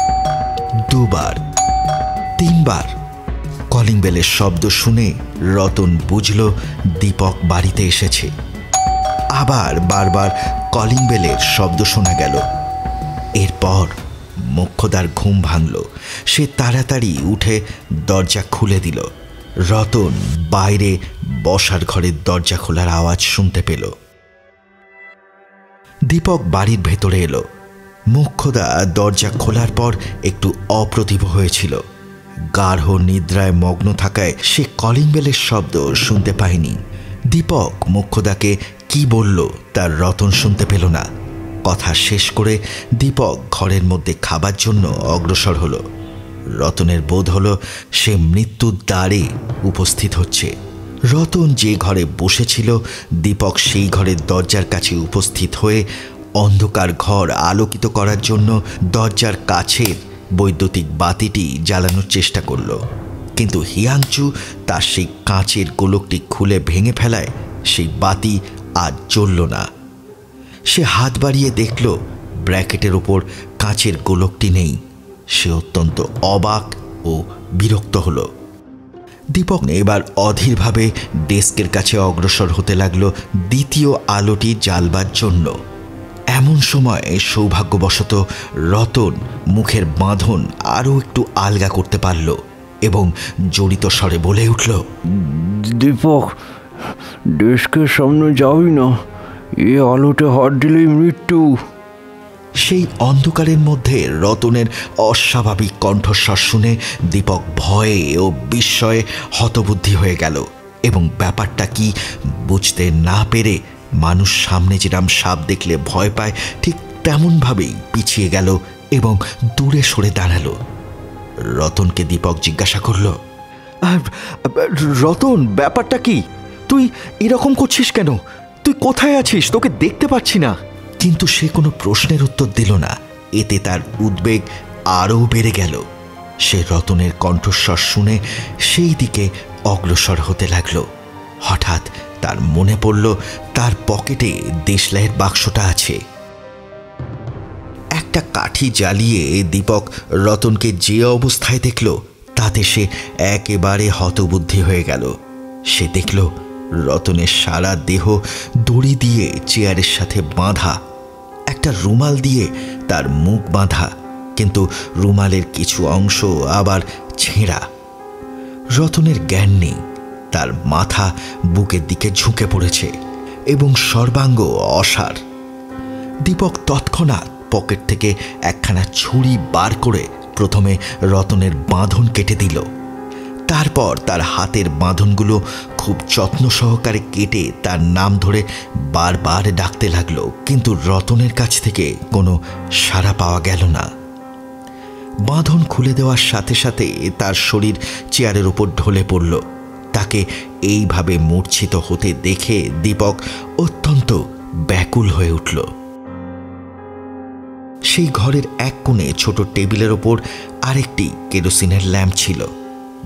দুবার, তিনবার কলিং বেলের শব্দ শুনে রতন বুঝল দীপক বাড়িতে এসেছে। আবার বারবার কলিং বেলের শব্দ শোনা গেল। এরপর মোক্ষদার ঘুম ভাঙল। সে তাড়াতাড়ি উঠে দরজা খুলে দিল। রতন বাইরে বসার ঘরের দরজা খোলার আওয়াজ শুনতে পেল। দীপক বাড়ির ভেতরে এলো। মুখ্যদা দরজা খোলার পর একটু অপ্রতিভ হয়েছিল। গাঢ় নিদ্রায় মগ্ন থাকায় সে কলিং বেলের শব্দ শুনতে পায়নি। দীপক মুখ্যদাকে কি বলল তার রতন শুনতে পেল না। কথা শেষ করে দীপক ঘরের মধ্যে খাবার জন্য অগ্রসর হলো। রতনের বোধ হলো সে মৃত্যুর দ্বারে উপস্থিত হচ্ছে। রতন যে ঘরে বসেছিল, দীপক সেই ঘরের দরজার কাছে উপস্থিত হয়ে অন্ধকার ঘর আলোকিত করার জন্য দরজার কাছের বৈদ্যুতিক বাতিটি জ্বালানোর চেষ্টা করল। কিন্তু হিয়াংচু তার সেই কাঁচের গোলকটি খুলে ভেঙে ফেলায়, সেই বাতি আর জ্বলল না। সে হাত বাড়িয়ে দেখল, ব্র্যাকেটের ওপর কাঁচের গোলকটি নেই। সে অত্যন্ত অবাক ও বিরক্ত হলো। দীপক এবার অধীরভাবে ডেস্কের কাছে অগ্রসর হতে লাগল দ্বিতীয় আলোটি জ্বালবার জন্য। এমন সময় সৌভাগ্যবশত রতন মুখের বাঁধন আরও একটু আলগা করতে পারল। এবং জড়িত স্বরে বলে উঠল দীপক ডেস্কের সামনে যাবি না। এ আলোতে হাত দিলেই মৃত্যু। সেই অন্ধকারের মধ্যে রতনের অস্বাভাবিক কণ্ঠস্বর শুনে দীপক ভয়ে ও বিস্ময়ে হতবুদ্ধি হয়ে গেল এবং ব্যাপারটা কি বুঝতে না পেরে মানুষ সামনে যেরাম সাপ দেখলে ভয় পায় ঠিক তেমনভাবেই পিছিয়ে গেল এবং দূরে সরে দাঁড়াল। রতনকে দীপক জিজ্ঞাসা করল রতন ব্যাপারটা কি? তুই এরকম করছিস কেন? তুই কোথায় আছিস? তোকে দেখতে পাচ্ছি না। কিন্তু সে কোনো প্রশ্নের উত্তর দিল না। এতে তার উদ্বেগ আরও বেড়ে গেল। সে রতনের কণ্ঠস্বর শুনে সেই দিকে অগ্রসর হতে লাগল। হঠাৎ তার মনে পড়ল তার পকেটে দেশলাইয়ের বাক্সটা আছে। একটা কাঠি জ্বালিয়ে দীপক রতনকে যে অবস্থায় দেখল, তাতে সে একেবারে হতবুদ্ধি হয়ে গেল। সে দেখল রতনের সারা দেহ দড়ি দিয়ে চেয়ারের সাথে বাঁধা, একটা রুমাল দিয়ে তার মুখ বাঁধা, কিন্তু রুমালের কিছু অংশ আবার ছেঁড়া। রতনের জ্ঞান নেই, তার মাথা বুকের দিকে ঝুঁকে পড়েছে এবং সর্বাঙ্গ অসার। দীপক তৎক্ষণাৎ পকেট থেকে একখানা ছুরি বার করে প্রথমে রতনের বাঁধন কেটে দিল। তারপর তার হাতের বাঁধনগুলো খুব যত্ন সহকারে কেটে তার নাম ধরে বারবার ডাকতে লাগল, কিন্তু রতনের কাছ থেকে কোনো সাড়া পাওয়া গেল না। বাঁধন খুলে দেওয়ার সাথে সাথে তার শরীর চেয়ারের উপর ঢলে পড়ল। তাকে এইভাবে মূর্ছিত হতে দেখে দীপক অত্যন্ত ব্যাকুল হয়ে উঠল। সেই ঘরের এক কোণে ছোট টেবিলের ওপর আরেকটি কেরোসিনের ল্যাম্প ছিল।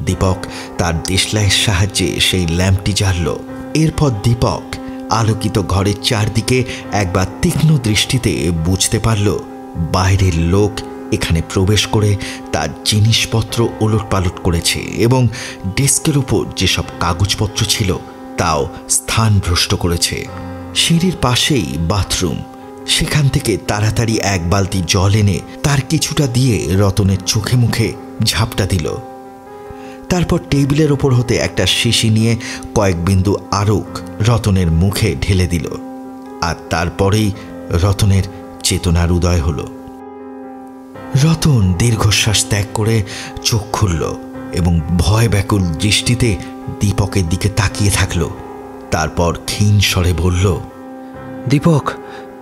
দীপক তার দেশলাইয়ের সাহায্যে সেই ল্যাম্পটি জ্বালল। এরপর দীপক আলোকিত ঘরের চারদিকে একবার তীক্ষ্ণ দৃষ্টিতে বুঝতে পারল, বাইরের লোক এখানে প্রবেশ করে তার জিনিসপত্র ওলটপালট করেছে এবং ডেস্কের উপর যেসব কাগজপত্র ছিল তাও স্থান ভ্রষ্ট করেছে। সিঁড়ির পাশেই বাথরুম। সেখান থেকে তাড়াতাড়ি এক বালতি জল এনে তার কিছুটা দিয়ে রতনের চোখে মুখে ঝাপটা দিল। তারপর টেবিলের ওপর হতে একটা শিশি নিয়ে কয়েক বিন্দু আরক রতনের মুখে ঢেলে দিল আর তারপরেই রতনের চেতনার উদয় হল। রতন দীর্ঘশ্বাস ত্যাগ করে চোখ খুলল এবং ভয় ব্যাকুল দৃষ্টিতে দীপকের দিকে তাকিয়ে থাকল। তারপর ক্ষীণ স্বরে বলল, দীপক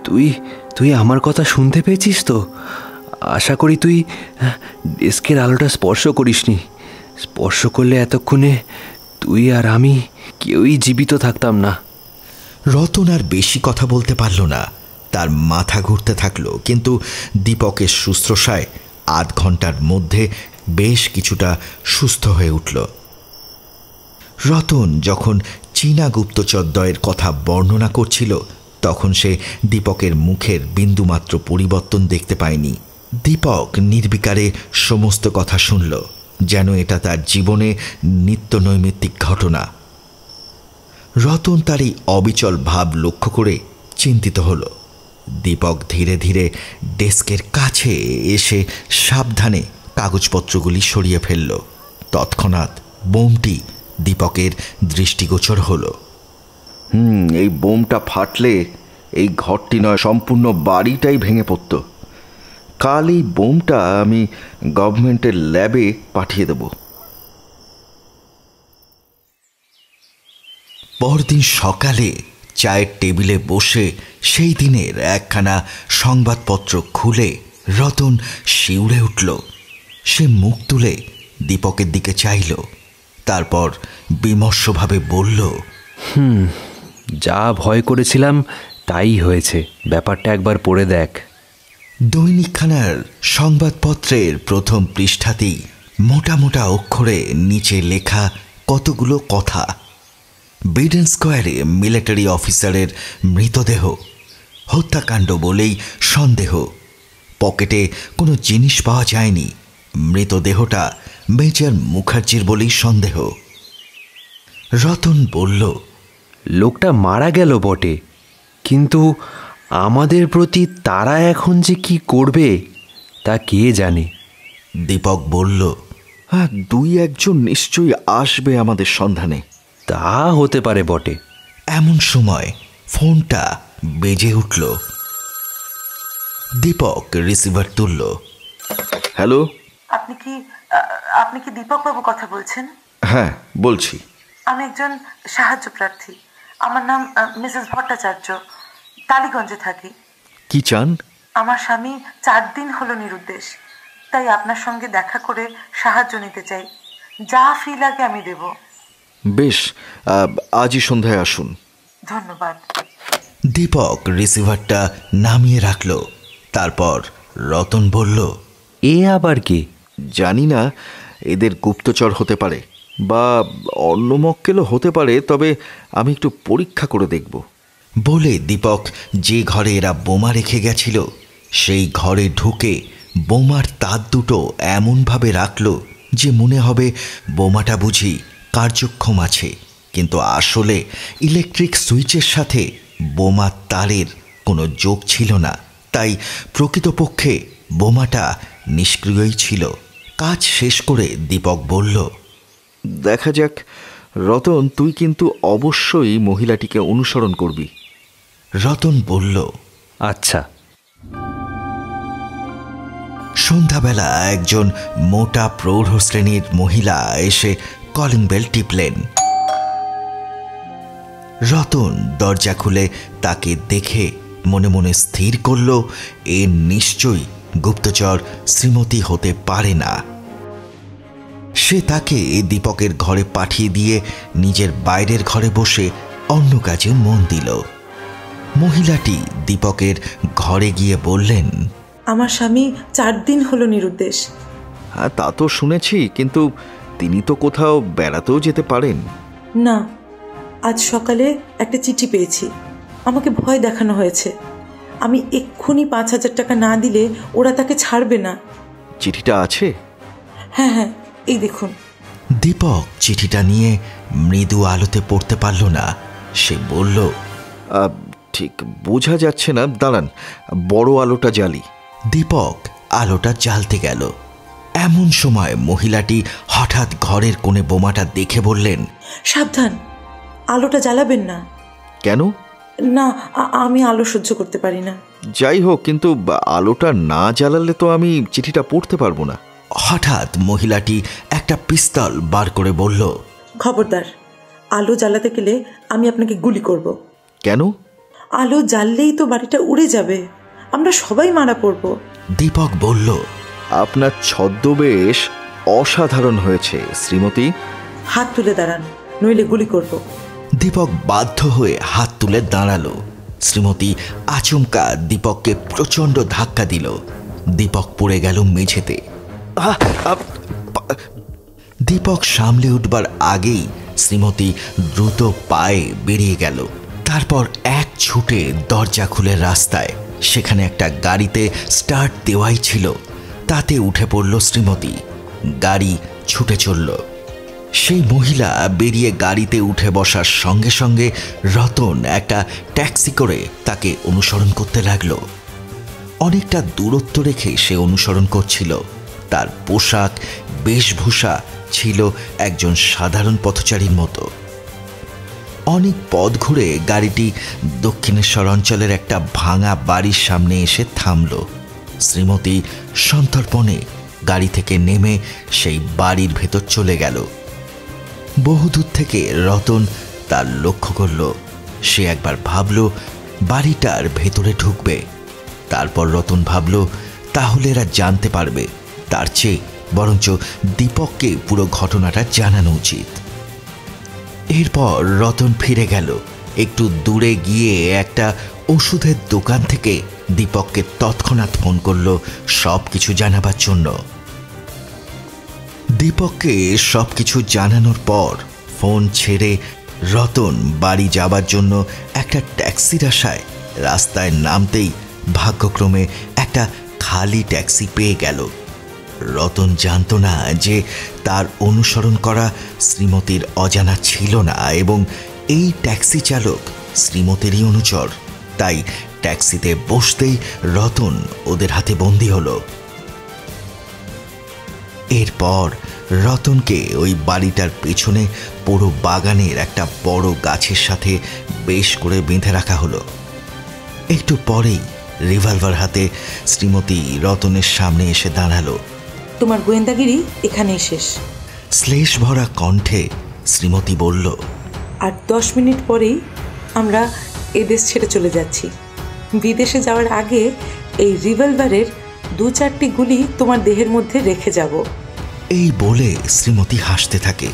তুই তুই আমার কথা শুনতে পেয়েছিস তো? আশা করি তুই ডেস্কের আলোটা স্পর্শ করিসনি। স্পর্শ করলে এতক্ষণে তুই আর আমি কেউই জীবিত থাকতাম না। রতন আর বেশি কথা বলতে পারল না। তার মাথা ঘুরতে থাকল, কিন্তু দীপকের শুশ্রূষায় আধ ঘণ্টার মধ্যে বেশ কিছুটা সুস্থ হয়ে উঠল। রতন যখন চীনা গুপ্তচরদ্বয়ের কথা বর্ণনা করছিল তখন সে দীপকের মুখের বিন্দুমাত্র পরিবর্তন দেখতে পায়নি। দীপক নির্বিকারে সমস্ত কথা শুনল, যেন এটা তার জীবনে নিত্য নৈমিত্তিক ঘটনা। রতন তার এই অবিচল ভাব লক্ষ্য করে চিন্তিত হল। দীপক ধীরে ধীরে ডেস্কের কাছে এসে সাবধানে কাগজপত্রগুলি সরিয়ে ফেলল। তৎক্ষণাৎ বোমটি দীপকের দৃষ্টিগোচর হলো। হুম, এই বোমটা ফাটলে এই ঘরটি নয়, সম্পূর্ণ বাড়িটাই ভেঙে পড়তো। কাল এই বোমটা আমি গভর্নমেন্টের ল্যাবে পাঠিয়ে দেব। পরদিন সকালে চায়ের টেবিলে বসে সেই দিনের একখানা সংবাদপত্র খুলে রতন শিউরে উঠল। সে মুখ তুলে দীপকের দিকে চাইল, তারপর বিমর্ষভাবে বলল যা ভয় করেছিলাম, তাই হয়েছে। ব্যাপারটা একবার পড়ে দেখ। দৈনিকখানার সংবাদপত্রের প্রথম পৃষ্ঠাতেই মোটা মোটা অক্ষরে নিচে লেখা কতগুলো কথা। বিডেন স্কোয়ারে মিলিটারি অফিসারের মৃতদেহ, হত্যাকাণ্ড বলেই সন্দেহ। পকেটে কোনো জিনিস পাওয়া যায়নি। মৃতদেহটা মেজর মুখার্জির বলেই সন্দেহ। রতন বলল লোকটা মারা গেল বটে। কিন্তু আমাদের প্রতি তারা এখন যে কি করবে তা কে জানে? দীপক বলল হ্যাঁ দুই একজন নিশ্চয়ই আসবে আমাদের সন্ধানে। তা হতে পারে বটে। এমন সময় ফোনটা বেজে উঠল। দীপক রিসিভার তুলল হ্যালো? আপনি কি আপনি কি দীপক বাবু কথা বলছেন? হ্যাঁ বলছি। আমি একজন সাহায্য প্রার্থী। আমার নাম মিসেস ভট্টাচার্য। টালিগঞ্জে থাকি। কি চান? আমার স্বামী চার দিন হলো নিরুদ্দেশ। তাই আপনার সঙ্গে দেখা করে সাহায্য নিতে চাই। যা ফি লাগে আমি দেব। বেশ আজই সন্ধ্যায় আসুন। ধন্যবাদ। দীপক রিসিভারটা নামিয়ে রাখল। তারপর রতন বলল এ আবার কি? জানি না এদের গুপ্তচর হতে পারে। বা অন্য মক্কেলও হতে পারে, তবে আমি একটু পরীক্ষা করে দেখব। বলে দীপক যে ঘরে এরা বোমা রেখে গেছিল, সেই ঘরে ঢুকে বোমার তার দুটো এমনভাবে রাখল যে মনে হবে বোমাটা বুঝি কার্যক্ষম আছে, কিন্তু আসলে ইলেকট্রিক সুইচের সাথে বোমার তারের কোনো যোগ ছিল না, তাই প্রকৃতপক্ষে বোমাটা নিষ্ক্রিয়ই ছিল। কাজ শেষ করে দীপক বলল দেখা যাক। রতন তুই কিন্তু অবশ্যই মহিলাটিকে অনুসরণ করবি। রতন বলল আচ্ছা। সন্ধ্যাবেলা একজন মোটা প্রৌঢ় শ্রেণির মহিলা এসে কলিং বেল টিপলেন। রতন দরজা খুলে তাকে দেখে মনে মনে স্থির করল এ নিশ্চয়ই গুপ্তচর শ্রীমতী হতে পারে না। সে তাকে দীপকের ঘরে পাঠিয়ে দিয়ে নিজের বাইরের ঘরে বসে অন্য কাজে মন দিল। মহিলাটি দীপকের ঘরে গিয়ে বললেন আমার স্বামী চার দিন হলো নিরুদ্দেশ। হ্যাঁ তা তো শুনেছি কিন্তু তিনি তো কোথাও বেড়াতেও যেতে পারেন। না আজ সকালে একটা চিঠি পেয়েছি। আমাকে ভয় দেখানো হয়েছে। আমি এক্ষুনি পাঁচ হাজার টাকা না দিলে ওরা তাকে ছাড়বে না। চিঠিটা আছে? হ্যাঁ হ্যাঁ এই দেখুন। দীপক চিঠিটা নিয়ে মৃদু আলোতে পড়তে পারল না। সে বলল আহ, ঠিক বোঝা যাচ্ছে না। দাঁড়ান বড় আলোটা জ্বালি। দীপক আলোটা জ্বালতে গেল। এমন সময় মহিলাটি হঠাৎ ঘরের কোণে বোমাটা দেখে বললেন সাবধান আলোটা জ্বালাবেন না। কেন? না আমি আলো সহ্য করতে পারি না। যাই হোক কিন্তু আলোটা না জ্বালালে তো আমি চিঠিটা পড়তে পারব না। হঠাৎ মহিলাটি একটা পিস্তল বার করে বলল খবরদার আলো জ্বালাতে গেলে আমি আপনাকে গুলি করব। কেন? আলো জ্বাললেই তো বাড়িটা উড়ে যাবে। আমরা সবাই মারা পড়ব। দীপক বলল আপনার ছদ্মবেশ অসাধারণ হয়েছে শ্রীমতী। হাত তুলে দাঁড়ান নইলে গুলি করব। দীপক বাধ্য হয়ে হাত তুলে দাঁড়াল। শ্রীমতী আচমকা দীপককে প্রচণ্ড ধাক্কা দিল। দীপক পড়ে গেল মেঝেতে। দীপক সামলে উঠবার আগেই শ্রীমতী দ্রুত পায়ে বেরিয়ে গেল। তারপর এক ছুটে দরজা খুলে রাস্তায়। সেখানে একটা গাড়িতে স্টার্ট দেওয়াই ছিল। তাতে উঠে পড়ল শ্রীমতী। গাড়ি ছুটে চলল। সেই মহিলা বেরিয়ে গাড়িতে উঠে বসার সঙ্গে সঙ্গে রতন একটা ট্যাক্সি করে তাকে অনুসরণ করতে লাগল। অনেকটা দূরত্ব রেখে সে অনুসরণ করছিল। তার পোশাক, বেশভূষা ছিল একজন সাধারণ পথচারীর মতো। অনেক পথ ঘুরে গাড়িটি দক্ষিণেশ্বর অঞ্চলের একটা ভাঙা বাড়ির সামনে এসে থামল। শ্রীমতী সন্তর্পণে গাড়ি থেকে নেমে সেই বাড়ির ভেতর চলে গেল। বহুদূর থেকে রতন তার লক্ষ্য করল। সে একবার ভাবল, বাড়িটার ভেতরে ঢুকবে। তারপর রতন ভাবল, তাহলে এরা জানতে পারবে। তার চেয়ে, বরঞ্চ দীপককে পুরো ঘটনাটা জানানো উচিত। এরপর রতন ফিরে গেল। একটু দূরে গিয়ে একটা ওষুধের দোকান থেকে দীপককে তৎক্ষণাৎ ফোন করল সব কিছু জানাবার জন্য। দীপককে সব কিছু জানানোর পর ফোন ছেড়ে রতন বাড়ি যাবার জন্য একটা ট্যাক্সির আশায় রাস্তায় নামতেই ভাগ্যক্রমে একটা খালি ট্যাক্সি পেয়ে গেল। রতন জানতো না যে তার অনুসরণ করা শ্রীমতীর অজানা ছিল না এবং এই ট্যাক্সি চালক শ্রীমতীরই অনুচর। তাই ট্যাক্সিতে বসতেই রতন ওদের হাতে বন্দি হলো। এরপর রতনকে ওই বাড়িটার পেছনে পুরো বাগানের একটা বড় গাছের সাথে বেশ করে বেঁধে রাখা হলো। একটু পরেই রিভলভার হাতে শ্রীমতী রতনের সামনে এসে দাঁড়াল। তোমার গোয়েন্দাগিরি এখানেই শেষ। শ্লেষ ভরা কণ্ঠে শ্রীমতী বলল আর দশ মিনিট পরেই আমরা এদেশ ছেড়ে চলে যাচ্ছি। বিদেশে যাওয়ার আগে এই রিভলভারের দু চারটি গুলি তোমার দেহের মধ্যে রেখে যাব। এই বলে শ্রীমতী হাসতে থাকে।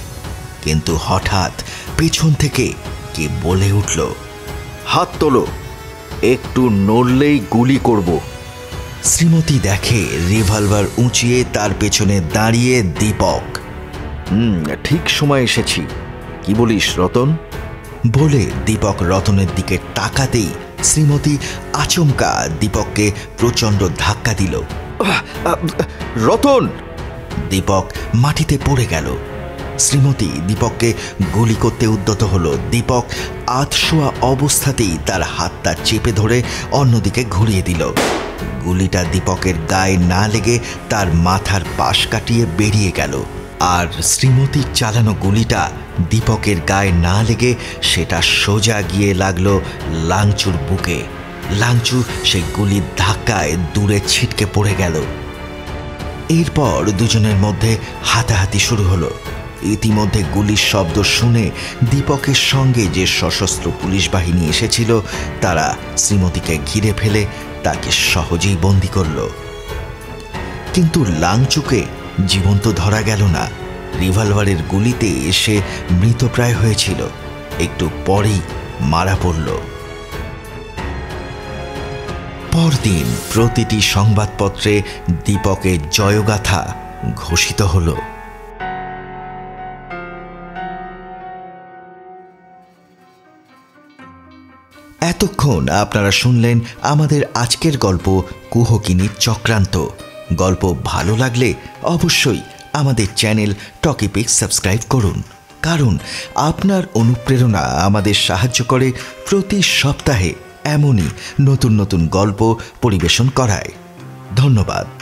কিন্তু হঠাৎ পেছন থেকে কে বলে উঠল হাত তোলো একটু নড়লেই গুলি করব। শ্রীমতী দেখে রিভলভার উঁচিয়ে তার পেছনে দাঁড়িয়ে দীপক। হুম, ঠিক সময় এসেছি। কি বলিস, রতন? বলে দীপক রতনের দিকে তাকাতেই শ্রীমতী আচমকা দীপককে প্রচণ্ড ধাক্কা দিল। রতন! দীপক মাটিতে পড়ে গেল। শ্রীমতী দীপককে গুলি করতে উদ্যত হল দীপক। আতশোয়া অবস্থাতেই তার হাতটা চেপে ধরে অন্যদিকে ঘুরিয়ে দিল। গুলিটা দীপকের গায়ে না লেগে তার মাথার পাশ কাটিয়ে বেরিয়ে গেল। আর শ্রীমতীর চালানো গুলিটা দীপকের গায়ে না লেগে সেটা সোজা গিয়ে লাগল লাংচুর বুকে। লাংচু সেই গুলির ধাক্কায় দূরে ছিটকে পড়ে গেল। এরপর দুজনের মধ্যে হাতাহাতি শুরু হলো। ইতিমধ্যে গুলির শব্দ শুনে দীপকের সঙ্গে যে সশস্ত্র পুলিশ বাহিনী এসেছিল, তারা শ্রীমতীকে ঘিরে ফেলে তাকে সহজেই বন্দি করল। কিন্তু লাংচুকে জীবন্ত ধরা গেল না। রিভলভারের গুলিতে এসে মৃতপ্রায় হয়েছিল। একটু পরেই মারা পড়ল। পরদিন প্রতিটি সংবাদপত্রে দীপকের জয়গাথা ঘোষিত হলো। এতক্ষণ আপনারা শুনলেন আমাদের আজকের গল্প কুহকিনীর চক্রান্ত। গল্প ভালো লাগলে অবশ্যই আমাদের চ্যানেল টকিপিক সাবস্ক্রাইব করুন। কারণ আপনার অনুপ্রেরণা আমাদের সাহায্য করে প্রতি সপ্তাহে এমনই নতুন নতুন গল্প পরিবেশন করায়। ধন্যবাদ।